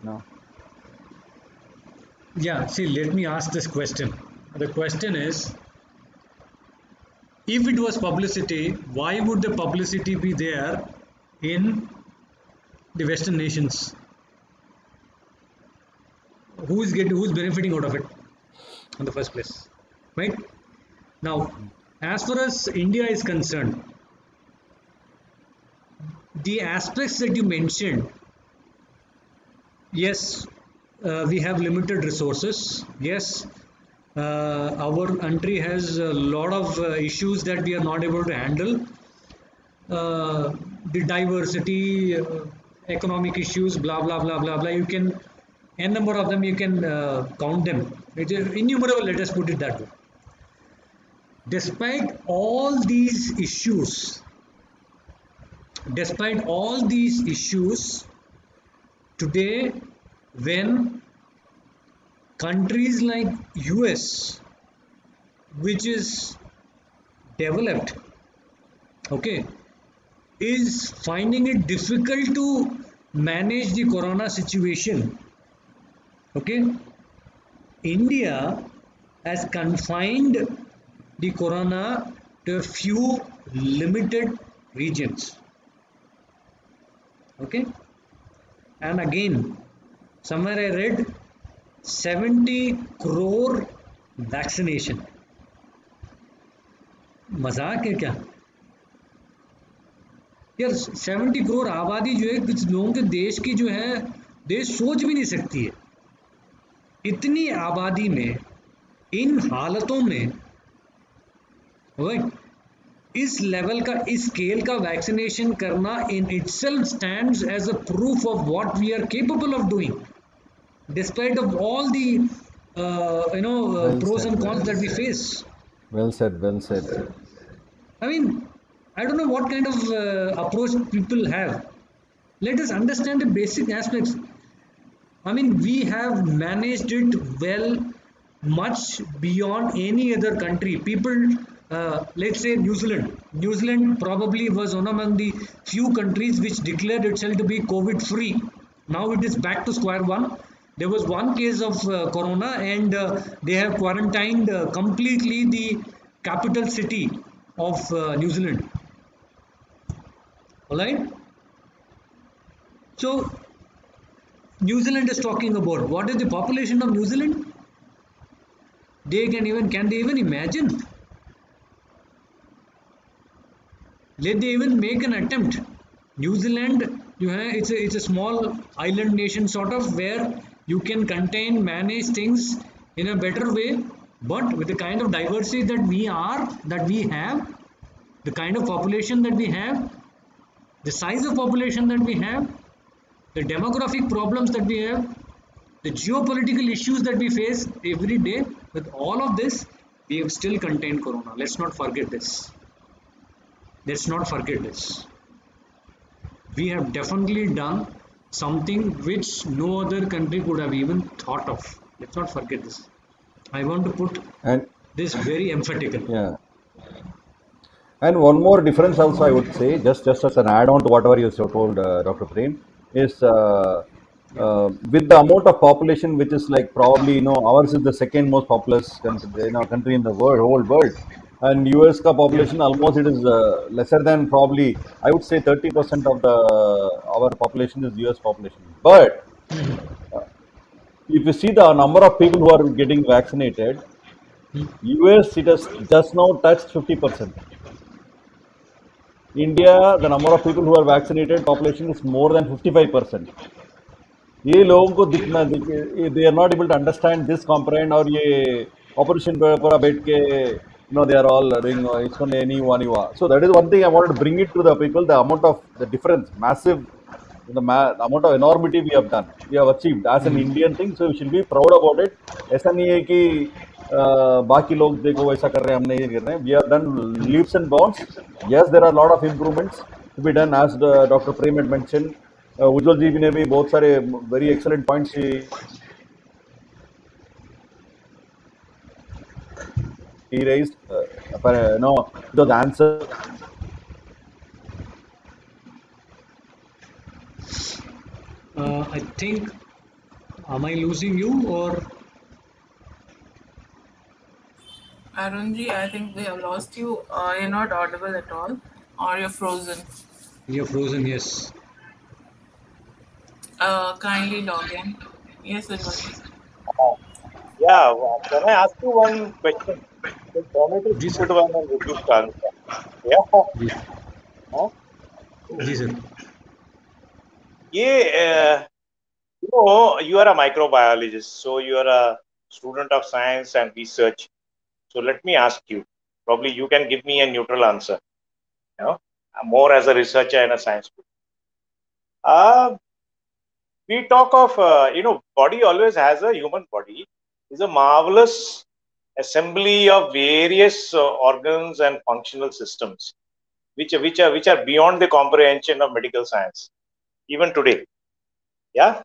you know. Yeah, see, let me ask this question. The question is if it was publicity, why would the publicity be there in the Western nations? Who is getting, who's benefiting out of it in the first place? Right? Now, as far as India is concerned, the aspects that you mentioned, yes, uh, we have limited resources. Yes, uh, our country has a lot of uh, issues that we are not able to handle. Uh, the diversity, uh, economic issues, blah blah blah blah blah. You can, a number of them, you can uh, count them. It is innumerable. Let us put it that way. Despite all these issues, despite all these issues, today when countries like US, which is developed, okay, is finding it difficult to manage the corona situation, okay, India has confined the corona to a few limited regions, okay, and again somewhere I read 70 crore vaccination. मज़ाक है क्या यार 70 करोड़ आबादी जो है कुछ लोगों के देश की जो है देश सोच भी नहीं सकती है इतनी आबादी में इन हालतों में इस लेवल का इस स्केल का वैक्सीनेशन करना in itself stands as a proof of what we are capable of doing despite of all the uh, you know uh, Well pros said, and cons well that we face Well said, well said. i mean i don't know what kind of uh, approach people have let us understand the basic aspects i mean we have managed it well much beyond any other country people uh, let's say new zealand. New zealand probably was one among the few countries which declared itself to be covid free now it is back to square one. There was one case of uh, corona and uh, they have quarantined uh, completely the capital city of uh, new zealand. All right? So new zealand is talking about what is the population of new zealand? They can even can they even imagine let they even make an attempt. New zealand you know, it's a it's a small island nation sort of where you can contain manage things in a better way. But with the kind of diversity that we are that we have the kind of population that we have the size of population that we have the demographic problems that we have the geopolitical issues that we face every day with all of this we have still contained corona. Let's not forget this let's not forget this we have definitely done something which no other country could have even thought of let's not forget this i want to put And this very emphatically yeah. And one more difference also I would say, just just as an add-on to whatever you so told, uh, Dr. Prem, is uh, uh, with the amount of population which is like probably you know ours is the second most populous country, you know, country in the world, whole world, and US ka population almost it is uh, lesser than probably I would say 30% of the our population is US population. But uh, if you see the number of people who are getting vaccinated, US it has just now touched 50%. India, the number of people who are vaccinated population is more than 55%. ये लोगों को दिखना they are not able to understand this comprehend और ये ऑपरेशन पर बैठ के you know they are all doing uh, it's on any one you are. So that is one thing I wanted to bring it to the people. The amount of the difference, massive, the, ma- the amount of enormity we have done, we have achieved as an Indian thing. So we should be proud about it. ऐसा नहीं है कि uh, बाकी लोग देखो वैसा कर रहे हैं हम नहीं कर रहे हैं we are done leaps and bounds yes there are lot of improvements to be done as doctor Prem had mentioned Ujjwal ji ने भी बहुत सारे very excellent points he raised uh, but, uh, no the answer Uh, I think, am I losing you or Arunji, I think we have lost you. Uh, you're not audible at all, or you're frozen. you're frozen? Yes. Uh, kindly log in. Yes, Urvashi. Uh, yeah, well, can I ask you one question? The Comet ji is sir good one and reduced answer. Yeah. Ji Huh? Ji sir ये uh, you know you are a microbiologist, so you are a student of science and research. So let me ask you. Probably you can give me a neutral answer. You know, more as a researcher and a science student. Uh, we talk of uh, you know body always has a human body is a marvelous assembly of various uh, organs and functional systems which which are which are beyond the comprehension of medical science even today. Yeah?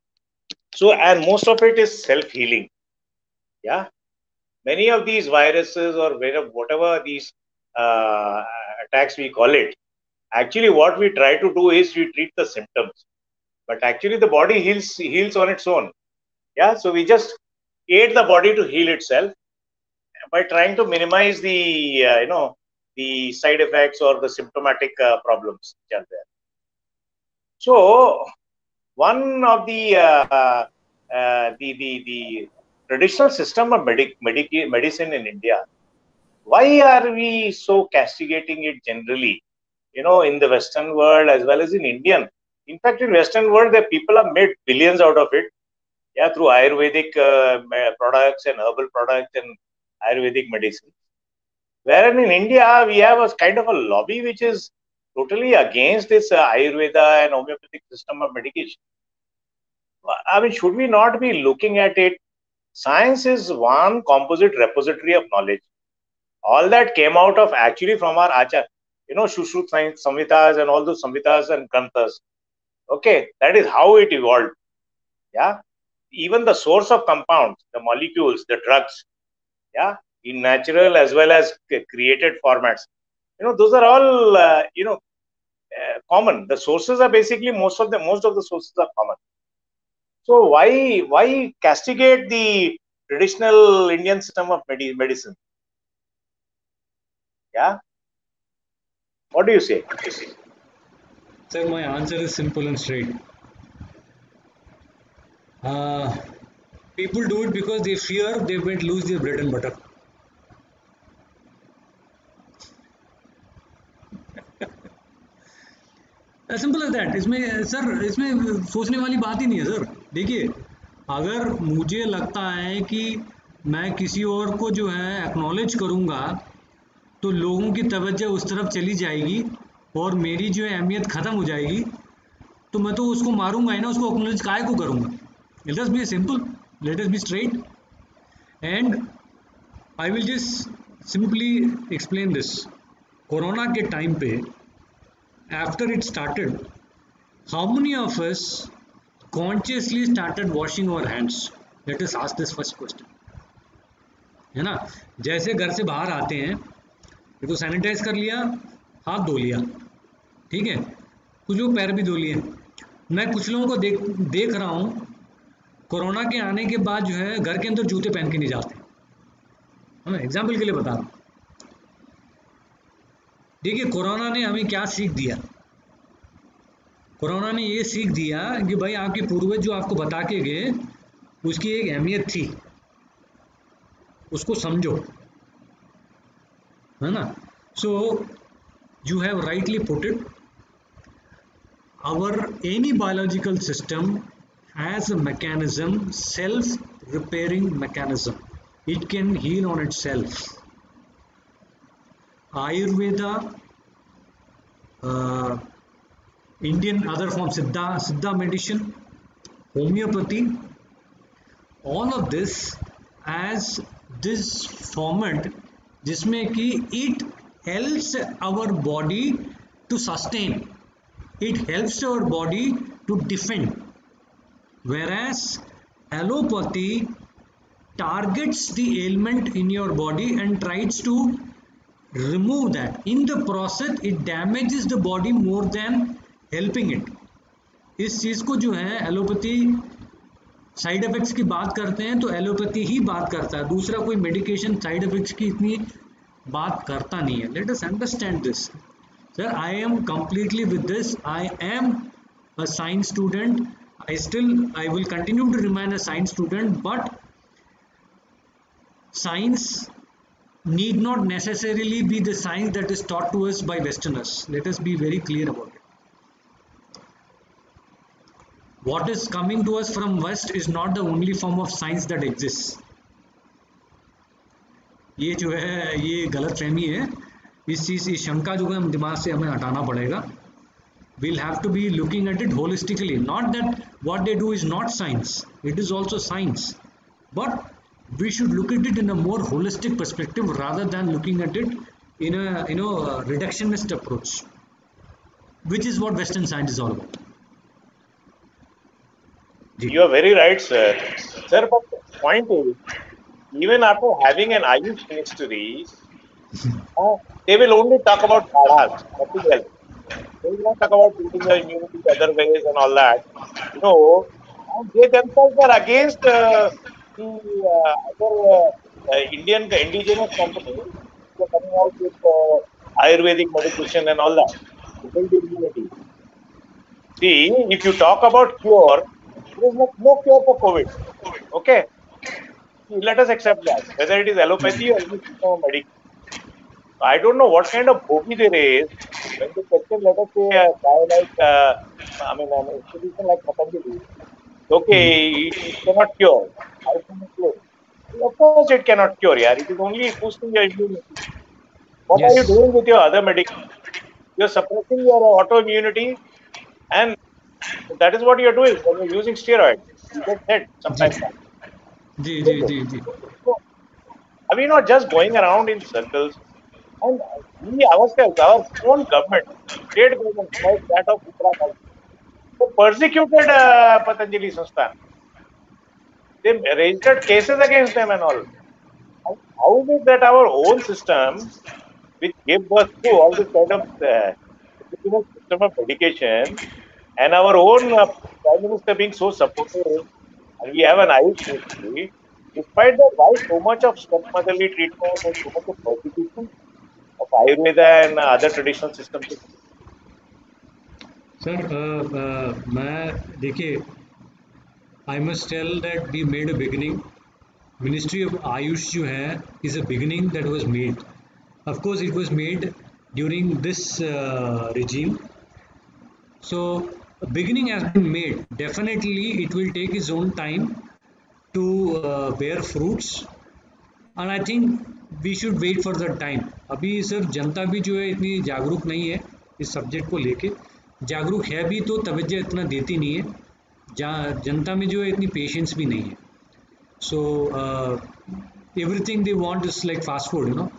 So and most of it is self healing yeah? Many of these viruses or whatever whatever these uh, attacks we call it actually what we try to do is we treat the symptoms. But actually the body heals heals on its own. Yeah? So we just aid the body to heal itself by trying to minimize the uh, you know the side effects or the symptomatic uh, problems which are there. So one of the uh, the, the the traditional system of medic, medic, medicine in india why are we so castigating it generally? You know in the western world as well as in indian. In fact in western world the people have made billions out of it. Yeah through ayurvedic uh, products and herbal products and ayurvedic medicine. Wherein in india we have a kind of a lobby which is totally against this uh, ayurveda and homeopathic system of medication. I mean should we not be looking at it? Science is one composite repository of knowledge. All that came out of actually from our achar you know shushrut samhitas and all those samhitas and granthas. Okay that is how it evolved. Yeah? Even the source of compounds the molecules the drugs yeah in natural as well as created formats. You know those are all uh, you know uh, common. The sources are basically most of the most of the sources are common. So why why castigate the traditional indian system of medi- medicine? Yeah? What do you say? Sir, my answer is simple and straight. Uh, people do it because they fear they might lose their bread and butter. Simple as that इसमें सर इसमें सोचने वाली बात ही नहीं है सर देखिए, अगर मुझे लगता है कि मैं किसी और को जो है एक्नॉलेज करूँगा तो लोगों की तवज्जो उस तरफ़ चली जाएगी और मेरी जो है अहमियत ख़त्म हो जाएगी तो मैं तो उसको मारूँगा ही ना, उसको एक्नॉलेज काय को करूँगा? Let us be simple let us be straight and I will just simply explain this corona के टाइम पे after it started, how many of us consciously started washing our hands? Let us ask this first question. है ना? जैसे घर से बाहर आते हैं देखो सैनिटाइज कर लिया हाथ धो लिया। ठीक है? कुछ लोग पैर भी धो लिए। मैं कुछ लोगों को देख देख रहा हूँ कोरोना के आने के बाद जो है, घर के अंदर जूते पहन के नहीं जाते। है ना? एग्ज़ाम्पल के लिए बता रहा हूँ। देखिए, कोरोना ने हमें क्या सीख दिया? कोरोना ने ये सीख दिया कि भाई, आपके पूर्वज जो आपको बता के गए, उसकी एक अहमियत थी। उसको समझो। है ना? So you have rightly put it, our any biological system has a mechanism self repairing mechanism it can heal on itself ayurveda uh, indian other forms siddha siddha medicine homeopathy all of this as this format जिसमें कि it helps our body to sustain it helps our body to defend whereas allopathy targets the ailment in your body and tries to remove that in the process it damages the body more than helping it इस चीज़ को जो है एलोपैथी साइड इफेक्ट्स की बात करते हैं तो एलोपैथी ही बात करता है दूसरा कोई मेडिकेशन साइड इफेक्ट्स की इतनी बात करता नहीं है let us understand this sir I am completely with this I am a science student I still I will continue to remain a science student but science need not necessarily be the science that is taught to us by westerners let us be very clear about it what is coming to us from west is not the only form of science that exists ये जो है ये गलत फहमी है इस चीज़ इस शंका जो है हम दिमाग से हमें हटाना पड़ेगा we'll have to be looking at it holistically not that what they do is not science it is also science but we should look at it in a more holistic perspective rather than looking at it in a you know a reductionist approach which is what western science is all about You are very right, sir. Sir, but the point is, even after having an Ayush ministry, uh, they will only talk about nothing else. They not talk about building the immunity other ways and all that. And they themselves are against uh, the uh, other uh, uh, Indian indigenous companies coming out with Ayurvedic medication and all that build immunity. See, if you talk about cure, there is no, no cure for COVID. Okay? Let us accept that, whether it is allopathy or medical. I don't know what kind of bogey there is when the question, let us say, a guy like, uh, I mean, an institution like Patanjali, okay, it cannot cure. Cure. Of course, it cannot cure, yeah. It is only boosting your immune What yes. are you doing with your other medication? You're suppressing your autoimmunity, and that is what you're doing when you're using steroids. You get hit sometimes. Gee, gee, gee, gee. Are we not just going around in circles? And we ourselves, our own government, state government, like that of Uttarakhand, they persecuted uh, Patanjali Sansthan. They registered cases against them and all. How- How is it that our own system, which gave birth to all this kind of uh, system of medication, and our own uh, Prime Minister being so supportive, and we have an Ayush ministry, despite that, why so much of stepmotherly treatment and so much of persecution of Ayurveda and uh, other traditional systems? Sir uh, uh, मैं देखिए I must tell that we made a beginning ministry of Ayush जो है is a beginning that was made of course it was made during this regime so a beginning has been made definitely it will take its own time to uh, bear fruits and i think we should wait for the time अभी सर जनता भी जो है इतनी जागरूक नहीं है इस सब्जेक्ट को लेके। जागरूक है भी तो तवज्जो इतना देती नहीं है। जनता में जो है इतनी पेशेंस भी नहीं है। So everything they want is like fast food you know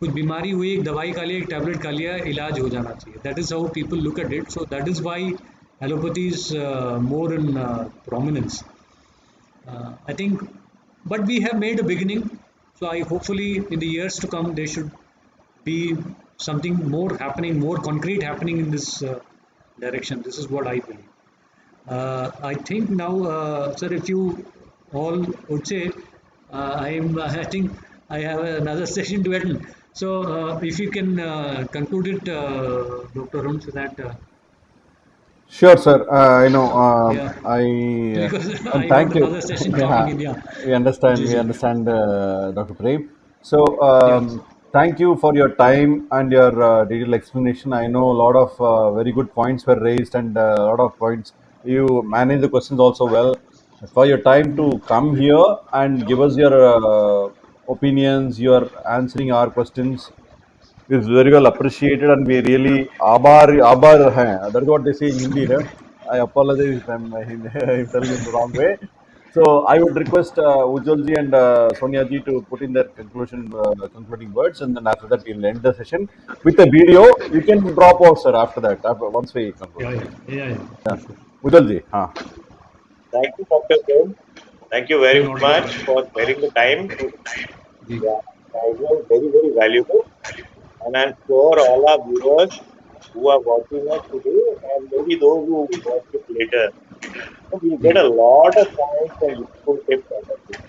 कुछ बीमारी हुई, एक दवाई खा लिया, एक टैबलेट खा लिया, इलाज हो जाना चाहिए। That is how people look at it so that is why allopathy is more in prominence I think but we have made a beginning so i hopefully in the years to come there should be something more happening more concrete happening in this uh, direction. This is what i believe. Uh, i think now uh, sir if you all would say uh, i'm i think i have another session to attend. So uh, if you can uh, conclude it dr Arun, so that Sure, sir. Uh, you know, um, Yeah. I uh, I thank you. Yeah, we understand. We understand, uh, Dr. Prem. So, um, thank you for your time and your uh, detailed explanation. I know a lot of uh, very good points were raised and uh, a lot of points. You managed the questions also well. For your time to come here and give us your uh, opinions, your answering our questions is very well appreciated and we really abar abar hai. That's what they say in Hindi. Right? I apologize if I'm, I'm telling it the wrong way. So I would request uh, Ujjalji and uh, Sonia ji to put in their conclusion, uh, concluding words, and then after that we'll end the session with a video. You can drop off, sir. After that, after, once we conclude. Yeah, yeah, yeah. yeah. yeah. Ujjalji, huh. Thank you, Dr. Ken. Thank you very much for sparing the time. जी Yeah, it was very, very valuable. And I'm sure all our viewers who are watching us today and maybe those who watch it later, we get a lot of science and useful tips out of this.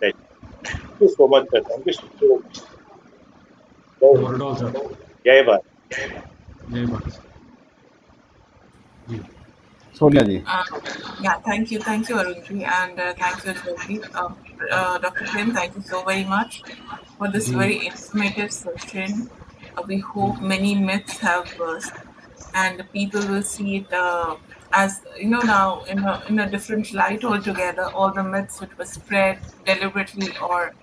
Thank you so much, sir. Thank you so much. Not at all, sir. Jai Bharat. Jai Bharat. Sonia ji. Uh, yeah, thank you. Thank you, Arunji. And uh, thank you, Jyoti. Uh, uh Dr. Prem, thank you so very much for this mm. very informative session. Uh, we hope many myths have burst, and people will see it uh, as you know now in a in a different light altogether. All the myths which were spread deliberately or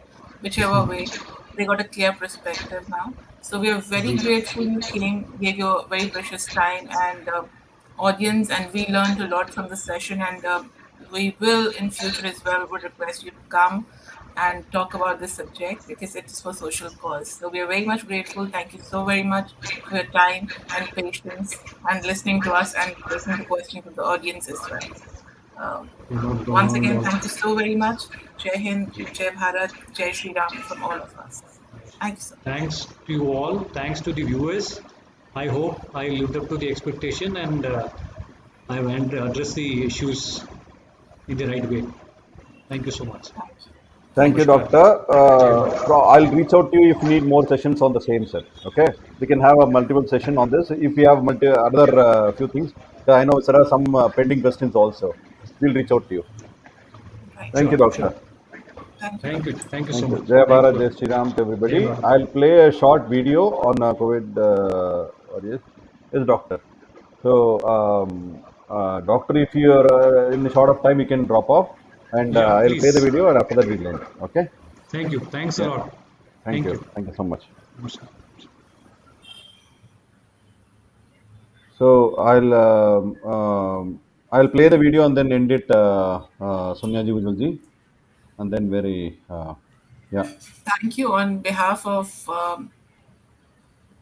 whichever way, they got a clear perspective now. So we are very grateful you came, gave your very precious time and. Uh, audience and we learned a lot from the session and uh, we will in future as well would request you to come and talk about this subject because it is for social cause so we are very much grateful thank you so very much for your time and patience and listening to us and listening to questions of the audience as well um, not at all, once again thank you so very much jai hind jai bharat jai shri ram from all of us thank you so Thanks to you all. Thanks to the viewers. I hope I lived up to the expectation and uh, I went and- addressed the issues in the right way. Thank you so much. Thank you Thank you, Namaskar. doctor. Uh, I'll reach out to you if you need more sessions on the same, sir. Okay, we can have a multiple session on this. If we have multi other uh, few things, I know there are some uh, pending questions also. We'll reach out to you. right Thank you, Sure, doctor. sure. thank you Thank you. So Thank much. Jai Bharat. Jai Sri Ram to everybody. I'll play a short video on uh, COVID. Uh, what is yes, doctor. So, um, uh, doctor, if you are uh, in a short of time, you can drop off, and uh, Yeah, I'll play the video, and after that we'll end. Okay. Thank you. Thanks a lot. Thank Thank you. you. Thank you so much. So I'll um, um, I'll play the video and then end it, uh, uh, Sonia ji, Vijay ji, and then very uh, yeah. Thank you on behalf of um,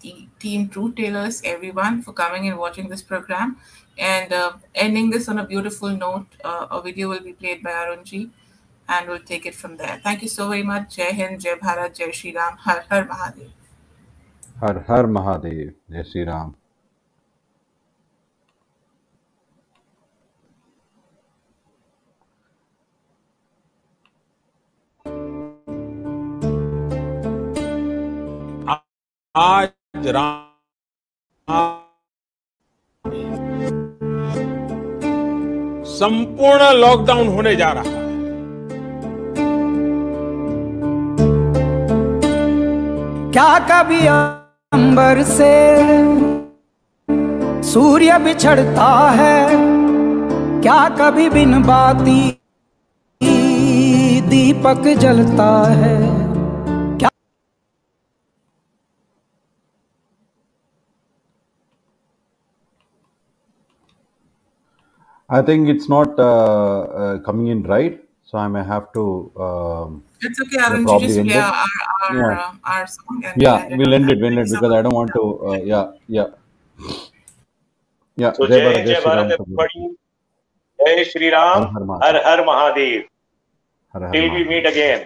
the team True Tailors, everyone, for coming and watching this program. And uh, ending this on a beautiful note, uh, a video will be played by Arunji and we'll take it from there. Thank you so very much. Jai Hind, Jai Bharat, Jai Shri Ram, Har Har Mahadev. Har Har Mahadev, Jai Sri Ram. आज राम संपूर्ण लॉकडाउन होने जा रहा है। क्या कभी अंबर से सूर्य बिछड़ता है? क्या कभी बिन बाती दीपक जलता है? I think it's not uh, uh, coming in right, so I may have to um, It's okay, yeah, Arunji. probably Just end play it. our, our, Yeah, uh, our song and we'll yeah, end it we'll end it, we'll end it because I don't want to. Uh, yeah, yeah, yeah. So Jai Jai Bharat, Jai Jai Sri Ram Bharat, everybody. everybody. Jai Shri Ram. Har Har Har Mahadev. Har Har Till we meet again.